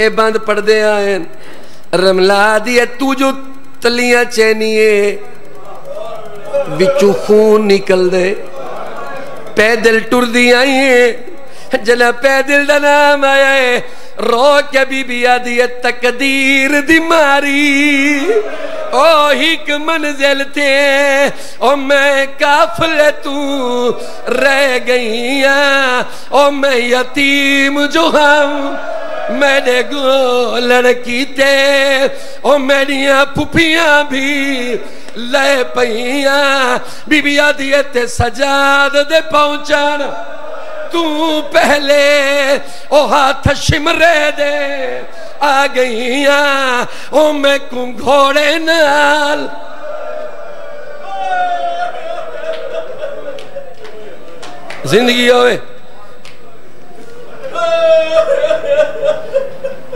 ए बंद पढ़ते आए रमला दिए तू जो तलियाँ चैनिए, विचू खून निकल दे पैदल टुरदी आई है जना पैदल का नाम आया है रो के बीबी आदि तकदीर दी मारी ओ, हिक मंजिल थे, ओ, मैं काफले तू रह गई ओ, मैं यतीम जो मेरे गो लड़की ते ओ मेरिया फुफियाँ भी ले पईया। बीबिया दिए ते सजाद दे पहुंचन। तू पहले, ओ हाथ शिमरे दे, आ गई ओ मैं कु घोड़े नाल। ज़िंदगी होवे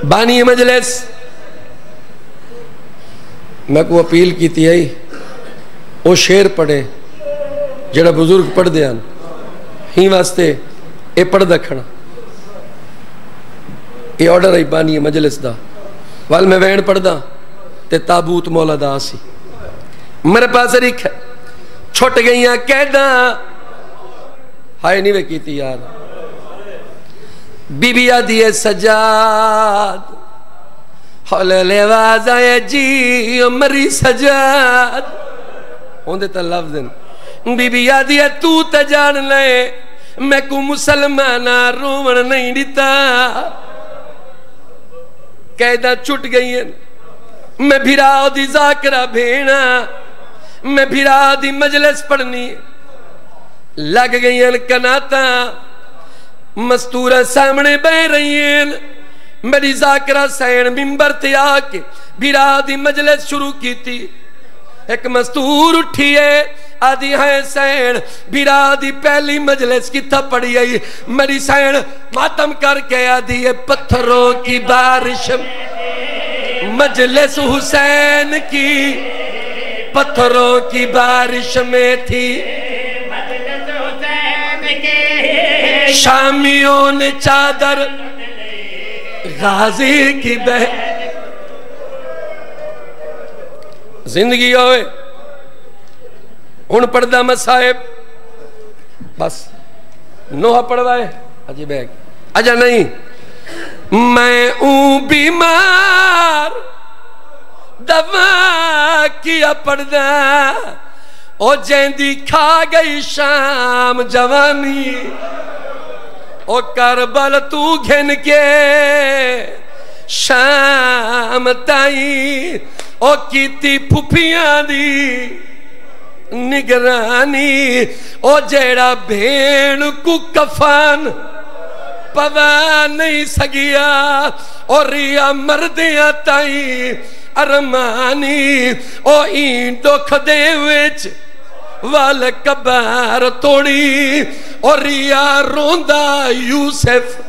बानी मजलिस। मैं को अपील की आई वो शेर पढ़े, जड़ा बुज़ुर्ग पढ़ते हैं, ही वास्ते ये पढ़ दखना ये ऑर्डर आई बानी मजलिस का वाल मैं वैन पढ़दा, ते ताबूत मौला दा सी मेरे पास रिख है, छुट गई कैदा। हाय नहीं वे की यार बीबिया दिए सजाद। हौले आवाज़ आए जी मरी सजाद। होंदे तो लफ्ज बीबिया दिए तू तो जान ले। मैं को मुसलमाना रोवण नहीं दिता। कैदा छुट गई है। मैं भिरा दी जाकरा भेना मैं भिरा दी मजलिस पढ़नी। लग गई कनाता। मस्तूरा सामने बह रही मेरी जाकरा सैन मिंबर ते आके भिरा दी मजलिस शुरू की थी एक मस्तूर उठी है आदि है सैन भिरा दी पहली मजलिस किथा पड़ी आई मेरी सैन, मातम करके आदि है पत्थरों की बारिश। मजलिस हुसैन की पत्थरों की बारिश में थी। शामियों ने चादर गाजी की बह ज़िंदगी होए हूँ पढ़दा मैं साहेब। बस। नोहा पढ़वाए अजी बैग। अजा नहीं। मैं ऊ बीमार। दवा किया पढ़दा। ओ जेंदी खा गई शाम जवानी। ओ करबल तू घिन के। शाम ताई, ओ कीती फुफियाँ दी निगरानी, ओ जेड़ा भेण को कफन पवा नहीं सगिया और रिया मरदिया ताई अरमानी, ओ ई दुख दे विच वल कबार तोड़ी और रिया रोंदा यूसुफ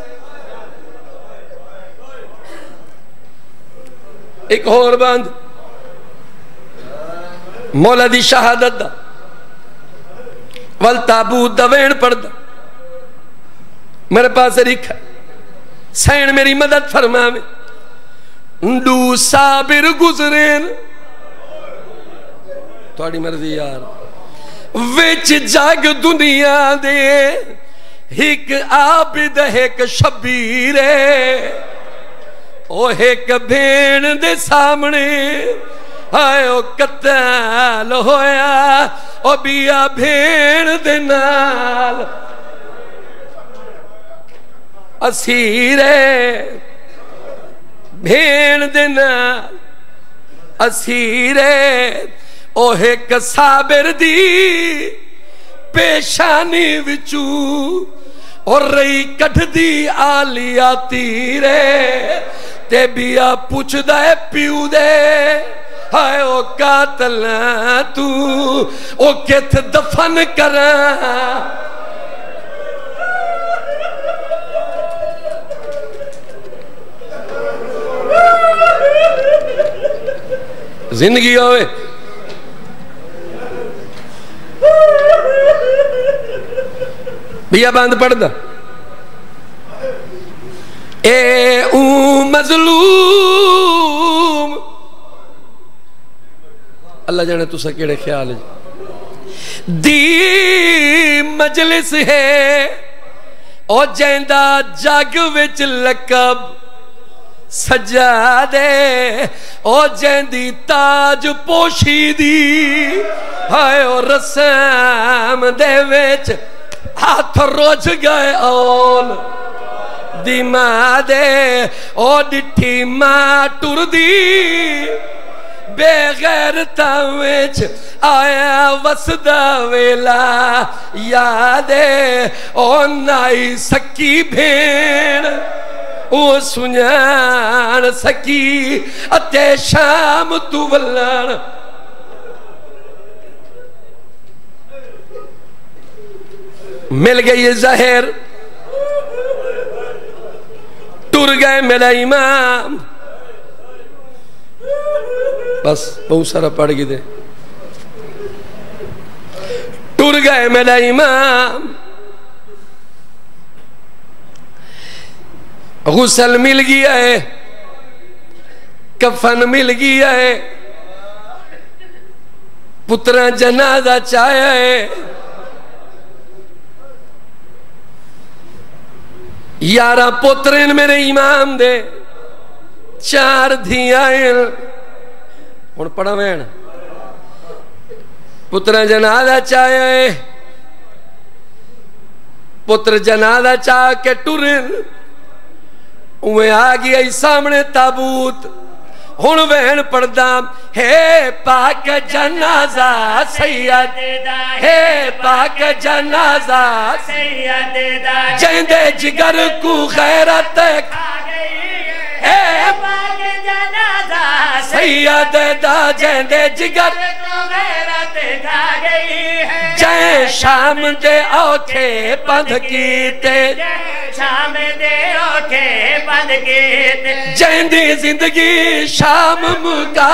एक होर बंद मौला दी शहादत दा। वल ताबूत दा वेण मेरे पास रिख सैन मेरी मदद फरमावे। डू साबिर गुजरे थोड़ी मर्ज़ी यार। विच जग दुनिया दे। एक आबिद एक शबीर ओ एक भेण दे सामने हाय ओ कत्ल होया ओ बिया भेण दे नाल असीरे भेण दे नाल असीरे ओ एक साबिर दी पेशानी विचू और रही कढ़दी आलिया तीरे, ते बिया पुछदा है प्यू दे। ओ कातल तू, ओ किथ दफन करा। ज़िंदगी होवे। भैया बंद पढ़दा ए ऊ मजलूम। अल्लाह जाने तुसा केड़े ख्याल है। दी मजलिस है, ओ जेंदा जग विच लकब सजा दे। ओ जेंदी ताज पोशी दी, हाय ओ रसम दे विच हाथ रोज गए ओल दिमा दे ओ डिठी माँ टुरदी बेगैरता विच आया वसदा वेला यादे ओ नाई सकी भेण ओ सुञाण सकी अते शाम तू वलण मिल गई ये जहर। टुर गए मेरा इमाम बस, बहुत सारा पढ़ गए थे टुर गए मेरा इमाम गुसल मिल गया है। कफन मिल गया है। पुत्रा जनाजा चाया है यारा पुत्र मेरे इमाम दे। चार धिया हूँ। पढ़ा भैन पुत्र जनादा चाहे। पुत्र जनादा चाह के टुरे उमें आ गया सामने ताबूत। हूँ बहन पढ़दा, हे पाक जनाजा सैयद हे पाक जनाजा सैयद दा जिगर को गैरत ए पाक जनाजा सैयद दा जिगर को है जय शाम दे औखे पंध कीते शाम दे औखे बंद कीते जैंदी ज़िंदगी शाम मुका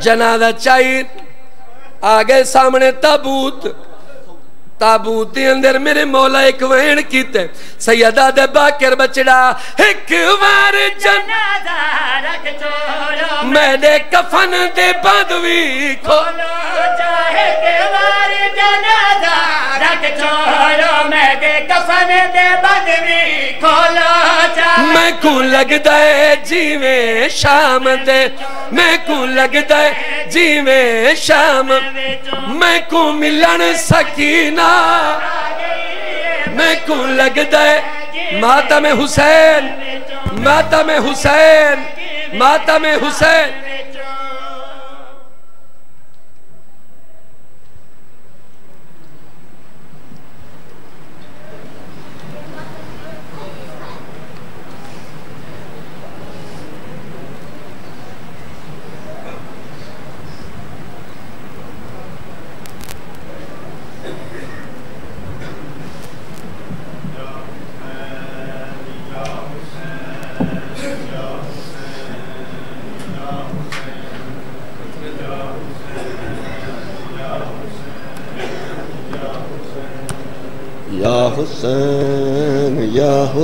जनादा चाहिए। आ गए सामने ताबूत। ਤਾਬੂਤ ਦੇ ਅੰਦਰ ਮੇਰੇ ਮੌਲਾ ਇੱਕ ਵਹਿਣ ਕੀਤਾ ਸੈਦਾ ਦੇ ਬਾਕਰ ਬਚੜਾ ਇੱਕ ਵਾਰ ਜਨਾਜ਼ਾ ਰੱਖ ਚੋਲੋ ਮੈਨੇ ਕਫਨ ਦੇ ਬੰਦਵੀ ਖੋਲੋ ਚਾਹੇ ਕਿ ਵਾਰ ਜਨਾਜ਼ਾ ਰੱਖ ਚੋਲੋ ਮੈਨੇ ਕਫਨ ਦੇ ਬੰਦਵੀ ਖੋਲੋ ਚਾਹੇ ਮੈਂ ਕੋ ਲੱਗਦਾ ਏ ਜਿਵੇਂ ਸ਼ਾਮ ਦੇ ਮੈਂ ਕੋ ਲੱਗਦਾ ਏ ਜਿਵੇਂ ਸ਼ਾਮ ਮੈਂ ਕੋ ਮਿਲਣ ਸਕੀਨਾ मैं कौन लगता है। माता में हुसैन माता में हुसैन माता में हुसैन।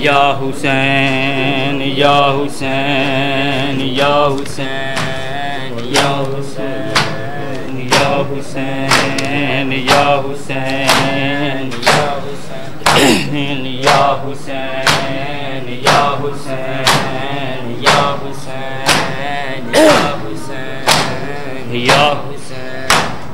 या हुसैन या हुसैन या हुसैन या हुसैन या हुसैन या हुसैन या हुसैन या हुसैन या हुसैन या हुसैन या हुसैन या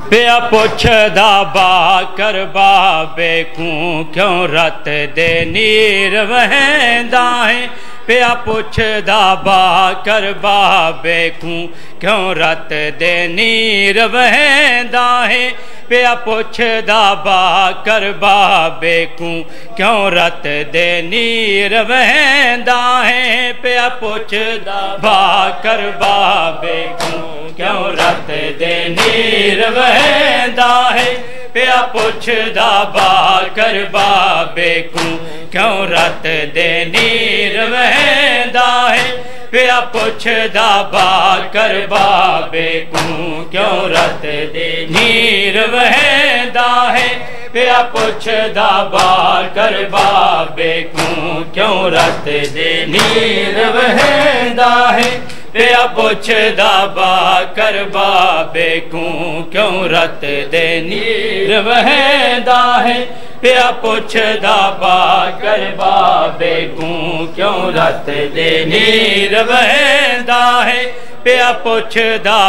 ਪਿਆ ਪੁੱਛਦਾ ਬਾ ਕਰ ਬਾਬੇ ਕੂ ਕਿਉਂ ਰਤ ਦੇ ਨੀਰ ਵਹਿੰਦਾ ਹੈ ਪਿਆ ਪੁੱਛਦਾ ਬਾ ਕਰ ਬਾਬੇ ਕੂ ਕਿਉਂ ਰਤ ਦੇ ਨੀਰ ਵਹਿੰਦਾ ਹੈ ਪਿਆ ਪੁੱਛਦਾ ਬਾ ਕਰ ਬਾਬੇ ਕੂ ਕਿਉਂ ਰਤ ਦੇ ਨੀਰ ਵਹਿੰਦਾ ਹੈ ਪਿਆ ਪੁੱਛਦਾ ਬਾ ਕਰ ਬਾਬੇ ਕੂ ਕਿਉਂ ਰਤ ਦੇ ਨੀਰ ਵਹਿੰਦਾ ਹੈ ਪਿਆ ਪੁੱਛਦਾ ਬਾ ਕਰ ਬਾਬੇ ਕੂ ਕਿਉਂ ਰਤ ਦੇ ਨੀਰ ਵਹਿੰਦਾ ਹੈ पिया पुछदा बाल करेकूं क्यों रत दे? नीर वहदा है पिया पुछदा वाल करेकूं क्यों रत दे? नीर वहदा है ਪਿਆ ਪੁੱਛਦਾ ਬਾ ਕਰ ਬਾਬੇ ਕੂ ਕਿਉਂ ਰਤ ਦੇ ਨੀਰ ਵਹਿੰਦਾ ਹੈ ਪਿਆ ਪੁੱਛਦਾ ਬਾ ਕਰ ਬਾਬੇ ਕੂ ਕਿਉਂ ਰਤ ਦੇ ਨੀਰ ਵਹਿੰਦਾ ਹੈ पे पुछ दा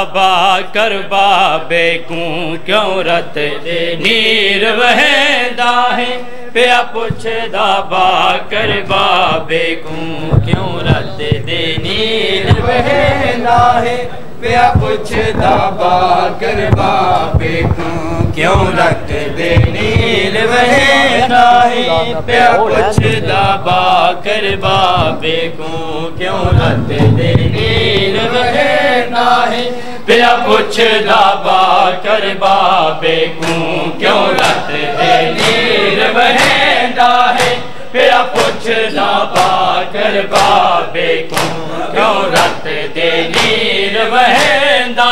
करवा बेगु क्यों रत दे नीर वहंदा पिया पुछदा बा करेगूं क्यों रत दे नीर वहे न पिया पुछ दाबा गरबा बेकू क्यों रख दे नीर वह राही पिया पुछ दाबा गरबा बेकू क्यों रख दे नीर वह राही पिया पुछ दाबा गरबा बेकू क्यों रख दे नीर वह राही बेकोर वहेंदा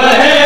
नीर